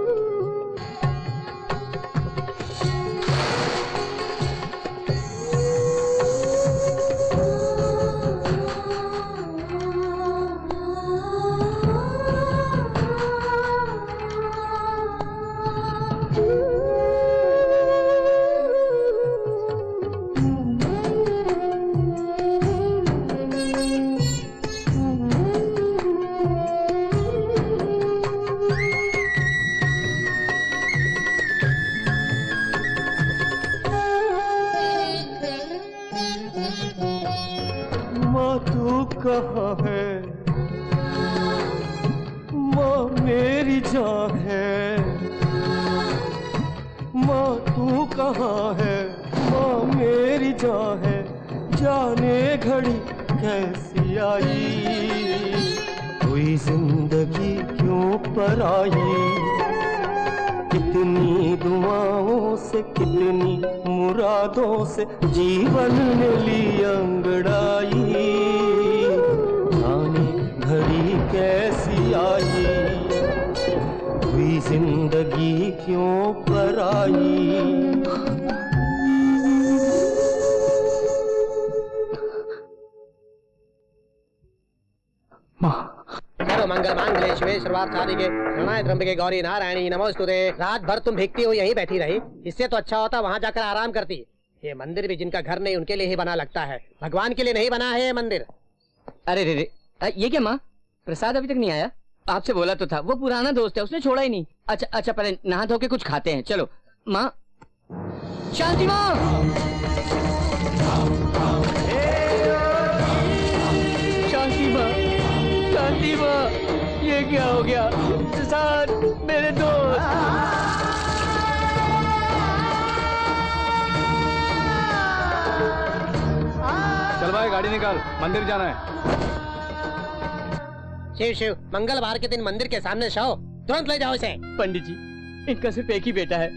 कहाँ है? माँ मेरी जान है। जाने घड़ी कैसी आई? कोई ज़िंदगी क्यों पर आई? कितनी दुआओं से, कितनी मुरादों से जीवन ने ली अंगड़ाई। जाने घड़ी कैसी आई? हुई ज़िंदगी क्यों पर आई मंगल मांगले के त्र्यंबके गौरी नारायणी नमोस्तुते। रात भर तुम भीगती हो यहीं बैठी रही। इससे तो अच्छा होता वहाँ जाकर आराम करती। ये मंदिर भी जिनका घर नहीं उनके लिए ही बना लगता है। भगवान के लिए नहीं बना है ये मंदिर। अरे रे रे ये क्या माँ? प्रसाद अभी तक नहीं आया? आपसे बोला तो था। वो पुराना दोस्त है, उसने छोड़ा ही नहीं। अच्छा अच्छा पहले नहा धो के कुछ खाते हैं। चलो, माँ। शांति माँ। शांति माँ शांति माँ। ये क्या हो गया? प्रसाद मेरे दोस्त। चल भाई, गाड़ी निकाल। मंदिर जाना है। शिव शिव मंगलवार के दिन मंदिर के सामने शव तुरंत ले जाओ इसे। पंडित जी इनका सिर्फ़ एक ही बेटा है।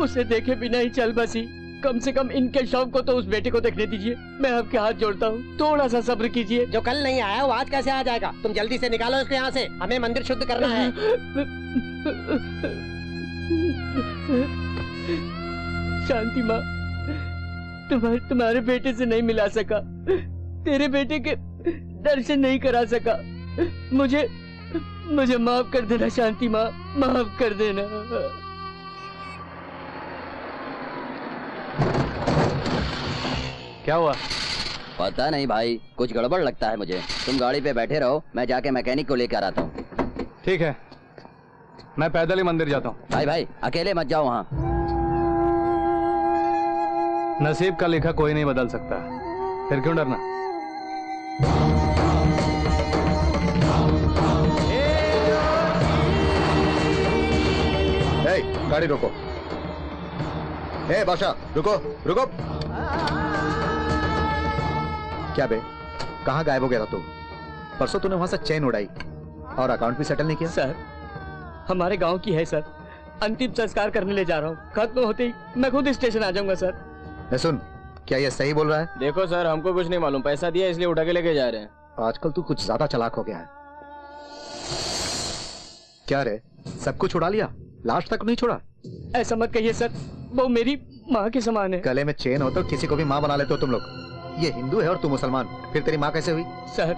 उसे देखे बिना ही चल बसी। कम से कम इनके शव को तो उस बेटे को देखने दीजिए। मैं आपके हाथ जोड़ता हूँ। थोड़ा सा सब्र कीजिए। जो कल नहीं आया वो आज कैसे आ जाएगा? तुम जल्दी से निकालो इसको यहाँ से। हमें मंदिर शुद्ध करना है। शांति माँ तुम्हारे तुम्हारे बेटे से नहीं मिला सका। तेरे बेटे के दर्शन नहीं करा सका। मुझे मुझे माफ़ कर देना शांति माँ माफ़ कर देना। क्या हुआ? पता नहीं भाई कुछ गड़बड़ लगता है मुझे। तुम गाड़ी पे बैठे रहो मैं जाके मैकेनिक को लेकर आता हूँ। ठीक है मैं पैदल ही मंदिर जाता हूँ। भाई भाई अकेले मत जाओ वहाँ। नसीब का लिखा कोई नहीं बदल सकता। फिर क्यों डरना? गाड़ी रोको। ए बादशाह रुको रुको। क्या बे कहाँ गायब हो गया था तू? परसों तूने वहाँ से चेन उड़ाई और अकाउंट भी सेटल नहीं किया? सर हमारे गाँव की है सर। अंतिम संस्कार करने ले जा रहा हूँ। खत्म होते ही मैं खुद स्टेशन आ जाऊँगा सर। ए, सुन क्या ये सही बोल रहा है? देखो सर हमको कुछ नहीं मालूम। पैसा दिया इसलिए उठा के लेके जा रहे हैं। आजकल तू कुछ ज़्यादा चलाक हो गया है। क्या रे सब कुछ उड़ा लिया? लास्ट तक नहीं छोड़ा? ऐसा मत कहिए सर। वो मेरी माँ के समान है। गले में चेन हो तो किसी को भी माँ बना लेते हो तुम लोग। ये हिंदू है और तू मुसलमान। फिर तेरी माँ कैसे हुई? सर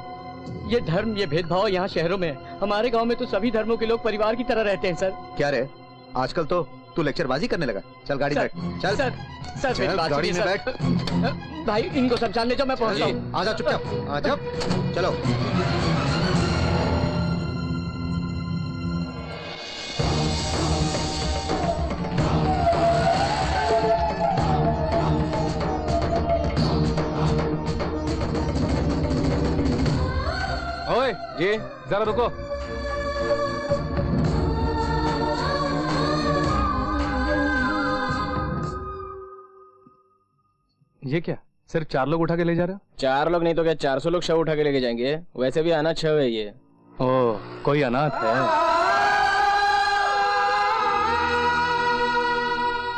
ये धर्म ये भेदभाव यहाँ शहरों में है। हमारे गाँव में तो सभी धर्मों के लोग परिवार की तरह रहते हैं सर। क्या रे? आजकल तो तू लेक्चरबाजी करने लगा। चल गाड़ी बैठ। चल। सर सर चल, गाड़ी में बैठ। भाई इनको समझाने जो मैं पहुँचता हूँ। आजा चुपचाप। आजा चलो। ओए जी जरा रुको। ये क्या सिर्फ़ चार लोग उठा के ले जा रहे हो? चार लोग नहीं तो क्या चार सौ लोग शव उठा के लेके जाएँगे? वैसे भी आना छव है ये। ओ कोई अनाथ है?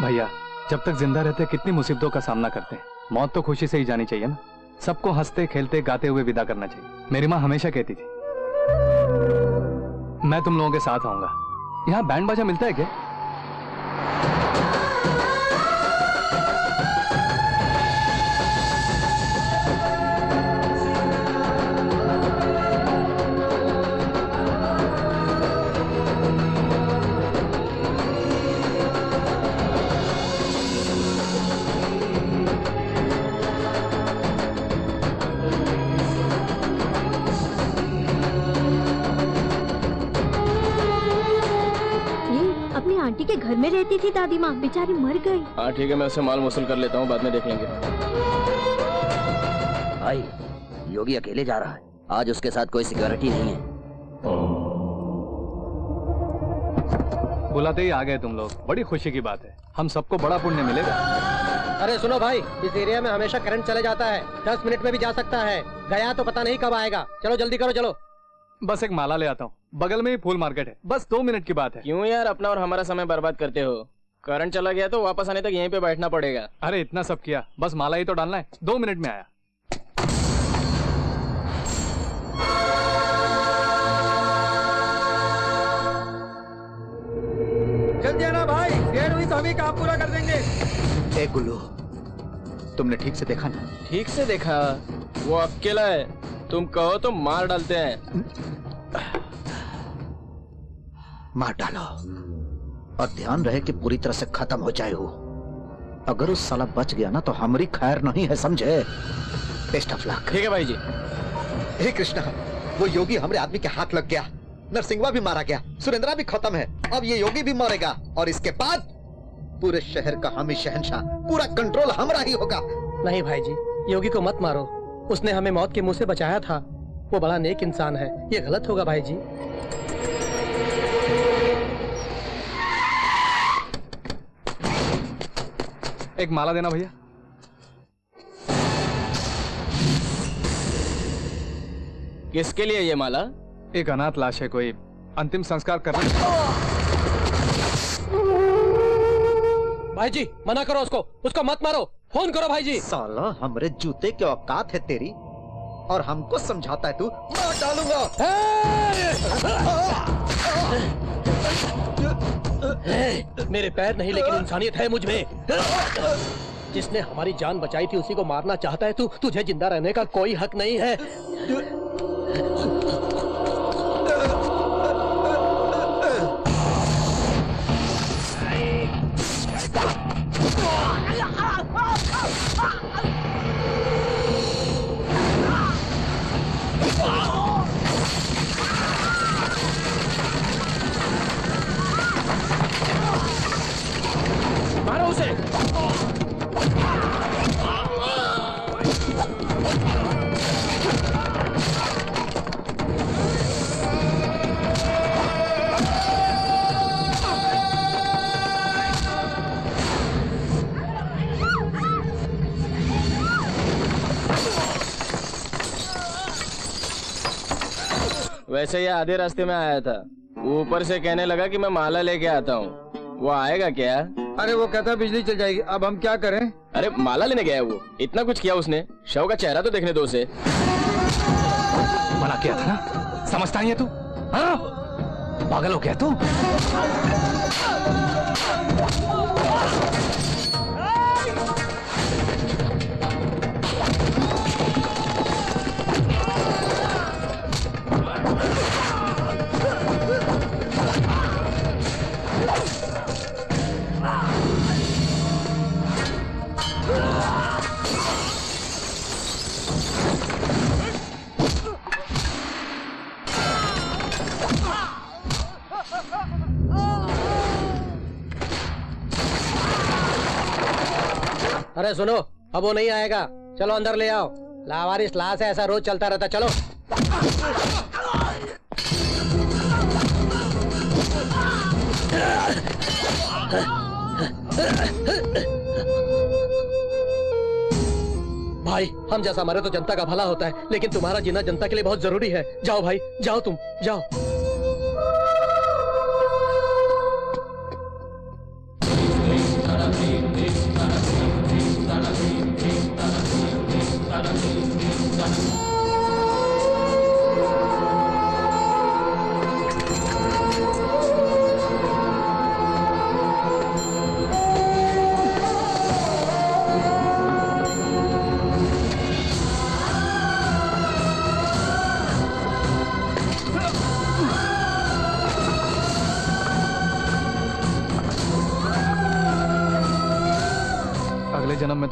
भैया जब तक ज़िंदा रहते कितनी मुसीबतों का सामना करते हैं। मौत तो खुशी से ही जानी चाहिए ना। सबको हँसते, खेलते, गाते हुए विदा करना चाहिए। मेरी माँ हमेशा कहती थी, मैं तुम लोगों के साथ आऊँगा। यहाँ बैंड बाजा मिलता है क्या? आंटी के घर में रहती थी दादी माँ बेचारी मर गई। हाँ ठीक है मैं उससे माल वसूल कर लेता हूँ बाद में देख लेंगे। भाई योगी अकेले जा रहा है। आज उसके साथ कोई सिक्योरिटी नहीं है। बुलाते ही आ गए तुम लोग। बड़ी खुशी की बात है। हम सबको बड़ा पुण्य मिलेगा। अरे सुनो भाई इस एरिया में हमेशा करंट चले जाता है। दस मिनट में भी जा सकता है। गया तो पता नहीं कब आएगा। चलो जल्दी करो चलो। बस एक माला ले आता हूँ। बगल में ही फूल मार्केट है। बस दो मिनट की बात है। क्यों यार अपना और हमारा समय बर्बाद करते हो? करंट चला गया तो वापस आने तक यहीं पे बैठना पड़ेगा। अरे इतना सब किया। बस माला ही तो डालना है। दो मिनट में आया। जल्दी आना भाई। देर हुई तो हम ही काम पूरा कर देंगे। ए गुल्लू तुमने ठीक से देखा ना? ठीक से देखा? वो अकेला है। तुम कहो तो मार डालते हैं। मार डालो। और ध्यान रहे कि पूरी तरह से खत्म हो जाए वो। अगर उस साला बच गया ना तो हमारी खैर नहीं है समझे? बेस्ट ऑफ़ लक ठीक है भाई जी। हे कृष्णा वो योगी हमारे आदमी के हाथ लग गया। नरसिंहवा भी मारा गया सुरेंद्रा भी खत्म है। अब ये योगी भी मरेगा और इसके बाद पूरे शहर का हम ही शहनशाह पूरा कंट्रोल हमारा ही होगा। नहीं भाई जी योगी को मत मारो। उसने हमें मौत के मुँह से बचाया था। वो बड़ा नेक इंसान है। ये गलत होगा भाई जी एक माला देना भैया। किसके लिए ये माला? एक अनाथ लाश है कोई अंतिम संस्कार करना। भाई जी मना करो उसको। उसको मत मारो। फ़ोन करो भाई जी साला हमरे जूते के औकात है तेरी। और हमको समझाता है तू मार डालूँगा। मेरे पैर नहीं लेकिन इंसानियत है मुझमें। जिसने हमारी जान बचाई थी उसी को मारना चाहता है तू। तुझे ज़िंदा रहने का कोई हक नहीं है। वैसे ही आधे रास्ते में आया था। ऊपर से कहने लगा कि मैं माला लेके आता हूँ। वो आएगा क्या? अरे वो कहता बिजली चल जाएगी। अब हम क्या करें? अरे माला लेने गया है वो। इतना कुछ किया उसने। शव का चेहरा तो देखने दो उसे। मना किया था ना? समझता नहीं है तू? हाँ? पागल हो गया तू? अरे सुनो, अब वो नहीं आएगा। चलो अंदर ले आओ। लावारिस लाश है ऐसा रोज चलता रहता, चलो। भाई, हम जैसा मरे तो जनता का भला होता है, लेकिन तुम्हारा जीना जनता के लिए बहुत ज़रूरी है। जाओ भाई, जाओ तुम, जाओ।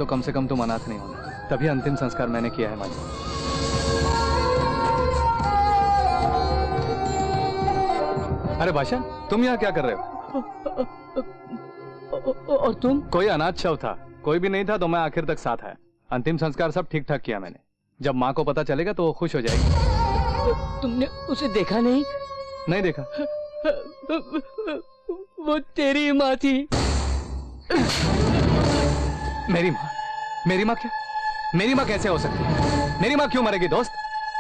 कम से कम तुम अनाथ नहीं होना। तभी अंतिम संस्कार मैंने किया है माँ जी। अरे बादशाह तुम यहाँ क्या कर रहे हो? और तुम? कोई अनाथ शव था कोई भी नहीं था तो मैं आखिर तक साथ आया। अंतिम संस्कार सब ठीक ठाक किया मैंने। जब माँ को पता चलेगा तो वो खुश हो जाएगी। तुमने उसे देखा नहीं? नहीं देखा? वो तेरी माँ थी। मेरी माँ? मेरी माँ क्या? मेरी माँ कैसे हो सकती है? मेरी माँ क्यों मरेगी, दोस्त?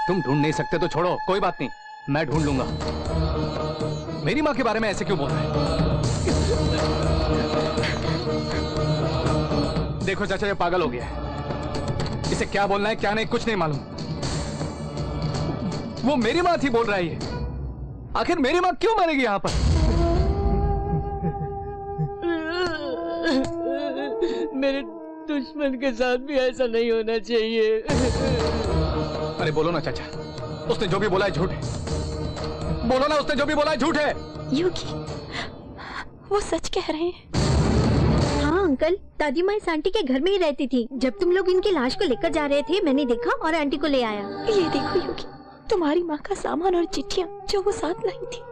तुम ढूंढ नहीं सकते तो छोड़ो, कोई बात नहीं, मैं ढूंढ लूँगा। मेरी माँ के बारे में ऐसे क्यों बोल रहे देखो चाचा, ये पागल हो गया है। इसे क्या बोलना है, क्या नहीं, कुछ नहीं मालूम। वो मेरी माँ थी बोल रहा है आखिर मेरी माँ क्यों मरेगी यहाँ पर? मेरे दुश्मन के साथ भी ऐसा नहीं होना चाहिए। अरे बोलो ना चाचा उसने जो भी बोला है झूठ है। बोलो ना उसने जो भी बोला है झूठ है। योगी वो सच कह रहे हैं। हाँ अंकल दादी माँ इस आंटी के घर में ही रहती थी। जब तुम लोग इनकी लाश को लेकर जा रहे थे मैंने देखा और आंटी को ले आया। ये देखो योगी तुम्हारी माँ का सामान और चिट्ठियाँ जो वो साथ लाई थी।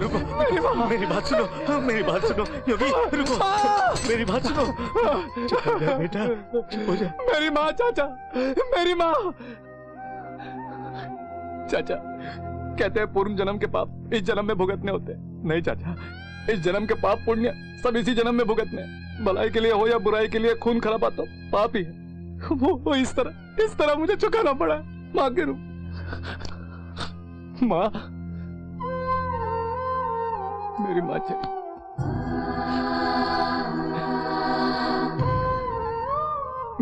रुको मेरी माँ मेरी बात सुनो मेरी बात सुनो योगी रुको मेरी बात सुनो। बेटा चुप हो जा। मेरी माँ चाचा मेरी माँ। चाचा कहते हैं पूर्व जन्म के पाप इस जन्म में भुगतने होते हैं। नहीं चाचा इस जन्म के पाप पुण्य सब इसी जन्म में भुगतने भलाई के लिए हो या बुराई के लिए खून खराबा तो पाप ही है। वो, वो इस तरह इस तरह मुझे चुकाना पड़ा। माँ के रूप। माँ मेरी माँ चली।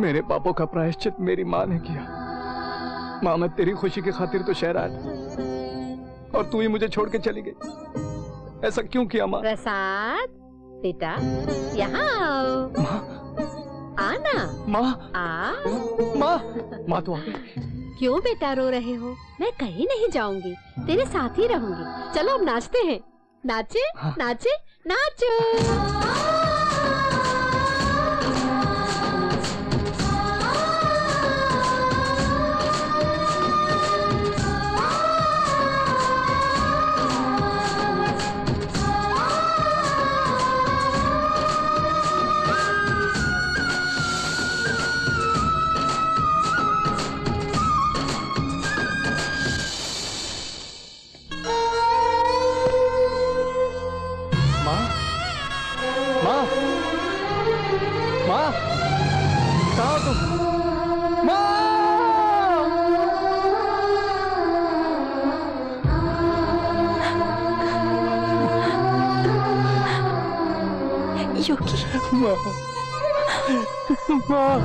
मेरे पापों का प्रायश्चित मेरी माँ ने किया। माँ मैं तेरी खुशी की खातिर तो शहर आया और तू ही मुझे छोड़ के चली गई। ऐसा क्यों किया माँ? प्रसाद बेटा यहाँ आओ। आना। माँ। आ माँ माँ तो आ क्यों बेटा रो रहे हो? मैं कहीं नहीं जाऊँगी। तेरे साथ ही रहूँगी। चलो अब नाचते हैं। नाचे नाचे नाचो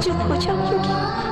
चुप हो जाओ योगी